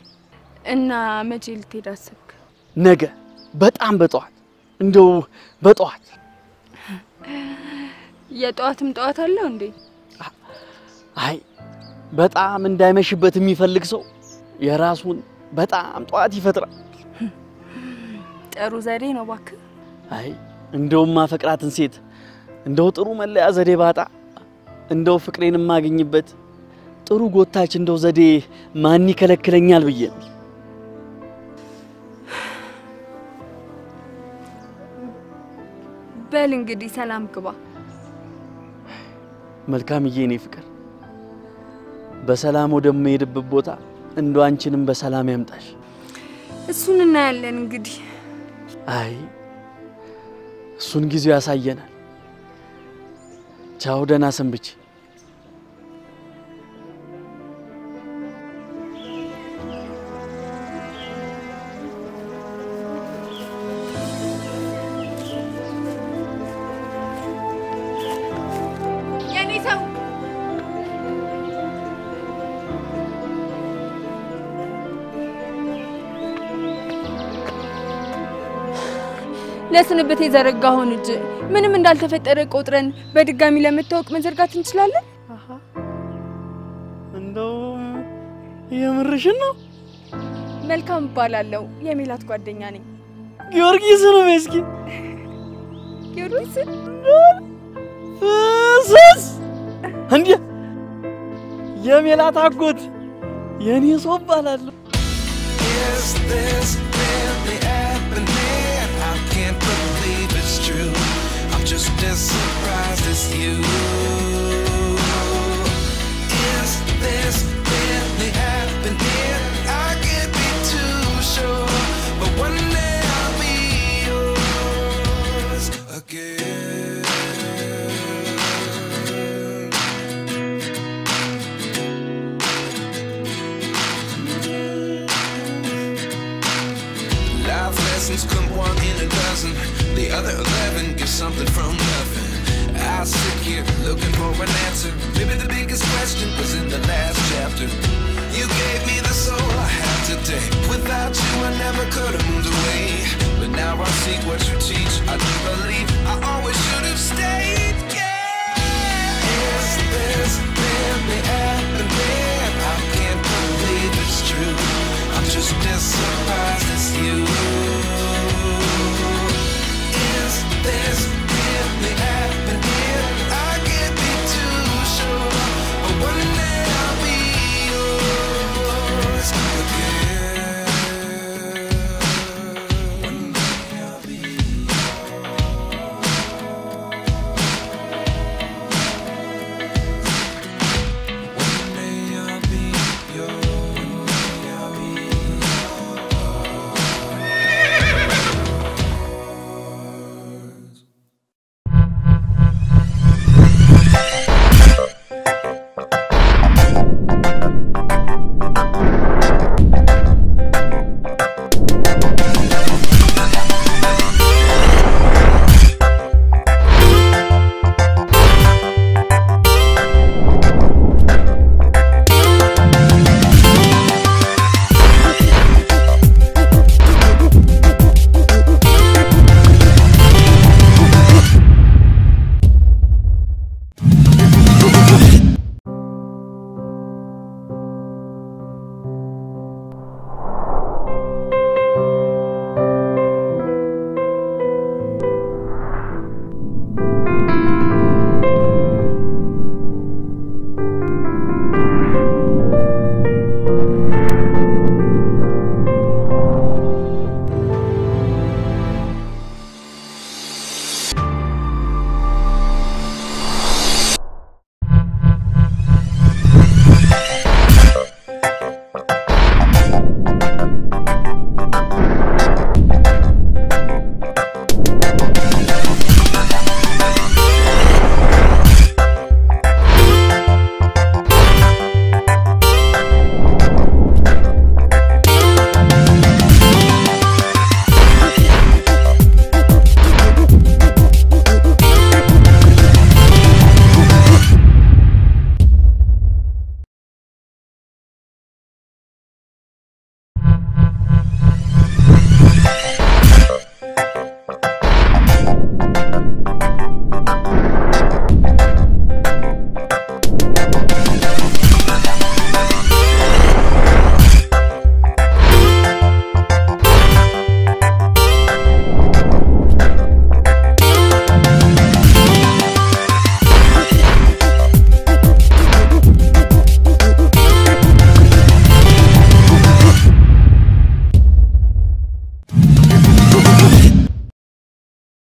እና መቼ ልትሄድ አሰብክ? ነገ በጣም በጠዋት እንደው በጠዋት የጠዋትም ጠዋት አለው እንዴ? አይ በጣም እንዳይመሽበት የሚፈልግ ሰው የራሱን በጣም ጠዋት ይፈጥራል። ጥሩ ዘዴ ነው እባክህ። አይ እንደውም ማፈቅራትን ሴት እንደው ጥሩ መለያ ዘዴ ባጣ እንደው ፍቅሬን የማገኝበት ጥሩ ጎታች እንደው ዘዴ ማን ይከለክለኛል ብዬ በል እንግዲህ ሰላም ግባ። መልካምዬ፣ እኔ ፍቅር በሰላም ወደምሄድበት ቦታ እንደው አንቺንም በሰላም ያምጣሽ። እሱን እናያለን እንግዲህ አይ እሱን ጊዜው ያሳየናል። ቻው፣ ደህና ሰንብች። ለስንብት የዘረጋኸውን እጅ ምንም እንዳልተፈጠረ ቆጥረን በድጋሚ ለመታወቅ መዘርጋት እንችላለን። እንደው የምርሽን ነው? መልካም እባላለሁ። የሜላት ጓደኛ ነኝ። ጊዮርጊስ ነው እስኪ ጊዮርጊስ ፍስስ እንዴ የሜላት አጎት የኔ ሰው እባላለሁ። As surprised as you. Is this really happening? I can't be too sure, but one day I'll be yours again. Life lessons come one in a dozen. The other eleven get something from nothing. I sit here looking for an answer. Maybe the biggest question was in the last chapter. You gave me the soul I have today. Without you, I never could have moved away. But now I see what you teach. I do believe I always should have stayed. Yeah. Is this really happening? I can't believe it's true. I'm just as surprised as you.